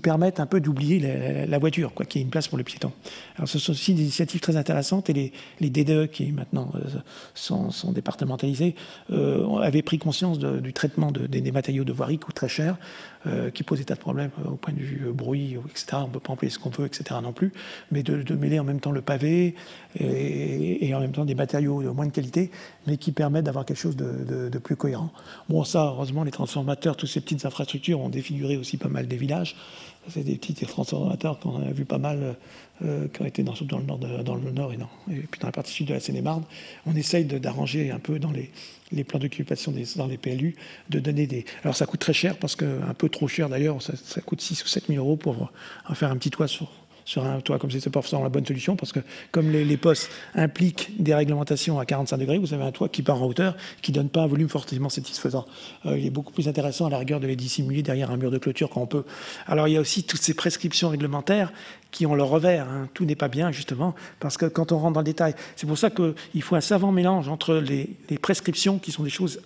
permettent un peu d'oublier la, voiture, quoi, qui est une place pour le piéton. Alors ce sont aussi des initiatives très intéressantes et les, les DDE qui maintenant euh, sont, départementalisés euh, avaient pris conscience du traitement de, des, matériaux de voirie coûtent très cher, euh, qui posent des tas de problèmes au point de vue bruit, etc. On ne peut pas employer ce qu'on veut, etc. non plus, mais de, mêler en même temps le pavé et, et, en même temps des matériaux de moins de qualité, mais qui permettent d'avoir quelque chose de plus cohérent. Bon, ça, heureusement, les transformateurs, toutes ces petites infrastructures ont défiguré aussi pas mal des villages. C'est des petits transformateurs qu'on a vu pas mal, euh, qui ont été dans, dans, le nord dans le nord et, et puis dans la partie sud de la Seine-et-Marne. On essaye d'arranger un peu dans les, plans d'occupation dans les PLU, de donner des... Alors ça coûte très cher, parce que un peu trop cher d'ailleurs, ça, coûte 6 ou 7 000 euros pour faire un petit toit sur, sur un toit comme c'est pas forcément la bonne solution parce que comme les, postes impliquent des réglementations à 45 degrés, vous avez un toit qui part en hauteur, qui donne pas un volume fortement satisfaisant. Euh, il est beaucoup plus intéressant à la rigueur de les dissimuler derrière un mur de clôture quand on peut. Alors il y a aussi toutes ces prescriptions réglementaires qui ont leur revers. Hein. Tout n'est pas bien justement parce que quand on rentre dans le détail, c'est pour ça qu'il faut un savant mélange entre les, les prescriptions qui sont des choses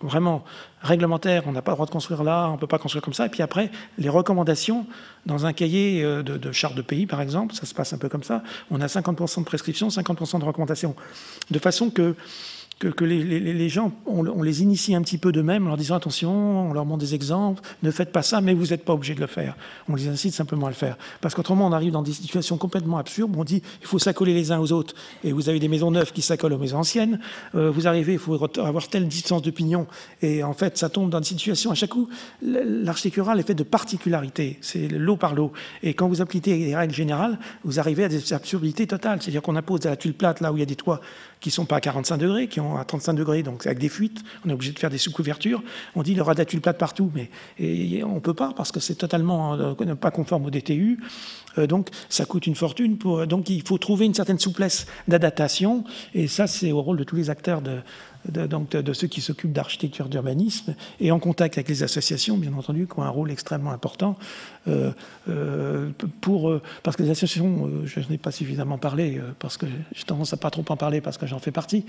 vraiment réglementaire, on n'a pas le droit de construire là, on ne peut pas construire comme ça. Et puis après, les recommandations dans un cahier euh, de, charte de pays, par exemple, ça se passe un peu comme ça. On a 50% de prescriptions, 50% de recommandations. De façon que que, les, gens, on, les initie un petit peu d'eux-mêmes en leur disant attention, on leur montre des exemples, ne faites pas ça, mais vous n'êtes pas obligé de le faire. On les incite simplement à le faire. Parce qu'autrement, on arrive dans des situations complètement absurdes où on dit il faut s'accoler les uns aux autres. Et vous avez des maisons neuves qui s'accolent aux maisons anciennes. Euh, vous arrivez, il faut avoir telle distance d'opinion. Et en fait, ça tombe dans une situation, à chaque coup, l'architecture est fait de particularités. C'est l'eau par l'eau. Et quand vous appliquez les règles générales, vous arrivez à des absurdités totales. C'est-à-dire qu'on impose à la tuile plate, là où il y a des toits qui ne sont pas à 45 degrés, qui ont à 35 degrés, donc avec des fuites, on est obligé de faire des sous-couvertures. On dit il aura d'atules plate partout, mais on ne peut pas parce que c'est totalement euh, pas conforme au DTU. Euh, donc ça coûte une fortune. Pour, donc il faut trouver une certaine souplesse d'adaptation, et ça c'est au rôle de tous les acteurs de, de, donc de, ceux qui s'occupent d'architecture, d'urbanisme, et en contact avec les associations, bien entendu, qui ont un rôle extrêmement important. Euh, euh, euh, parce que les associations, je n'ai pas suffisamment parlé, parce que j'ai tendance à pas trop en parler parce que j'en fais partie,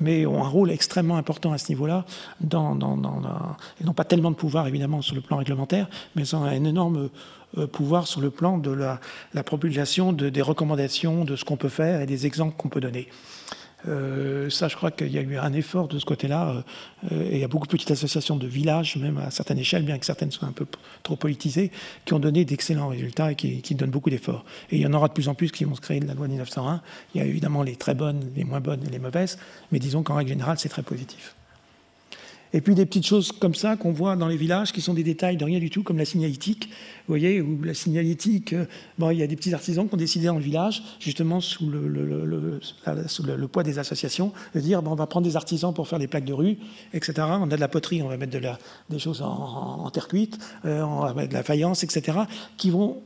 mais ont un rôle extrêmement important à ce niveau-là, et n'ont pas tellement de pouvoir, évidemment, sur le plan réglementaire, mais ils ont un énorme pouvoir sur le plan de la, la propulsion de, des recommandations, de ce qu'on peut faire et des exemples qu'on peut donner. Euh, ça, je crois qu'il y a eu un effort de ce côté-là. Euh, et il y a beaucoup de petites associations de villages, même à certaines échelles, bien que certaines soient un peu trop politisées, qui ont donné d'excellents résultats et qui, donnent beaucoup d'efforts. Et il y en aura de plus en plus qui vont se créer de la loi 1901. Il y a évidemment les très bonnes, les moins bonnes et les mauvaises, mais disons qu'en règle générale, c'est très positif. Et puis des petites choses comme ça qu'on voit dans les villages, qui sont des détails de rien du tout, comme la signalétique. Vous voyez, où la signalétique, euh, bon, il y a des petits artisans qui ont décidé dans le village, justement sous le, poids des associations, de dire bon, on va prendre des artisans pour faire des plaques de rue, etc. On a de la poterie, on va mettre des choses en, terre cuite, euh, on va mettre de la faïence, etc., qui vont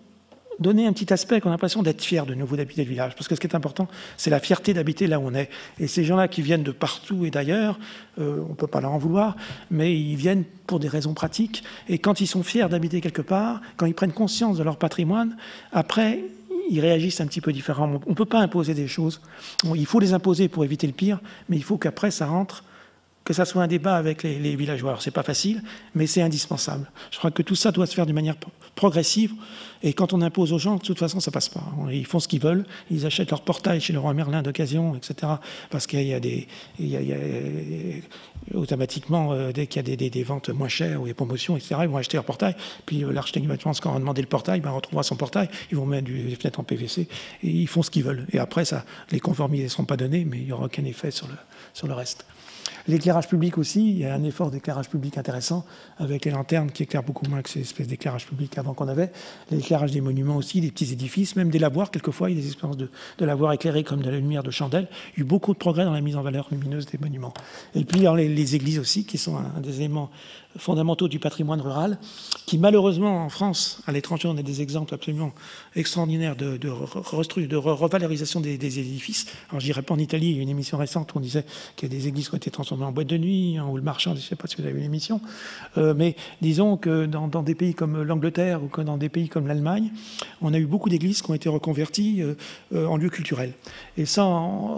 donner un petit aspect qu'on a l'impression d'être fier de nouveau d'habiter le village. Parce que ce qui est important, c'est la fierté d'habiter là où on est. Et ces gens-là qui viennent de partout et d'ailleurs, euh, on ne peut pas leur en vouloir, mais ils viennent pour des raisons pratiques. Et quand ils sont fiers d'habiter quelque part, quand ils prennent conscience de leur patrimoine, après, ils réagissent un petit peu différemment. On ne peut pas imposer des choses. il faut les imposer pour éviter le pire, mais il faut qu'après, ça rentre que ça soit un débat avec les, villageois. C'est pas facile, mais c'est indispensable. Je crois que tout ça doit se faire d'une manière progressive. Et quand on impose aux gens, de toute façon, ça passe pas. Ils font ce qu'ils veulent. Ils achètent leur portail chez le roi Merlin d'occasion, etc. Parce qu'il y a des, a, automatiquement, euh, dès qu'il y a des, ventes moins chères ou des promotions, etc., ils vont acheter leur portail. Puis euh, l'architecte du bâtiment, quand on a demandé le portail, ben, on retrouvera son portail. Ils vont mettre des fenêtres en PVC et ils font ce qu'ils veulent. Et après, les conformités ne seront pas données, mais il n'y aura aucun effet sur le reste. L'éclairage public aussi, il y a un effort d'éclairage public intéressant avec les lanternes qui éclairent beaucoup moins que ces espèces d'éclairage public avant qu'on avait. L'éclairage des monuments aussi, des petits édifices, même des lavoirs. Quelquefois, il y a des expériences de, de lavoirs éclairés comme de la lumière de chandelle. Il y a eu beaucoup de progrès dans la mise en valeur lumineuse des monuments. Et puis, les, les églises aussi, qui sont un, des éléments fondamentaux du patrimoine rural, qui malheureusement en France, à l'étranger, on a des exemples absolument extraordinaires de, revalorisation des, des, édifices. Alors je dirais pas en Italie, il y a une émission récente où on disait qu'il y a des églises qui ont été transformées en boîte de nuit, hein, ou le marchand, je ne sais pas si vous avez vu l'émission, mais disons que dans, des pays comme l'Angleterre ou que dans des pays comme l'Allemagne, on a eu beaucoup d'églises qui ont été reconverties euh, euh, en lieux culturels. Et ça,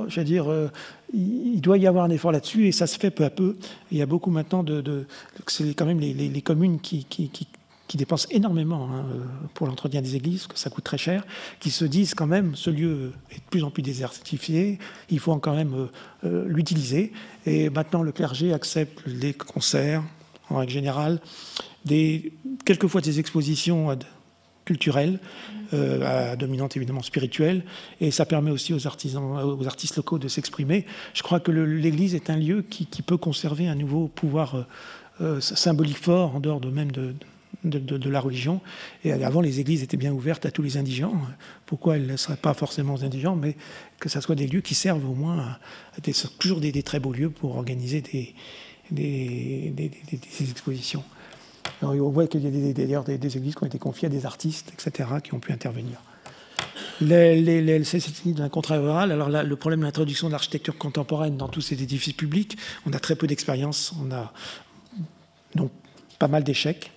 je veux dire, euh, il doit y avoir un effort là-dessus et ça se fait peu à peu. Il y a beaucoup maintenant de. c'est quand même les, communes qui, qui, dépensent énormément hein, pour l'entretien des églises, que ça coûte très cher, qui se disent quand même ce lieu est de plus en plus désertifié, il faut quand même euh, l'utiliser. Et maintenant, le clergé accepte les concerts, en règle générale, des, quelquefois des expositions culturelle, euh, à dominante évidemment spirituelle, et ça permet aussi aux artisans, aux artistes locaux de s'exprimer. Je crois que l'Église est un lieu qui, peut conserver un nouveau pouvoir euh, euh, symbolique fort en dehors de même de, de, la religion. Et avant, les églises étaient bien ouvertes à tous les indigents. Pourquoi elles ne seraient pas forcément aux indigents, mais que ce soit des lieux qui servent au moins à, toujours des, très beaux lieux pour organiser des, expositions. On voit qu'il y a d'ailleurs des, églises qui ont été confiées à des artistes, etc., qui ont pu intervenir. Les, les, les, c'est contrat rural. Alors le problème de l'introduction de l'architecture contemporaine dans tous ces édifices publics, on a très peu d'expérience, on a donc pas mal d'échecs,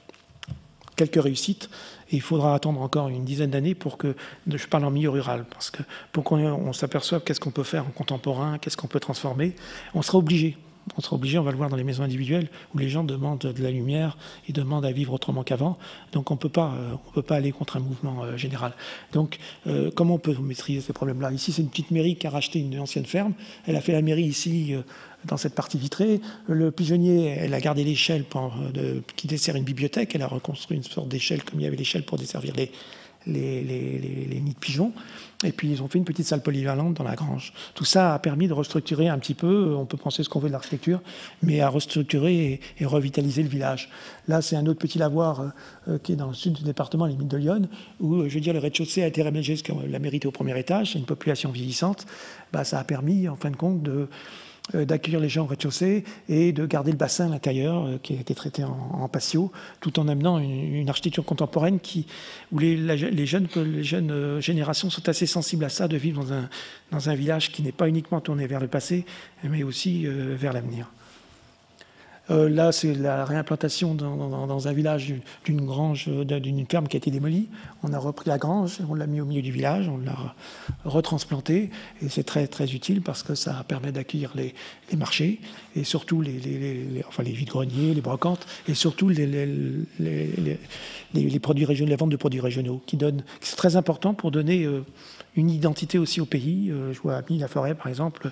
quelques réussites, et il faudra attendre encore une dizaine d'années pour que, je parle en milieu rural, parce que pour qu'on s'aperçoive qu'est-ce qu'on peut faire en contemporain, qu'est-ce qu'on peut transformer, on sera obligé on sera obligé, on va le voir dans les maisons individuelles, où les gens demandent de la lumière, ils demandent à vivre autrement qu'avant. Donc on euh, on peut pas aller contre un mouvement euh, général. Donc euh, comment on peut maîtriser ces problèmes-là? Ici, c'est une petite mairie qui a racheté une ancienne ferme. Elle a fait la mairie ici, dans cette partie vitrée. Le pigeonnier, elle a gardé l'échelle qui dessert une bibliothèque. Elle a reconstruit une sorte d'échelle, comme il y avait l'échelle pour desservir les, nids de pigeons. Et puis ils ont fait une petite salle polyvalente dans la grange. Tout ça a permis de restructurer un petit peu, on peut penser ce qu'on veut de l'architecture, mais à restructurer et, et, revitaliser le village. Là, c'est un autre petit lavoir euh, qui est dans le sud du département, les mines de Lyon, où je veux dire, le rez-de-chaussée a été réaménagé parce qu'on l'a mérité au premier étage, c'est une population vieillissante. Bah, ça a permis, en fin de compte, de euh, d'accueillir les gens au rez-de-chaussée et de garder le bassin à l'intérieur euh, qui a été traité en, patio, tout en amenant une, architecture contemporaine qui, où les, les, jeunes, les jeunes euh, générations sont assez sensibles à ça, de vivre dans un, dans un village qui n'est pas uniquement tourné vers le passé, mais aussi euh, vers l'avenir. Euh, là, c'est la réimplantation dans, un village d'une grange, d'une ferme qui a été démolie. On a repris la grange, on l'a mis au milieu du village, on l'a retransplanté. Et c'est très, très utile parce que ça permet d'accueillir les, marchés et surtout les, les, les enfin, les vides-greniers, les brocantes et surtout les, produits régionaux, la vente de produits régionaux qui donne. C'est très important pour donner. Euh, une identité aussi au pays. Euh, je vois à la forêt par exemple,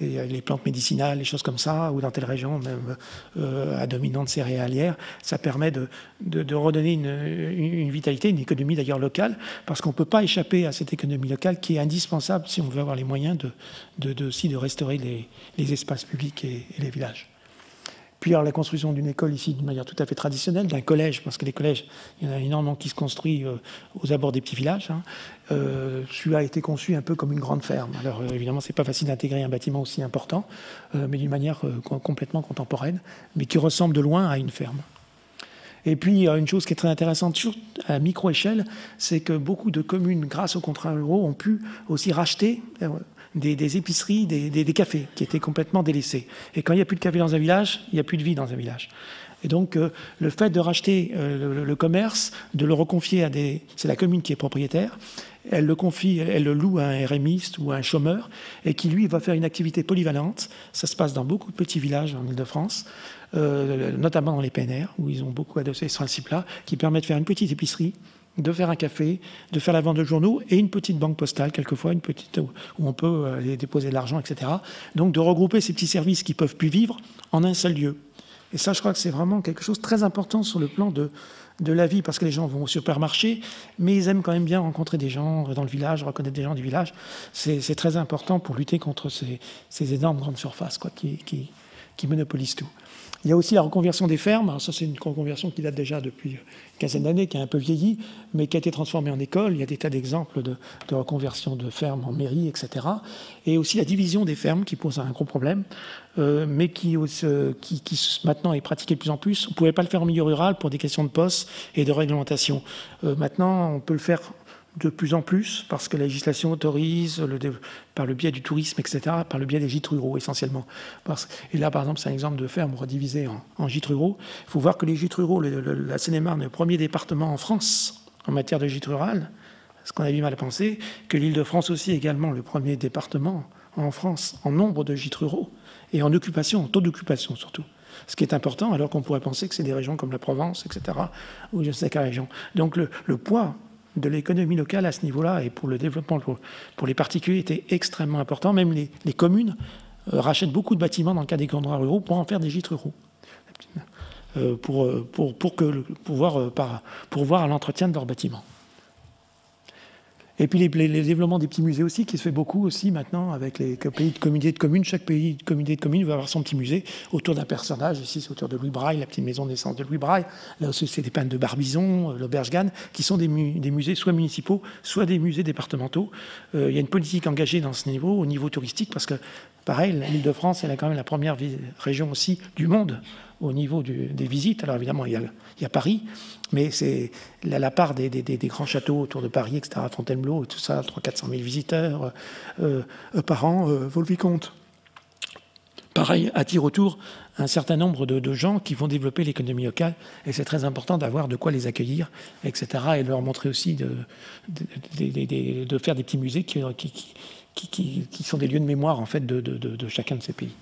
les plantes médicinales, les choses comme ça, ou dans telle région même euh, à dominante céréalière, ça permet de, redonner une, vitalité, une économie d'ailleurs locale, parce qu'on ne peut pas échapper à cette économie locale qui est indispensable si on veut avoir les moyens de, aussi de restaurer les, espaces publics et les villages. Puis alors, la construction d'une école ici d'une manière tout à fait traditionnelle, d'un collège, parce que les collèges, il y en a énormément qui se construisent euh, aux abords des petits villages. Hein. Euh, celui-là a été conçu un peu comme une grande ferme. Alors euh, évidemment, c'est pas facile d'intégrer un bâtiment aussi important, euh, mais d'une manière complètement contemporaine, mais qui ressemble de loin à une ferme. Et puis, une chose qui est très intéressante, à micro-échelle, c'est que beaucoup de communes, grâce aux contrats ruraux, ont pu aussi racheter des, épiceries, des, cafés qui étaient complètement délaissés. Et quand il n'y a plus de café dans un village, il n'y a plus de vie dans un village. Et donc, euh, le fait de racheter euh, le, commerce, de le reconfier à des... C'est la commune qui est propriétaire. Elle le confie, elle le loue à un RMiste ou à un chômeur, et qui, lui, va faire une activité polyvalente. Ça se passe dans beaucoup de petits villages en Ile-de-France, euh, notamment dans les PNR, où ils ont beaucoup adossé ce principe-là, qui permet de faire une petite épicerie, de faire un café, de faire la vente de journaux et une petite banque postale, quelquefois, une petite où on peut aller déposer de l'argent, etc. Donc de regrouper ces petits services qui peuvent plus vivre en un seul lieu. Et ça, je crois que c'est vraiment quelque chose de très important sur le plan de, de la vie, parce que les gens vont au supermarché, mais ils aiment quand même bien rencontrer des gens dans le village, reconnaître des gens du village. C'est très important pour lutter contre ces, ces énormes grandes surfaces quoi, qui, qui, qui monopolisent tout. Il y a aussi la reconversion des fermes. ça, c'est une reconversion qui date déjà depuis une quinzaine d'années, qui a un peu vieilli, mais qui a été transformée en école. Il y a des tas d'exemples de, reconversion de fermes en mairie, etc. Et aussi la division des fermes, qui pose un gros problème, euh, mais qui, qui, maintenant est pratiquée de plus en plus. On ne pouvait pas le faire en milieu rural pour des questions de poste et de réglementation. Euh, maintenant, on peut le faire de plus en plus, parce que la législation autorise, par le biais du tourisme, etc., par le biais des gîtes ruraux essentiellement. Et là, par exemple, c'est un exemple de ferme redivisée en, gîtes ruraux. Il faut voir que les gîtes ruraux, la Seine-et-Marne est le premier département en France en matière de gîtes rural, ce qu'on a du mal à penser, que l'Île-de-France aussi également le premier département en France en nombre de gîtes ruraux et en occupation, en taux d'occupation surtout. Ce qui est important, alors qu'on pourrait penser que c'est des régions comme la Provence, etc., ou je ne sais quelle région. Donc le poids de l'économie locale à ce niveau-là et pour le développement pour, les particuliers était extrêmement important. Même les, communes euh, rachètent beaucoup de bâtiments dans le cas des grands ruraux pour en faire des gîtes ruraux. Euh, pour, euh, pour, pour, par, pour voir à l'entretien de leurs bâtiments. Et puis les, développements des petits musées aussi, qui se fait beaucoup aussi maintenant avec les pays de communautés de communes. Chaque pays de communauté de communes va avoir son petit musée autour d'un personnage. Ici, c'est autour de Louis Braille, la petite maison de naissance de Louis Braille. Là aussi, c'est des pannes de Barbizon, euh, l'Auberge qui sont des, des, musées soit municipaux, soit des musées départementaux. Euh, il y a une politique engagée dans ce niveau, au niveau touristique, parce que, pareil, l'île de France, elle est quand même la première région aussi du monde au niveau des visites. Alors évidemment, il y a, Paris, mais c'est la, part des, grands châteaux autour de Paris, etc., Fontainebleau et tout ça, 300-400 000 visiteurs euh, euh, par an, euh, vaut le vicomte. Pareil, attire autour un certain nombre de, gens qui vont développer l'économie locale, et c'est très important d'avoir de quoi les accueillir, etc., et leur montrer aussi de, faire des petits musées qui, sont des lieux de mémoire en fait de chacun de ces pays.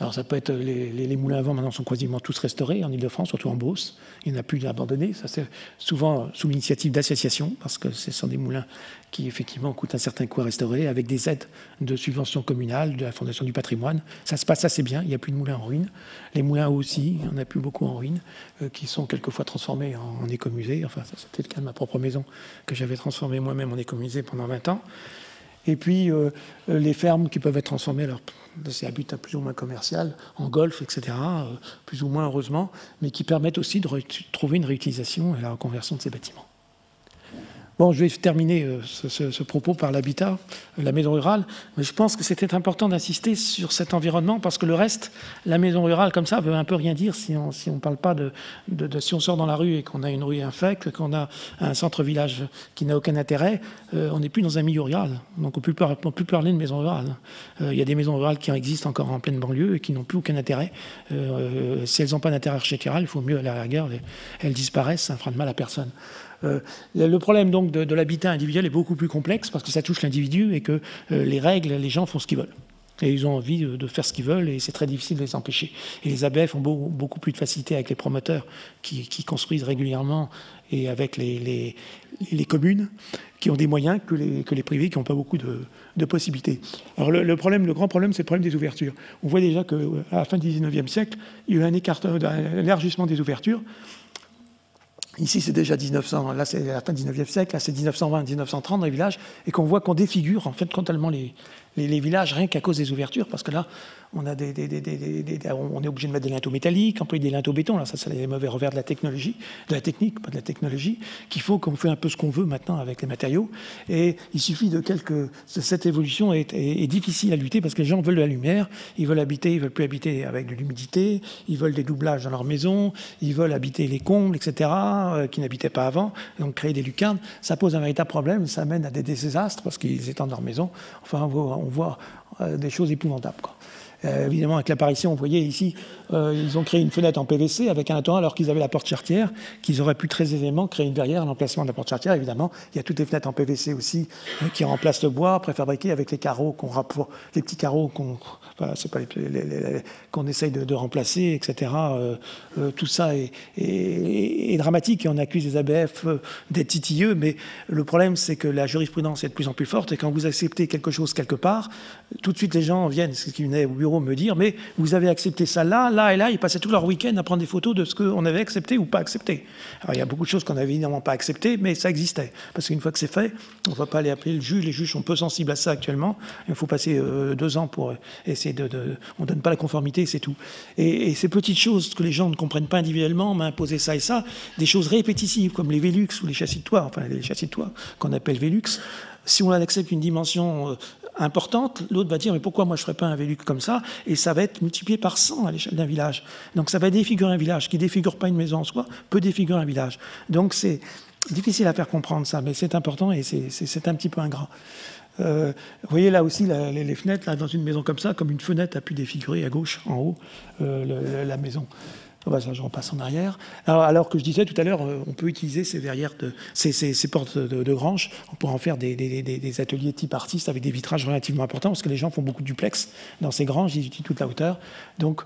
Alors ça peut être les, moulins à vent maintenant sont quasiment tous restaurés en Ile-de-France, surtout en Beauce. Il n'y en a plus abandonnés. Ça c'est souvent sous l'initiative d'associations parce que ce sont des moulins qui effectivement coûtent un certain coût à restaurer avec des aides de subventions communales de la Fondation du patrimoine. Ça se passe assez bien. Il n'y a plus de moulins en ruine. Les moulins aussi, il n'y en a plus beaucoup en ruine, euh, qui sont quelquefois transformés en, en écomusée. Enfin, ça c'était le cas de ma propre maison que j'avais transformée moi-même en écomusée pendant 20 ans. Et puis euh, les fermes qui peuvent être transformées, alors habitat plus ou moins commercial, en golf, etc., euh, plus ou moins heureusement, mais qui permettent aussi de trouver une réutilisation et la reconversion de ces bâtiments. Bon, je vais terminer euh, ce, propos par l'habitat, euh, la maison rurale, je pense que c'était important d'insister sur cet environnement parce que le reste, la maison rurale comme ça, veut un peu rien dire si on si parle pas de, si on sort dans la rue et qu'on a une rue infecte, qu'on a un centre-village qui n'a aucun intérêt, euh, on n'est plus dans un milieu rural, donc on ne peut plus parler de maison rurale. Il y a des maisons rurales qui existent encore en pleine banlieue et qui n'ont plus aucun intérêt. si elles n'ont pas d'intérêt architectural, il faut mieux à la rigueur, elles disparaissent, ça ne fera de mal à personne. Euh, le problème donc de, l'habitat individuel est beaucoup plus complexe parce que ça touche l'individu et que euh, les règles, les gens font ce qu'ils veulent. Et ils ont envie de, faire ce qu'ils veulent et c'est très difficile de les empêcher. Et les ABF ont beaucoup, plus de facilité avec les promoteurs qui, construisent régulièrement et avec les, communes qui ont des moyens que les, privés qui n'ont pas beaucoup de, possibilités. Alors le, problème, le grand problème, c'est le problème des ouvertures. On voit déjà qu'à la fin du 19e siècle, il y a eu un, écart, un élargissement des ouvertures Ici, c'est déjà 1900, là, c'est la fin du 19e siècle, là, c'est 1920, 1930 dans les villages, et qu'on voit qu'on défigure, en fait, totalement les, les, villages rien qu'à cause des ouvertures, parce que là, on, a des, on est obligé de mettre des linteaux métalliques, employer des linteaux béton. Là, ça, c'est les mauvais revers de la technologie, de la technique, pas de la technologie, qu'il faut qu'on fait un peu ce qu'on veut maintenant avec les matériaux. Et il suffit de quelques. Cette évolution est, difficile à lutter parce que les gens veulent de la lumière, ils veulent habiter, ils veulent plus habiter avec de l'humidité, ils veulent des doublages dans leur maison, ils veulent habiter les combles, etc., euh, qui n'habitaient pas avant, donc créer des lucarnes. Ça pose un véritable problème, ça mène à des désastres parce qu'ils étendent leur maison. Enfin, on voit, euh, des choses épouvantables. Euh, évidemment, avec l'apparition, vous voyez ici, euh, ils ont créé une fenêtre en PVC avec un toit alors qu'ils avaient la porte chartière, qu'ils auraient pu très aisément créer une verrière à l'emplacement de la porte chartière. Évidemment, il y a toutes les fenêtres en PVC aussi qui remplacent le bois préfabriqué avec les carreaux qu'on les petits carreaux qu'on c'est pas qu'on essaye de, remplacer, etc. tout ça est, est, dramatique et on accuse les ABF d'être titilleux, mais le problème c'est que la jurisprudence est de plus en plus forte et quand vous acceptez quelque chose quelque part, tout de suite les gens viennent, ce qui venait au bureau me dire, mais vous avez accepté ça là, là et là, ils passaient tout leur week-end à prendre des photos de ce qu'on avait accepté ou pas accepté. Alors il y a beaucoup de choses qu'on avait évidemment pas acceptées, mais ça existait. Parce qu'une fois que c'est fait, on ne va pas aller appeler le juge, les juges sont peu sensibles à ça actuellement, il faut passer euh, deux ans pour essayer de... on ne donne pas la conformité, c'est tout. Et, ces petites choses que les gens ne comprennent pas individuellement, m'imposer ça et ça, des choses répétitives comme les Vélux ou les châssis de toit, enfin les châssis de toit qu'on appelle Vélux, si on accepte une dimension euh, importante, l'autre va dire mais pourquoi moi je ne ferais pas un Vélux comme ça? Et ça va être multiplié par 100 à l'échelle d'un village. Donc ça va défigurer un village. Qui défigure pas une maison en soi peut défigurer un village. Donc c'est difficile à faire comprendre ça, mais c'est important et c'est un petit peu ingrat. Euh, vous voyez là aussi les, fenêtres, là, dans une maison comme ça, comme une fenêtre a pu défigurer à gauche, en haut, euh, la maison. Oh, bah, ça, je repasse en arrière. Alors, que je disais tout à l'heure, euh, on peut utiliser ces verrières, de, ces, ces, portes de, grange, on pourrait en faire des, ateliers type artiste avec des vitrages relativement importants, parce que les gens font beaucoup de duplex dans ces granges, ils utilisent toute la hauteur. Donc,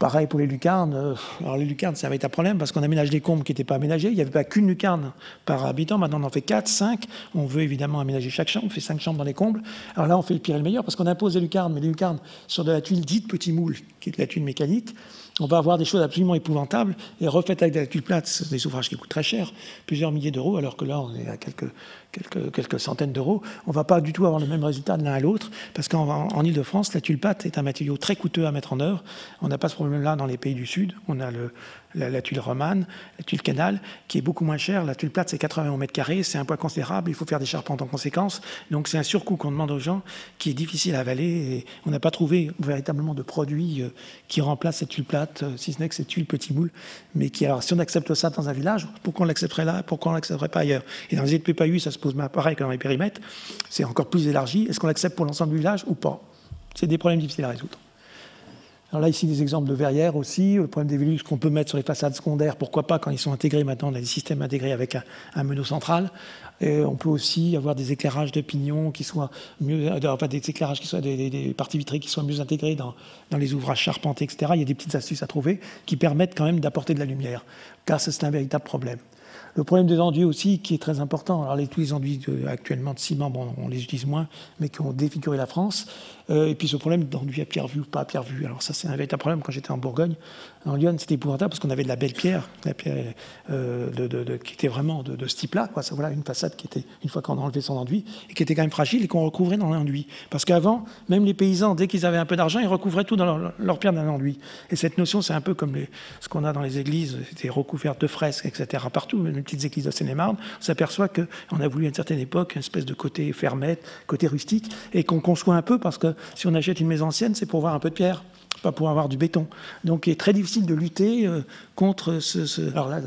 pareil pour les lucarnes. Euh, alors, les lucarnes, ça va être un problème, parce qu'on aménage des combles qui n'étaient pas aménagés. Il n'y avait pas qu'une lucarne par habitant, maintenant on en fait 4, 5. On veut évidemment aménager chaque chambre, on fait 5 chambres dans les combles. Alors là, on fait le pire et le meilleur, parce qu'on impose des lucarnes, mais les lucarnes sur de la tuile dite petit moule, qui est de la tuile mécanique on va avoir des choses absolument épouvantables et refaites avec de la tuile plate, c'est des ouvrages qui coûtent très cher, plusieurs milliers d'euros, alors que là on est à quelques, centaines d'euros. On ne va pas du tout avoir le même résultat de l'un à l'autre, parce qu'en Ile-de-France, la tuile plate est un matériau très coûteux à mettre en œuvre. On n'a pas ce problème-là dans les pays du Sud. On a le, la, tuile romane, la tuile canal, qui est beaucoup moins chère. La tuile plate, c'est 80 mètres carrés, c'est un poids considérable, il faut faire des charpentes en conséquence. Donc c'est un surcoût qu'on demande aux gens qui est difficile à avaler. Et on n'a pas trouvé véritablement de produit euh, qui remplace cette tuile plate, euh, si ce n'est que cette tuile petit moule. Mais qui, si on accepte ça dans un village, pourquoi on l'accepterait là? Pourquoi on l'accepterait pas ailleurs? Et dans les PPAU, ça se pose pareil que dans les périmètres. C'est encore plus élargi. Est-ce qu'on l'accepte pour l'ensemble du village ou pas? C'est des problèmes difficiles à résoudre. Alors là, ici, des exemples de verrières aussi. Le problème des Vélux qu'on peut mettre sur les façades secondaires, pourquoi pas quand ils sont intégrés maintenant, a des systèmes intégrés avec un, un meneau central. On peut aussi avoir des éclairages de pignons qui soient mieux, euh, enfin des éclairages qui soient des, parties vitrées qui soient mieux intégrées dans, dans, les ouvrages charpentés, etc. Il y a des petites astuces à trouver qui permettent quand même d'apporter de la lumière, car c'est un véritable problème. Le problème des enduits aussi, qui est très important. Alors, les, tous les enduits actuellement de ciment, bon, on les utilise moins, mais qui ont défiguré la France. Euh, et puis ce problème d'enduit à pierre vue ou pas à pierre vue. Alors, ça, c'est un véritable problème. Quand j'étais en Bourgogne, en Lyon, c'était épouvantable parce qu'on avait de la belle pierre, la pierre euh, de, qui était vraiment de, ce type-là. Ça, voilà, une façade qui était, une fois qu'on a enlevé son enduit, et qui était quand même fragile et qu'on recouvrait dans l'enduit. Parce qu'avant, même les paysans, dès qu'ils avaient un peu d'argent, ils recouvraient tout dans leur, pierre d'un enduit. Et cette notion, c'est un peu comme ce qu'on a dans les églises, c'était recouvert de fresques, etc. Partout, même les petites églises de Seine-et-Marne, on s'aperçoit qu'on a voulu à une certaine époque une espèce de côté fermette, côté rustique, et qu'on conçoit un peu parce que si on achète une maison ancienne, c'est pour voir un peu de pierre pas pour avoir du béton. Donc il est très difficile de lutter euh, contre ce, Alors là,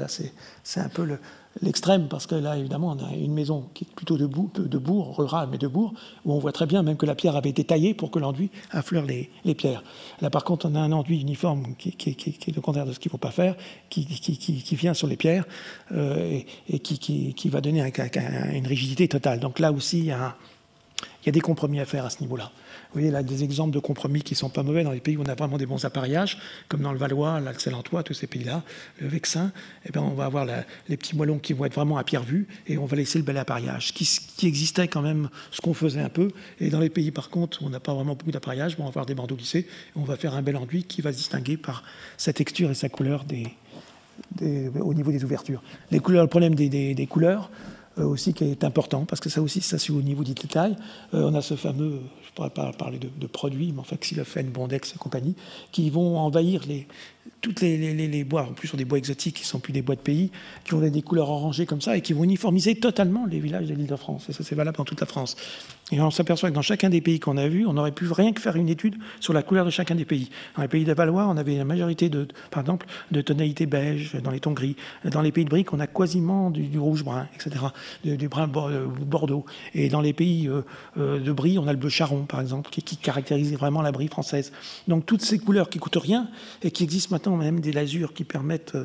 c'est un peu l'extrême, parce que là, évidemment, on a une maison qui est plutôt de, de bourg, rurale, mais de bourg, où on voit très bien même que la pierre avait été taillée pour que l'enduit affleure les, les, pierres. Là, par contre, on a un enduit uniforme qui, est le contraire de ce qu'il ne faut pas faire, qui, vient sur les pierres euh, et, qui, va donner une rigidité totale. Donc là aussi, il y a des compromis à faire à ce niveau-là. Vous voyez là des exemples de compromis qui ne sont pas mauvais dans les pays où on a vraiment des bons appareillages, comme dans le Valois, l'Alsalentois, tous ces pays-là, le Vexin. Eh bien, on va avoir les petits moellons qui vont être vraiment à pierre vue et on va laisser le bel appareillage, qui, qui existait quand même, ce qu'on faisait un peu. Et dans les pays, par contre, où on n'a pas vraiment beaucoup d'appareillage, on va avoir des bandeaux lissés, on va faire un bel enduit qui va se distinguer par sa texture et sa couleur au niveau des ouvertures. Les couleurs, le problème des couleurs, aussi qui est important, parce que ça aussi, ça c'est au niveau du détail. on a ce fameux, je ne pourrais pas parler de, produits, mais enfin xylophène, bondex et compagnie, qui vont envahir les, toutes les, bois, en plus sur des bois exotiques qui ne sont plus des bois de pays, qui ont des couleurs orangées comme ça et qui vont uniformiser totalement les villages de l'île de France. Et ça, c'est valable dans toute la France. Et on s'aperçoit que dans chacun des pays qu'on a vus, on aurait pu rien que faire une étude sur la couleur de chacun des pays. Dans les pays de Valois, on avait la majorité, de, par exemple, de tonalité beige, dans les tons gris. Dans les pays de briques, on a quasiment du, rouge-brun, etc., du, brun euh, bordeaux. Et dans les pays euh, euh, de brie, on a le bleu charron, par exemple, qui, caractérise vraiment la brie française. Donc toutes ces couleurs qui coûtent rien et qui existent maintenant même des lasures qui permettent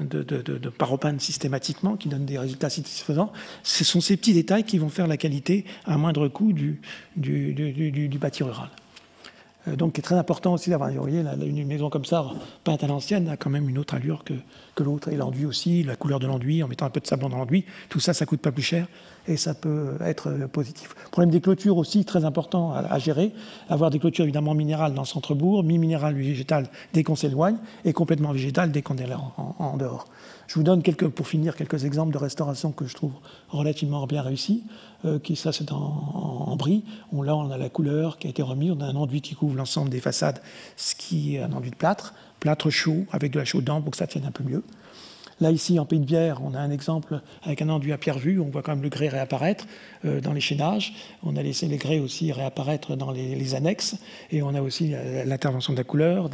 de, de, systématiquement, qui donnent des résultats satisfaisants, ce sont ces petits détails qui vont faire la qualité à moindre coût du, du, bâti rural. Euh, donc, c'est très important aussi d'avoir, vous voyez, une maison comme ça, peinte à l'ancienne, a quand même une autre allure que, que l'autre. Et l'enduit aussi, la couleur de l'enduit, en mettant un peu de sablon dans l'enduit, tout ça, ça coûte pas plus cher et ça peut être positif. Problème des clôtures aussi, très important à, gérer. Avoir des clôtures évidemment minérales dans le centre-bourg, mi-minéral, mi-végétal dès qu'on s'éloigne, et complètement végétal dès qu'on est en, dehors. Je vous donne pour finir quelques exemples de restauration que je trouve relativement bien réussis. Euh, ça c'est en, brie. On, là, on a la couleur qui a été remise, on a un enduit qui couvre l'ensemble des façades, ce qui est un enduit de plâtre, plâtre chaud avec de la chaux dedans pour que ça tienne un peu mieux. Là, ici, en Pays de Bière, on a un exemple avec un enduit à pierre vue. On voit quand même le grès réapparaître euh, dans les chaînages. On a laissé les grès aussi réapparaître dans les, annexes. Et on a aussi l'intervention de la couleur,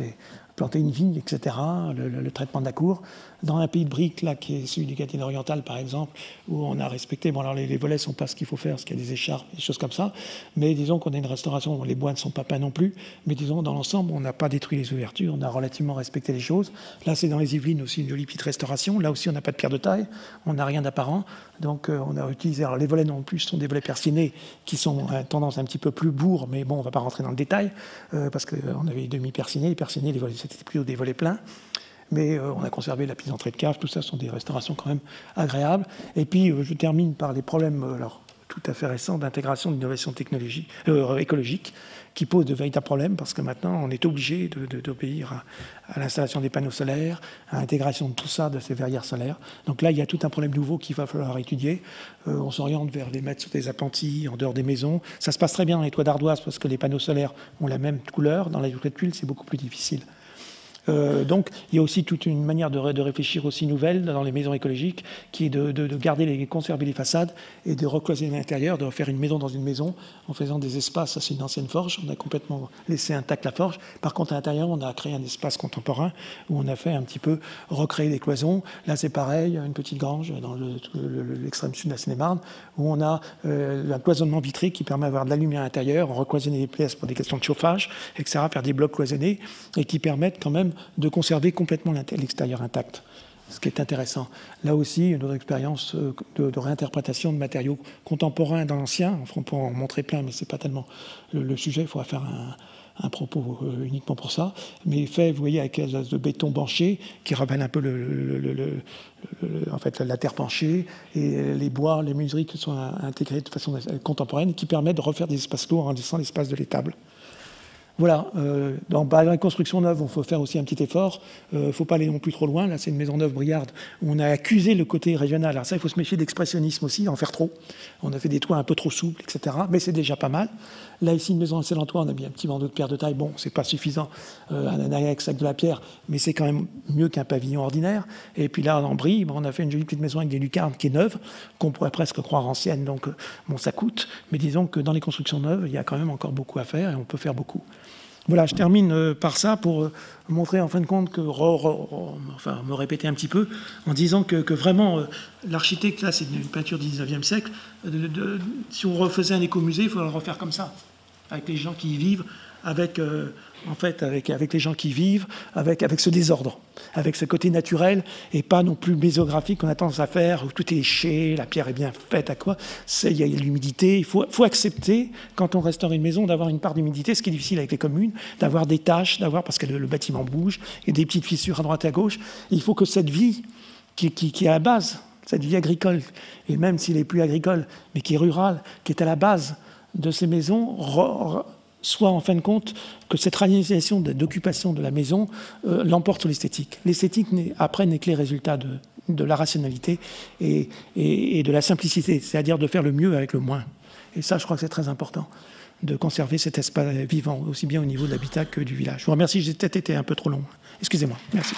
planter une vigne, etc., le, traitement de la cour. Dans un pays de briques, là, qui est celui du Gâtine oriental, par exemple, où on a respecté, bon, alors les, volets ne sont pas ce qu'il faut faire, parce qu'il y a des écharpes, des choses comme ça, mais disons qu'on a une restauration, où les bois ne sont pas peints non plus, mais disons, dans l'ensemble, on n'a pas détruit les ouvertures, on a relativement respecté les choses. Là, c'est dans les Yvelines aussi une jolie petite restauration. Là aussi, on n'a pas de pierre de taille, on n'a rien d'apparent. Donc, euh, on a utilisé, alors les volets non plus sont des volets persiennés qui sont à tendance un petit peu plus bourre, mais bon, on ne va pas rentrer dans le détail, euh, parce qu'on avait demi-persiennés, les persiennés, les volets c'était plutôt des volets pleins. Mais euh, on a conservé la petite entrée de cave, tout ça sont des restaurations quand même agréables. Et puis euh, je termine par les problèmes euh, alors, tout à fait récents d'intégration d'innovation technologique, écologique qui posent de véritables problèmes parce que maintenant on est obligé d'obéir à, l'installation des panneaux solaires, à l'intégration de tout ça, de ces verrières solaires. Donc là il y a tout un problème nouveau qu'il va falloir étudier. on s'oriente vers les mettre sur des appentis en dehors des maisons. Ça se passe très bien dans les toits d'ardoise parce que les panneaux solaires ont la même couleur. Dans les toits de tuiles c'est beaucoup plus difficile. Euh, donc il y a aussi toute une manière de, réfléchir aussi nouvelle dans les maisons écologiques, qui est de, garder les, conserver les façades et de recloisonner l'intérieur, de refaire une maison dans une maison en faisant des espaces. Ça c'est une ancienne forge. On a complètement laissé intacte la forge. Par contre à l'intérieur on a créé un espace contemporain où on a fait un petit peu recréer des cloisons. Là c'est pareil, une petite grange dans l'extrême sud de la Seine-et-Marne où on a euh, un cloisonnement vitré qui permet d'avoir de la lumière à l'intérieur, recloisonner les pièces pour des questions de chauffage, etc. Faire des blocs cloisonnés et qui permettent quand même de conserver complètement l'extérieur intact, ce qui est intéressant. Là aussi, une autre expérience euh, de, réinterprétation de matériaux contemporains dans l'ancien. on peut en montrer plein, mais ce n'est pas tellement le, sujet. Il faudra faire un, propos euh, uniquement pour ça, mais fait, vous voyez, avec de béton banché, qui rappelle un peu le, en fait, la terre penchée, et les bois, les menuiseries qui sont intégrées de façon contemporaine, qui permettent de refaire des espaces lourds en laissant l'espace de l'étable. Voilà, euh, dans, la construction neuve, il faut faire aussi un petit effort. Il euh, ne faut pas aller non plus trop loin. Là, c'est une maison neuve briarde on a accusé le côté régional. Alors ça, il faut se méfier d'expressionnisme aussi, en faire trop. On a fait des toits un peu trop souples, etc. Mais c'est déjà pas mal. Là, ici, une maison en toit, on a mis un petit bandeau de pierre de taille. Bon, c'est pas suffisant, euh, un annexe avec de la pierre, mais c'est quand même mieux qu'un pavillon ordinaire. Et puis là, en brie, on a fait une jolie petite maison avec des lucarnes qui est neuve, qu'on pourrait presque croire ancienne. Donc, euh, bon, ça coûte. Mais disons que dans les constructions neuves, il y a quand même encore beaucoup à faire et on peut faire beaucoup. Voilà, je termine euh, par ça pour montrer en fin de compte que, enfin, me répéter un petit peu, en disant que, vraiment, l'architecte, là, c'est une peinture du 19e siècle. si on refaisait un écomusée, il faudrait le refaire comme ça, avec les gens qui y vivent, avec en fait, avec, avec les gens qui vivent, avec, avec ce désordre, avec ce côté naturel, et pas non plus mésographique qu'on a tendance à faire, où tout est léché, la pierre est bien faite, à quoi Il y a l'humidité. Il faut, accepter, quand on restaure une maison, d'avoir une part d'humidité, ce qui est difficile avec les communes, d'avoir des tâches, d'avoir, parce que le, bâtiment bouge, et des petites fissures à droite et à gauche. il faut que cette vie, qui, qui, qui est à la base, cette vie agricole, et même s'il n'est plus agricole, mais qui est rurale, qui est à la base de ces maisons, soit en fin de compte que cette réalisation d'occupation de la maison euh, l'emporte sur l'esthétique. L'esthétique, après, n'est que les résultats de, la rationalité et de la simplicité, c'est-à-dire de faire le mieux avec le moins. Et ça, je crois que c'est très important de conserver cet espace vivant, aussi bien au niveau de l'habitat que du village. Je vous remercie, j'ai peut-être été un peu trop long. Excusez-moi. Merci.